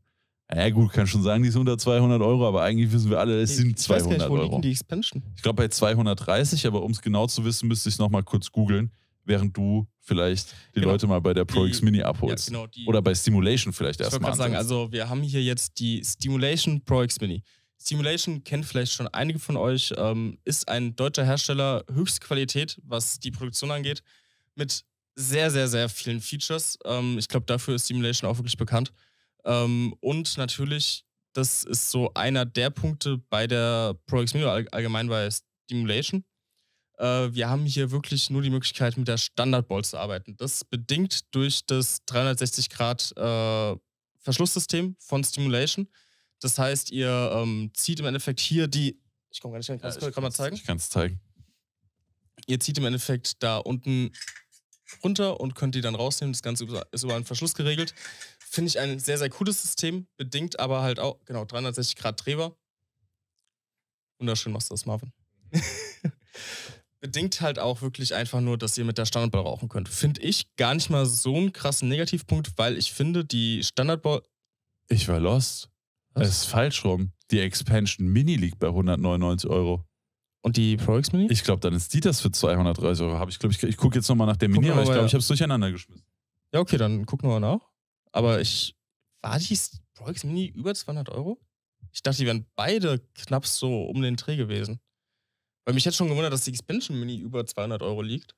ja gut, kann schon sagen, die ist unter 200 Euro, aber eigentlich wissen wir alle, es sind ich weiß gar 200 nicht, wo Euro. die Expansion? Ich glaube bei 230, aber um es genau zu wissen, müsste ich es nochmal kurz googeln, während du vielleicht die Genau. Leute mal bei der Pro X Mini Ja, abholst. genau, die, Oder bei Stimulation vielleicht ich wollte erstmal. gerade sagen, also wir haben hier jetzt die Stimulation Pro X Mini. Stimulation kennt vielleicht schon einige von euch, ähm, ist ein deutscher Hersteller, höchste Qualität, was die Produktion angeht, mit sehr, sehr, sehr vielen Features. Ähm, ich glaube, dafür ist Stimulation auch wirklich bekannt. Ähm, und natürlich, das ist so einer der Punkte bei der Pro X Mini, all, allgemein bei Stimulation. Äh, wir haben hier wirklich nur die Möglichkeit, mit der Standard-Ball zu arbeiten. Das bedingt durch das 360 Grad äh, Verschlusssystem von Stimulation. Das heißt, ihr ähm, zieht im Endeffekt hier die. Ich komme gar nicht rein, kannst du Ja, gerade mal zeigen? Ich kann es zeigen. Ihr zieht im Endeffekt da unten runter und könnt die dann rausnehmen. Das Ganze ist über einen Verschluss geregelt. Finde ich ein sehr, sehr cooles System, bedingt aber halt auch, genau, 360 Grad Drehbar. Wunderschön machst du das, Marvin. bedingt halt auch wirklich einfach nur, dass ihr mit der Standardball rauchen könnt. Finde ich gar nicht mal so einen krassen Negativpunkt, weil ich finde, die Standardball. Ich war lost. Es ist falsch rum. Die Expansion Mini liegt bei 199 Euro. Und die Pro X Mini? Ich glaube, dann ist die das für 230 Euro. Hab ich glaube, ich, ich gucke jetzt nochmal nach der Mini, aber ich glaube, ich habe es durcheinander geschmissen. Ja, okay, dann gucken wir mal nach. Aber ich. War die Pro X Mini über 200 Euro? Ich dachte, die wären beide knapp so um den Dreh gewesen. Weil mich jetzt schon gewundert, dass die Expansion Mini über 200 Euro liegt.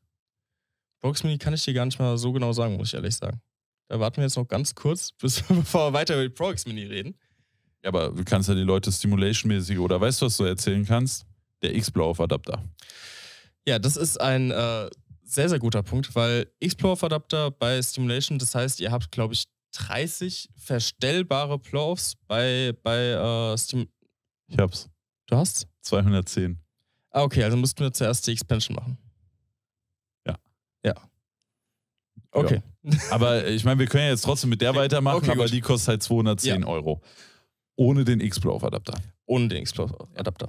Pro X Mini kann ich dir gar nicht mal so genau sagen, muss ich ehrlich sagen. Da warten wir jetzt noch ganz kurz, bis, bevor wir weiter über die Pro X Mini reden. Ja, aber du kannst ja die Leute Stimulation-mäßig oder weißt du, was du erzählen kannst? Der X-Blow-Adapter. Ja, das ist ein äh, sehr, sehr guter Punkt, weil X-Blow-Adapter bei Stimulation, das heißt, ihr habt, glaube ich, 30 verstellbare Blow-Offs bei, bei äh, Stim. Ich hab's. Du hast? 210. Ah, okay, also müssten wir zuerst die Expansion machen. Ja. Ja. Okay. Aber ich meine, wir können ja jetzt trotzdem mit der weitermachen, okay, aber gut. die kostet halt 210 Euro. Ohne den X-Blow-Adapter. Ohne den X-Blow-Adapter.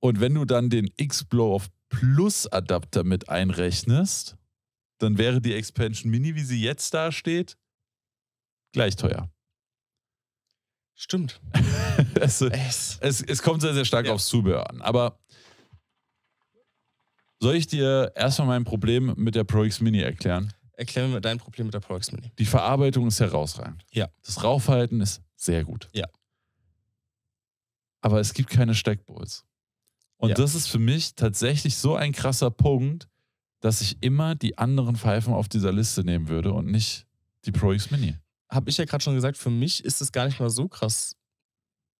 Und wenn du dann den X-Blow Plus Adapter mit einrechnest, dann wäre die Expansion Mini, wie sie jetzt da steht, gleich teuer. Stimmt. es, Es. es, es kommt sehr, sehr stark Ja. aufs Zubehör an. Aber soll ich dir erstmal mein Problem mit der Pro X Mini erklären? Erklär mir dein Problem mit der Pro X Mini. Die Verarbeitung ist herausragend. Ja. Das Raufhalten ist sehr gut. Ja. Aber es gibt keine Steckbowls. Und Ja. das ist für mich tatsächlich so ein krasser Punkt, dass ich immer die anderen Pfeifen auf dieser Liste nehmen würde und nicht die Pro X Mini. Habe ich ja gerade schon gesagt, für mich ist es gar nicht mal so krass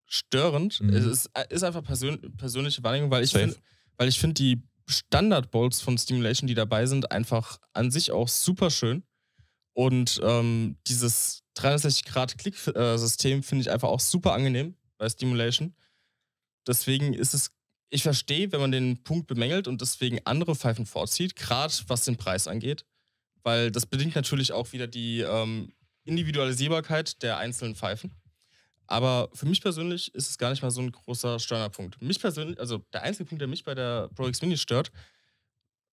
störend. Mhm. Es ist, ist einfach persön persönliche Wahrnehmung, weil ich finde, weil ich finde die Standard-Bolts von Stimulation, die dabei sind, einfach an sich auch super schön. Und ähm, dieses 360-Grad-Klick-System finde ich einfach auch super angenehm bei Stimulation. Deswegen ist es, ich verstehe, wenn man den Punkt bemängelt und deswegen andere Pfeifen vorzieht, gerade was den Preis angeht, weil das bedingt natürlich auch wieder die ähm, Individualisierbarkeit der einzelnen Pfeifen. Aber für mich persönlich ist es gar nicht mal so ein großer Störnerpunkt. Mich persönlich, also der einzige Punkt, der mich bei der Pro X Mini stört,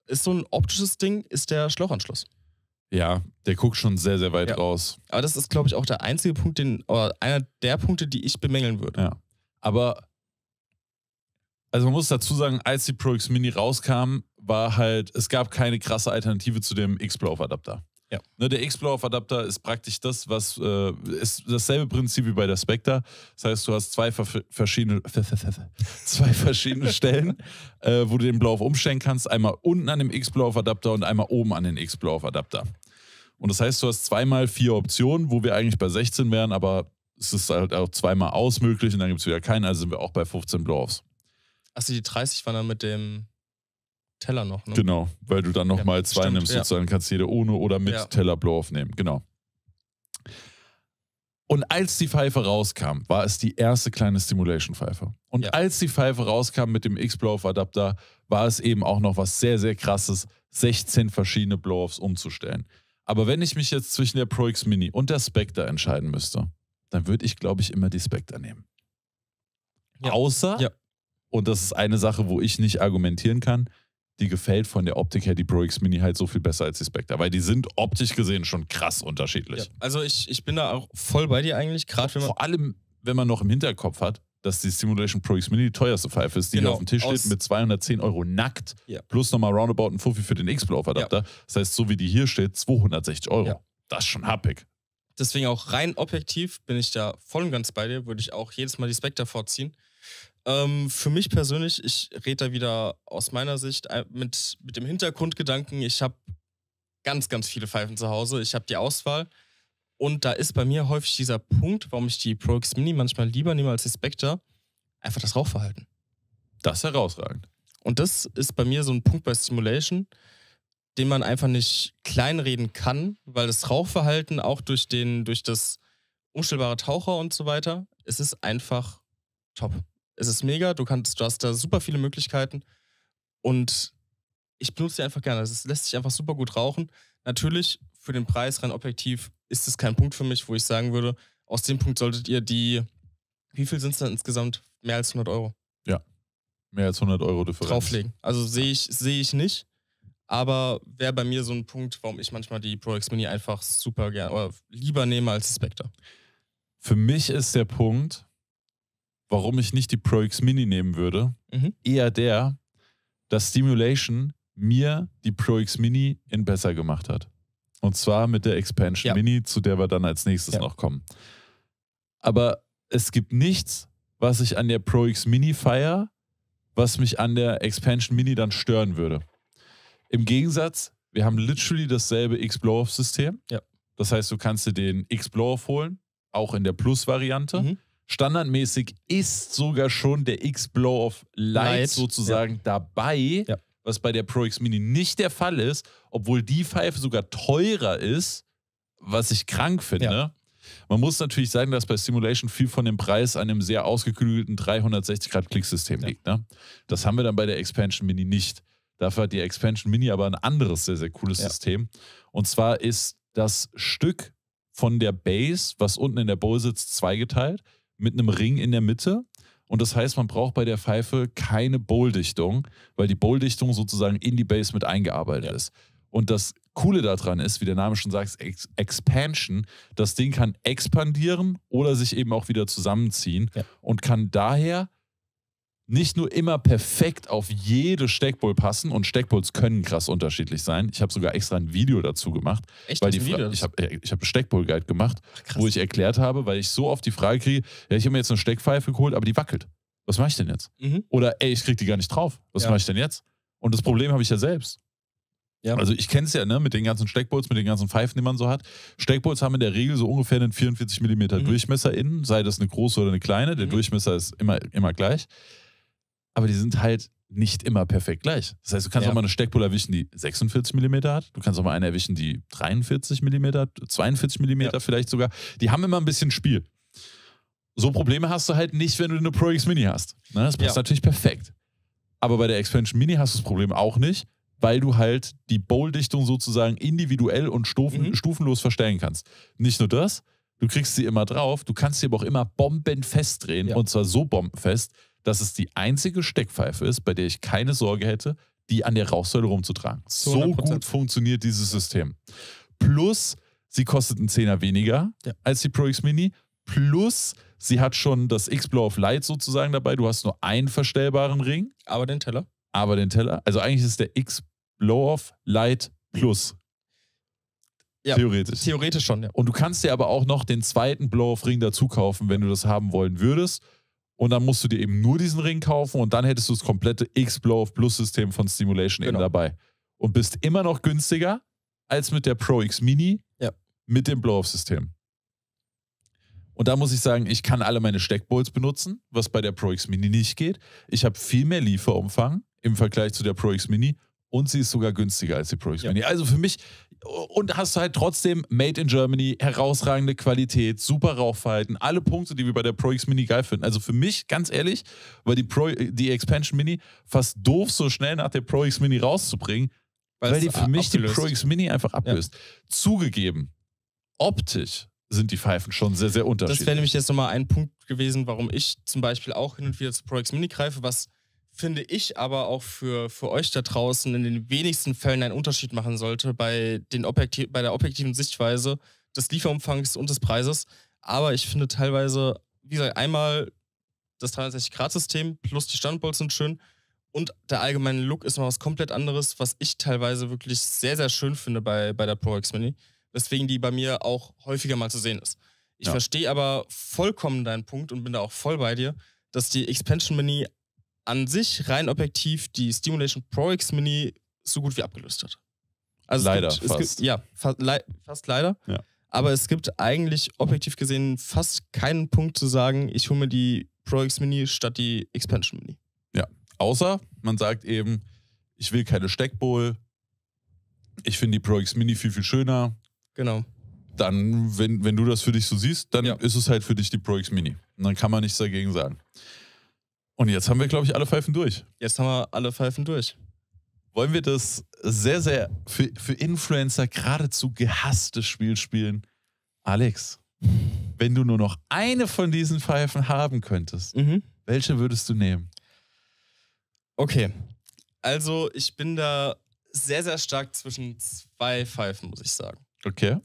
ist so ein optisches Ding, ist der Schlauchanschluss. Ja, der guckt schon sehr, sehr weit Ja. raus. Aber das ist, glaube ich, auch der einzige Punkt, den, oder einer der Punkte, die ich bemängeln würde. Ja. Aber, also man muss dazu sagen, als die Pro X Mini rauskam, war halt, es gab keine krasse Alternative zu dem X-Blow-Adapter. Ja. Ne, der X-Blow-Adapter ist praktisch das, was, äh, ist dasselbe Prinzip wie bei der Spectre. Das heißt, du hast zwei ver verschiedene, zwei verschiedene Stellen, äh, wo du den Blow-Off umstellen kannst. Einmal unten an dem X-Blow-Adapter und einmal oben an den X-Blow-Adapter. Und das heißt, du hast zweimal vier Optionen, wo wir eigentlich bei 16 wären, aber es ist halt auch zweimal aus möglich und dann gibt es wieder keinen, also sind wir auch bei 15 Blow-Offs. Achso, die 30 waren dann mit dem Teller noch, ne? Genau, weil du dann nochmal Ja, zwei stimmt, nimmst, ja. sozusagen kannst jede ohne oder mit Ja. Teller Blow-Off nehmen, genau. Und als die Pfeife rauskam, war es die erste kleine Stimulation-Pfeife. Und Ja. als die Pfeife rauskam mit dem X-Blow-Off-Adapter, war es eben auch noch was sehr, sehr krasses, 16 verschiedene Blow-Offs umzustellen. Aber wenn ich mich jetzt zwischen der Pro X Mini und der Spectre entscheiden müsste, dann würde ich, glaube ich, immer die Spectre nehmen. Ja. Außer, Ja. Und das ist eine Sache, wo ich nicht argumentieren kann, die gefällt von der Optik her die Pro X Mini halt so viel besser als die Spectre, weil die sind optisch gesehen schon krass unterschiedlich. Ja. Also ich, ich bin da auch voll bei dir eigentlich, gerade wenn man. Vor allem, wenn man noch im Hinterkopf hat, dass die Simulation Pro X Mini die teuerste Pfeife ist, die Genau, hier auf dem Tisch steht mit 210 Euro nackt, Ja. plus nochmal roundabout ein Fuffi für den X-Blow-Adapter. Das heißt, so wie die hier steht, 260 Euro. Ja. Das ist schon happig. Deswegen auch rein objektiv bin ich da voll und ganz bei dir, würde ich auch jedes Mal die Spectre vorziehen. Ähm, für mich persönlich, ich rede da wieder aus meiner Sicht äh, mit, mit dem Hintergrundgedanken, ich habe ganz, ganz viele Pfeifen zu Hause, ich habe die Auswahl und da ist bei mir häufig dieser Punkt, warum ich die Pro X Mini manchmal lieber nehme als die Spectre, einfach das Rauchverhalten. Das ist herausragend. Und das ist bei mir so ein Punkt bei Stimulation, den man einfach nicht kleinreden kann, weil das Rauchverhalten auch durch, den, durch das umstellbare Taucher und so weiter, es ist einfach top. Es ist mega, du, kannst, du hast da super viele Möglichkeiten und ich benutze die einfach gerne. Es lässt sich einfach super gut rauchen. Natürlich, für den Preis rein objektiv ist es kein Punkt für mich, wo ich sagen würde, aus dem Punkt solltet ihr die, wie viel sind es dann insgesamt? Mehr als 100 Euro. Ja, mehr als 100 Euro Differenz. Drauflegen. Also sehe ich, seh ich nicht. Aber wäre bei mir so ein Punkt, warum ich manchmal die Pro X Mini einfach super gerne oder lieber nehme als die Spectre. Für mich ist der Punkt, warum ich nicht die Pro X Mini nehmen würde, Mhm. eher der, dass Stimulation mir die Pro X Mini in besser gemacht hat. Und zwar mit der Expansion Ja. Mini, zu der wir dann als nächstes Ja. noch kommen. Aber es gibt nichts, was ich an der Pro X Mini feier, was mich an der Expansion Mini dann stören würde. Im Gegensatz, wir haben literally dasselbe X-Blow-Off-System. Ja. Das heißt, du kannst dir den X-Blow-Off holen, auch in der Plus-Variante. Mhm. Standardmäßig ist sogar schon der X-Blow-Off Lite, Lite, sozusagen dabei, Ja. was bei der Pro X Mini nicht der Fall ist, obwohl die Pfeife sogar teurer ist, was ich krank finde. Ja. Man muss natürlich sagen, dass bei Simulation viel von dem Preis an einem sehr ausgeklügelten 360-Grad-Klicksystem Ja. liegt. Ne? Das haben wir dann bei der Expansion Mini nicht. Dafür hat die Expansion Mini aber ein anderes sehr, sehr cooles Ja. System. Und zwar ist das Stück von der Base, was unten in der Bowl sitzt, zweigeteilt mit einem Ring in der Mitte. Und das heißt, man braucht bei der Pfeife keine Bowl-Dichtung, weil die Bowl-Dichtung sozusagen in die Base mit eingearbeitet Ja. ist. Und das Coole daran ist, wie der Name schon sagt, Ex Expansion. Das Ding kann expandieren oder sich eben auch wieder zusammenziehen Ja. und kann daher nicht nur immer perfekt auf jede Steckbowl passen und Steckbowls können krass unterschiedlich sein. Ich habe sogar extra ein Video dazu gemacht, Echt? weil die? Fra ich habe ich hab einen Steckbowl-Guide gemacht, Ach, wo ich erklärt habe, weil ich so oft die Frage kriege, ja, ich habe mir jetzt eine Steckpfeife geholt, aber die wackelt. Was mache ich denn jetzt? Mhm. Oder ey, ich krieg die gar nicht drauf. Was Ja. mache ich denn jetzt? Und das Problem habe ich ja selbst. Ja. Also ich kenne es ja, ne, mit den ganzen Steckbowls, mit den ganzen Pfeifen, die man so hat. Steckbowls haben in der Regel so ungefähr einen 44 mm Mhm. Durchmesser innen, sei das eine große oder eine kleine. Der Mhm. Durchmesser ist immer, immer gleich. Aber die sind halt nicht immer perfekt gleich. Das heißt, du kannst Ja. auch mal eine Steckbowl erwischen, die 46 mm hat. Du kannst auch mal eine erwischen, die 43 mm hat, 42 mm Ja. vielleicht sogar. Die haben immer ein bisschen Spiel. So Probleme hast du halt nicht, wenn du eine Pro X Mini hast. Ne? Das passt Ja. natürlich perfekt. Aber bei der Expansion Mini hast du das Problem auch nicht, weil du halt die Bowl-Dichtung sozusagen individuell und stufen, Mhm. stufenlos verstellen kannst. Nicht nur das, du kriegst sie immer drauf, du kannst sie aber auch immer bombenfest drehen und zwar so bombenfest, dass es die einzige Steckpfeife ist, bei der ich keine Sorge hätte, die an der Rauchsäule rumzutragen. Zu So 100%. gut funktioniert dieses System. Plus, sie kostet einen Zehner weniger Ja. als die Pro X Mini. Plus, sie hat schon das X-Blow of Light sozusagen dabei. Du hast nur einen verstellbaren Ring, Aber den Teller? aber den Teller. Also eigentlich ist der X-Blow of Light Plus. Ja. Theoretisch. Theoretisch schon, ja. Und du kannst dir aber auch noch den zweiten Blow-Off-Ring dazu kaufen, wenn du das haben wollen würdest. Und dann musst du dir eben nur diesen Ring kaufen und dann hättest du das komplette X-Blow-Off-Plus-System von Stimulation eben Genau. dabei. Und bist immer noch günstiger als mit der Pro X Mini Ja. mit dem Blow-Off-System. Und da muss ich sagen, ich kann alle meine Steckbowls benutzen, was bei der Pro X Mini nicht geht. Ich habe viel mehr Lieferumfang im Vergleich zu der Pro X Mini und sie ist sogar günstiger als die Pro X Ja. Mini. Also für mich, und hast du halt trotzdem Made in Germany, herausragende Qualität, super Rauchverhalten, alle Punkte, die wir bei der Pro X Mini geil finden. Also für mich, ganz ehrlich, war die, Pro, die Expansion Mini fast doof, so schnell nach der Pro X Mini rauszubringen, weil, es die für mich abgelöst. die Pro X Mini einfach ablöst. Zugegeben, optisch sind die Pfeifen schon sehr, sehr Das unterschiedlich. wäre nämlich jetzt nochmal ein Punkt gewesen, warum ich zum Beispiel auch hin und wieder zu Pro X Mini greife, was finde ich aber auch für, für euch da draußen in den wenigsten Fällen einen Unterschied machen sollte bei, den Objektiv, bei der objektiven Sichtweise des Lieferumfangs und des Preises. Aber ich finde teilweise, wie gesagt, einmal das 360-Grad-System plus die Standbolts sind schön und der allgemeine Look ist noch was komplett anderes, was ich teilweise wirklich sehr, sehr schön finde bei, bei der Pro X Mini, weswegen die bei mir auch häufiger mal zu sehen ist. Ich Ja. verstehe aber vollkommen deinen Punkt und bin da auch voll bei dir, dass die Expansion Mini an sich rein objektiv die Stimulation Pro X Mini so gut wie abgelöst hat. Also Leider es gibt, fast. Gibt, ja, fa lei fast leider. Ja. Aber es gibt eigentlich objektiv gesehen fast keinen Punkt zu sagen, ich hole mir die Pro X Mini statt die Expansion Mini. Außer man sagt eben, ich will keine Steckbowl, ich finde die Pro X Mini viel, viel schöner. Genau. Dann, wenn, wenn du das für dich so siehst, dann Ja. ist es halt für dich die Pro X Mini. Und dann kann man nichts dagegen sagen. Und jetzt haben wir, glaube ich, alle Pfeifen durch. Jetzt haben wir alle Pfeifen durch. Wollen wir das sehr, sehr für, für Influencer geradezu gehasste Spiel spielen? Alex, wenn du nur noch eine von diesen Pfeifen haben könntest, Mhm. welche würdest du nehmen? Okay. Also, ich bin da sehr, sehr stark zwischen zwei Pfeifen, muss ich sagen. Okay.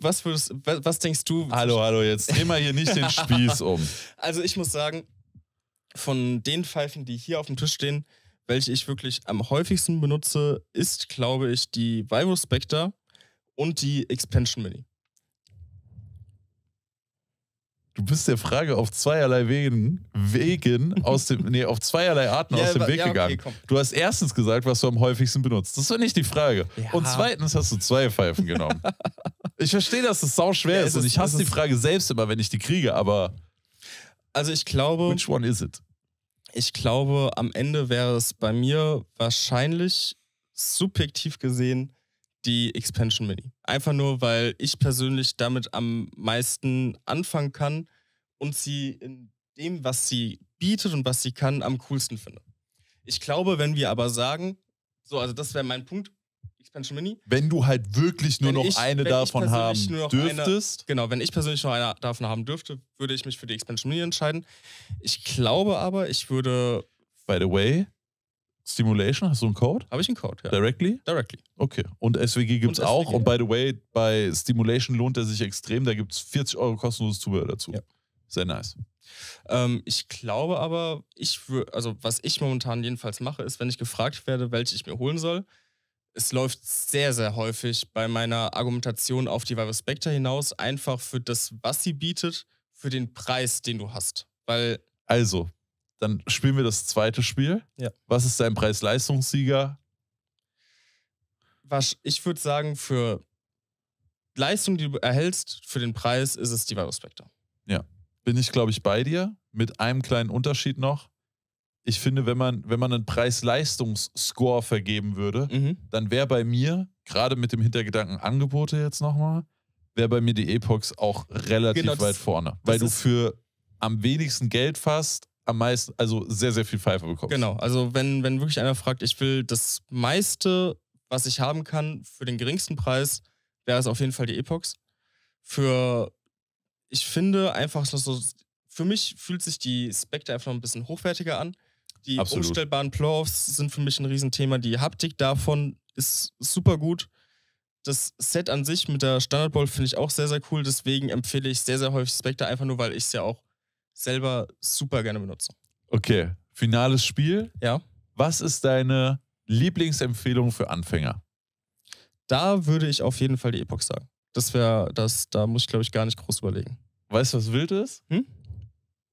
Was würdest, wa- was denkst du? Hallo, hallo, jetzt dreh mal hier nicht den Spieß um. Also ich muss sagen, von den Pfeifen, die hier auf dem Tisch stehen, welche ich wirklich am häufigsten benutze, ist, glaube ich, die Vivo Spectre und die Expansion Mini. Du bist der Frage auf zweierlei Wegen, Wegen aus dem, nee, auf zweierlei Arten aus dem Weg ja, okay, gegangen. komm. Du hast erstens gesagt, was du am häufigsten benutzt. Das ist doch nicht die Frage. Ja. Und zweitens hast du zwei Pfeifen genommen. ich verstehe, dass das sau schwer Ja, ist es und ist- ich hasse es die ist- Frage selbst immer, wenn ich die kriege, aber Also ich glaube, which one is it? ich glaube, am Ende wäre es bei mir wahrscheinlich subjektiv gesehen die Expansion Mini. Einfach nur, weil ich persönlich damit am meisten anfangen kann und sie in dem, was sie bietet und was sie kann, am coolsten finde. Ich glaube, wenn wir aber sagen, so, also das wäre mein Punkt, Expansion Mini. Wenn du halt wirklich nur Wenn noch ich- eine davon haben noch eine- dürftest, Genau, wenn ich persönlich noch eine davon haben dürfte, würde ich mich für die Expansion Mini entscheiden. Ich glaube aber, ich würde. by the way, Stimulation, hast du einen Code? Habe ich einen Code? Ja. Directly? Directly. Okay. Und SWG gibt es auch. Und by the way, bei Stimulation lohnt er sich extrem. Da gibt es 40 Euro kostenloses Zubehör dazu. Ja. Sehr nice. Ähm, ich glaube aber, ich würde, also was ich momentan jedenfalls mache, ist, wenn ich gefragt werde, welche ich mir holen soll, es läuft sehr, sehr häufig bei meiner Argumentation auf die Vive Spectre hinaus, einfach für das, was sie bietet, für den Preis, den du hast. Weil, Also, dann spielen wir das zweite Spiel. Ja. Was ist dein Preis-Leistungssieger? was, ich würde sagen, für Leistung, die du erhältst, für den Preis ist es die Vive Spectre. Bin ich, glaube ich, bei dir. Mit einem kleinen Unterschied noch. Ich finde, wenn man, wenn man einen Preis-Leistungs-Score vergeben würde, Mhm. dann wäre bei mir, gerade mit dem Hintergedanken Angebote jetzt nochmal, wäre bei mir die Epox auch relativ Genau, das- weit vorne. Weil du für am wenigsten Geld fast am meisten, also sehr, sehr viel Pfeife bekommst. Genau, also wenn, wenn wirklich einer fragt, ich will das meiste, was ich haben kann, für den geringsten Preis, wäre es auf jeden Fall die Epox. Für, ich finde einfach so, für mich fühlt sich die Spectre einfach noch ein bisschen hochwertiger an. Die Absolut. umstellbaren Blow-Offs sind für mich ein Riesenthema. Die Haptik davon ist super gut. Das Set an sich mit der Standard-Ball finde ich auch sehr, sehr cool. Deswegen empfehle ich sehr, sehr häufig Spectre, einfach nur, weil ich es ja auch selber super gerne benutze. Okay, finales Spiel. Ja. Was ist deine Lieblingsempfehlung für Anfänger? Da würde ich auf jeden Fall die Epoch sagen. Das wäre, das, da muss ich, glaube ich, gar nicht groß überlegen. Weißt du, was wild ist? Hm?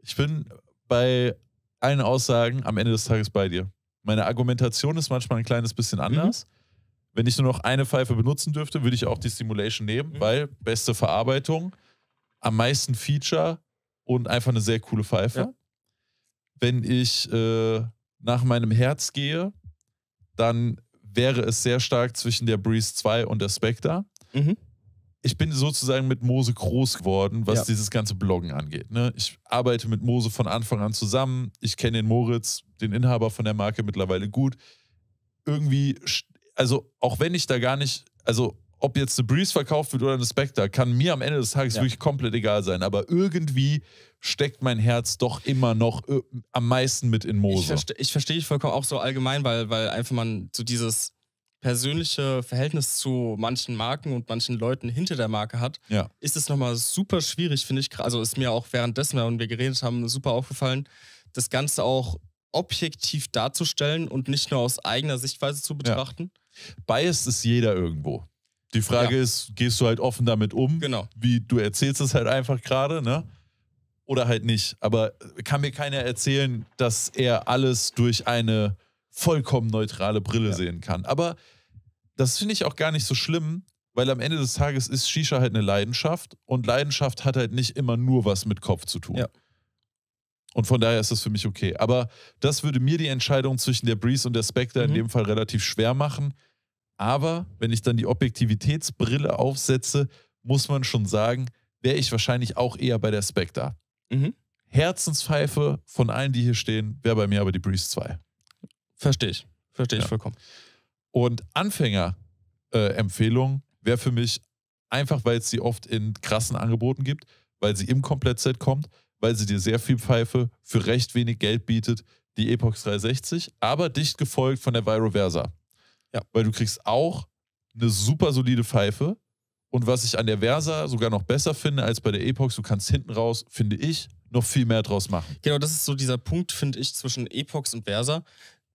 Ich bin bei allen Aussagen am Ende des Tages bei dir. Meine Argumentation ist manchmal ein kleines bisschen Mhm. anders. Wenn ich nur noch eine Pfeife benutzen dürfte, würde ich auch die Stimulation nehmen, Mhm. weil beste Verarbeitung, am meisten Feature und einfach eine sehr coole Pfeife. Ja. Wenn ich äh, nach meinem Herz gehe, dann wäre es sehr stark zwischen der Breeze 2 und der Spectre Mhm. Ich bin sozusagen mit Mose groß geworden, was Ja. dieses ganze Bloggen angeht. Ne? Ich arbeite mit Mose von Anfang an zusammen. Ich kenne den Moritz, den Inhaber von der Marke, mittlerweile gut. Irgendwie, also auch wenn ich da gar nicht, also ob jetzt eine Breeze verkauft wird oder eine Spectre, kann mir am Ende des Tages Ja. wirklich komplett egal sein. Aber irgendwie steckt mein Herz doch immer noch äh, am meisten mit in Ich, Mose. verste, ich verstehe dich vollkommen auch so allgemein, weil, weil einfach man so dieses persönliche Verhältnis zu manchen Marken und manchen Leuten hinter der Marke hat, Ja. ist es nochmal super schwierig, finde ich. Also ist mir auch währenddessen, wenn wir geredet haben, super aufgefallen, das Ganze auch objektiv darzustellen und nicht nur aus eigener Sichtweise zu betrachten. Biased ist jeder irgendwo. Die Frage ist, gehst du halt offen damit um? Genau. wie du erzählst es halt einfach gerade, ne? Oder halt nicht. Aber kann mir keiner erzählen, dass er alles durch eine vollkommen neutrale Brille Ja. sehen kann. Aber das finde ich auch gar nicht so schlimm, weil am Ende des Tages ist Shisha halt eine Leidenschaft und Leidenschaft hat halt nicht immer nur was mit Kopf zu tun. Ja. Und von daher ist das für mich okay. Aber das würde mir die Entscheidung zwischen der Breeze und der Spectre in Mhm. dem Fall relativ schwer machen. Aber wenn ich dann die Objektivitätsbrille aufsetze, muss man schon sagen, wäre ich wahrscheinlich auch eher bei der Spectre. Mhm. Herzenspfeife von allen, die hier stehen, wäre bei mir aber die Breeze 2. Verstehe ich. Verstehe ich Ja. vollkommen. Und Anfänger-Empfehlung wäre für mich einfach, weil es sie oft in krassen Angeboten gibt, weil sie im Komplettset kommt, weil sie dir sehr viel Pfeife für recht wenig Geld bietet, die Epox 360, aber dicht gefolgt von der Viro Versa. Ja. Weil du kriegst auch eine super solide Pfeife und was ich an der Versa sogar noch besser finde als bei der Epox, du kannst hinten raus, finde ich, noch viel mehr draus machen. Genau, das ist so dieser Punkt, finde ich, zwischen Epox und Versa.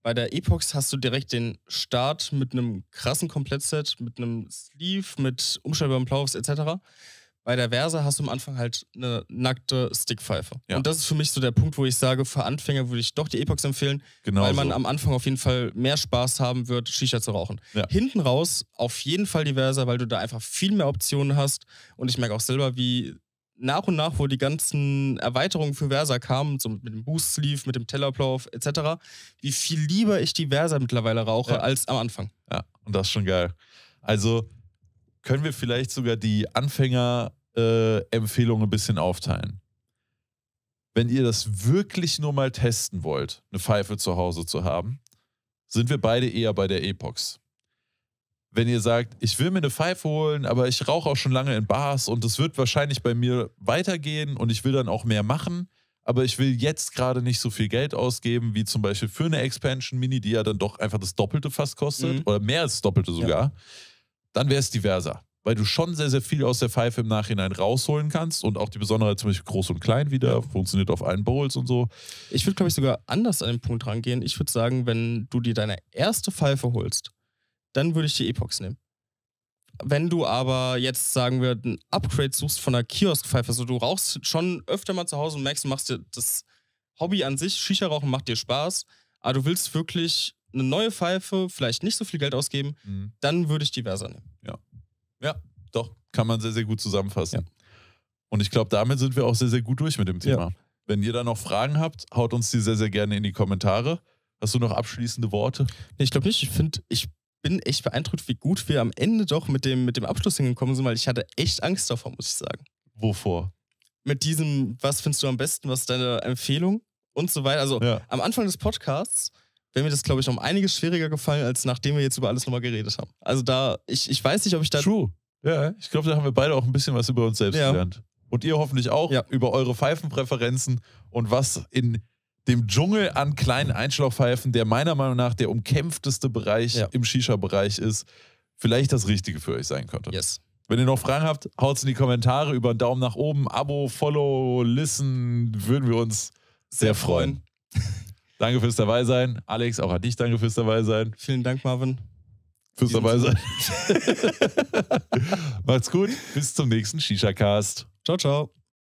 Bei der Epox hast du direkt den Start mit einem krassen Komplettset, mit einem Sleeve, mit umstellbaren Plaufs etc. Bei der Versa hast du am Anfang halt eine nackte Stickpfeife. Ja. Und das ist für mich so der Punkt, wo ich sage, für Anfänger würde ich doch die Epox empfehlen, Genau. weil man so. am Anfang auf jeden Fall mehr Spaß haben wird, Shisha zu rauchen. Ja. Hinten raus auf jeden Fall die Versa, weil du da einfach viel mehr Optionen hast. Und ich merke auch selber, wie nach und nach, wo die ganzen Erweiterungen für Versa kamen, so mit dem Boost Sleeve, mit dem Tellerplauf etc., wie viel lieber ich die Versa mittlerweile rauche Ja. als am Anfang. Ja, und das ist schon geil. Also können wir vielleicht sogar die Anfänger-Empfehlungen ein bisschen aufteilen. Wenn ihr das wirklich nur mal testen wollt, eine Pfeife zu Hause zu haben, sind wir beide eher bei der Epox. Wenn ihr sagt, ich will mir eine Pfeife holen, aber ich rauche auch schon lange in Bars und es wird wahrscheinlich bei mir weitergehen und ich will dann auch mehr machen, aber ich will jetzt gerade nicht so viel Geld ausgeben, wie zum Beispiel für eine Expansion Mini, die ja dann doch einfach das Doppelte fast kostet Mhm. oder mehr als das Doppelte sogar, dann wäre es diverser. Weil du schon sehr, sehr viel aus der Pfeife im Nachhinein rausholen kannst und auch die Besonderheit zum Beispiel groß und klein wieder, funktioniert auf allen Bowls und so. Ich würde, glaube ich, sogar anders an den Punkt rangehen. Ich würde sagen, wenn du dir deine erste Pfeife holst, dann würde ich die Epox nehmen. Wenn du aber jetzt, sagen wir, ein Upgrade suchst von einer Kioskpfeife, also du rauchst schon öfter mal zu Hause und merkst, du machst dir das Hobby an sich, Shisha-Rauchen macht dir Spaß, aber du willst wirklich eine neue Pfeife, vielleicht nicht so viel Geld ausgeben, dann würde ich die Versa nehmen. Ja, doch, kann man sehr, sehr gut zusammenfassen. Ja. Und ich glaube, damit sind wir auch sehr, sehr gut durch mit dem Thema. Wenn ihr da noch Fragen habt, haut uns die sehr, sehr gerne in die Kommentare. Hast du noch abschließende Worte? Nee, ich glaube nicht. Ich finde, ich bin echt beeindruckt, wie gut wir am Ende doch mit dem, mit dem Abschluss hingekommen sind, weil ich hatte echt Angst davor, muss ich sagen. Wovor? Mit diesem, was findest du am besten, was ist deine Empfehlung und so weiter. Also Ja. am Anfang des Podcasts wäre mir das, glaube ich, um einiges schwieriger gefallen, als nachdem wir jetzt über alles nochmal geredet haben. Also da, ich, ich weiß nicht, ob ich da. True. Ja, ich glaube, da haben wir beide auch ein bisschen was über uns selbst Ja. gelernt. Und ihr hoffentlich auch Ja. über eure Pfeifenpräferenzen und was in dem Dschungel an kleinen Einschlauchpfeifen, der meiner Meinung nach der umkämpfteste Bereich Ja. im Shisha-Bereich ist, vielleicht das Richtige für euch sein könnte. Yes. Wenn ihr noch Fragen habt, haut's in die Kommentare über einen Daumen nach oben, Abo, Follow, Listen, würden wir uns sehr freuen. Danke fürs dabei sein. Alex, auch an dich danke fürs dabei sein. Vielen Dank, Marvin. Fürs dabei sein. Macht's gut. Bis zum nächsten Shisha-Cast. Ciao, ciao.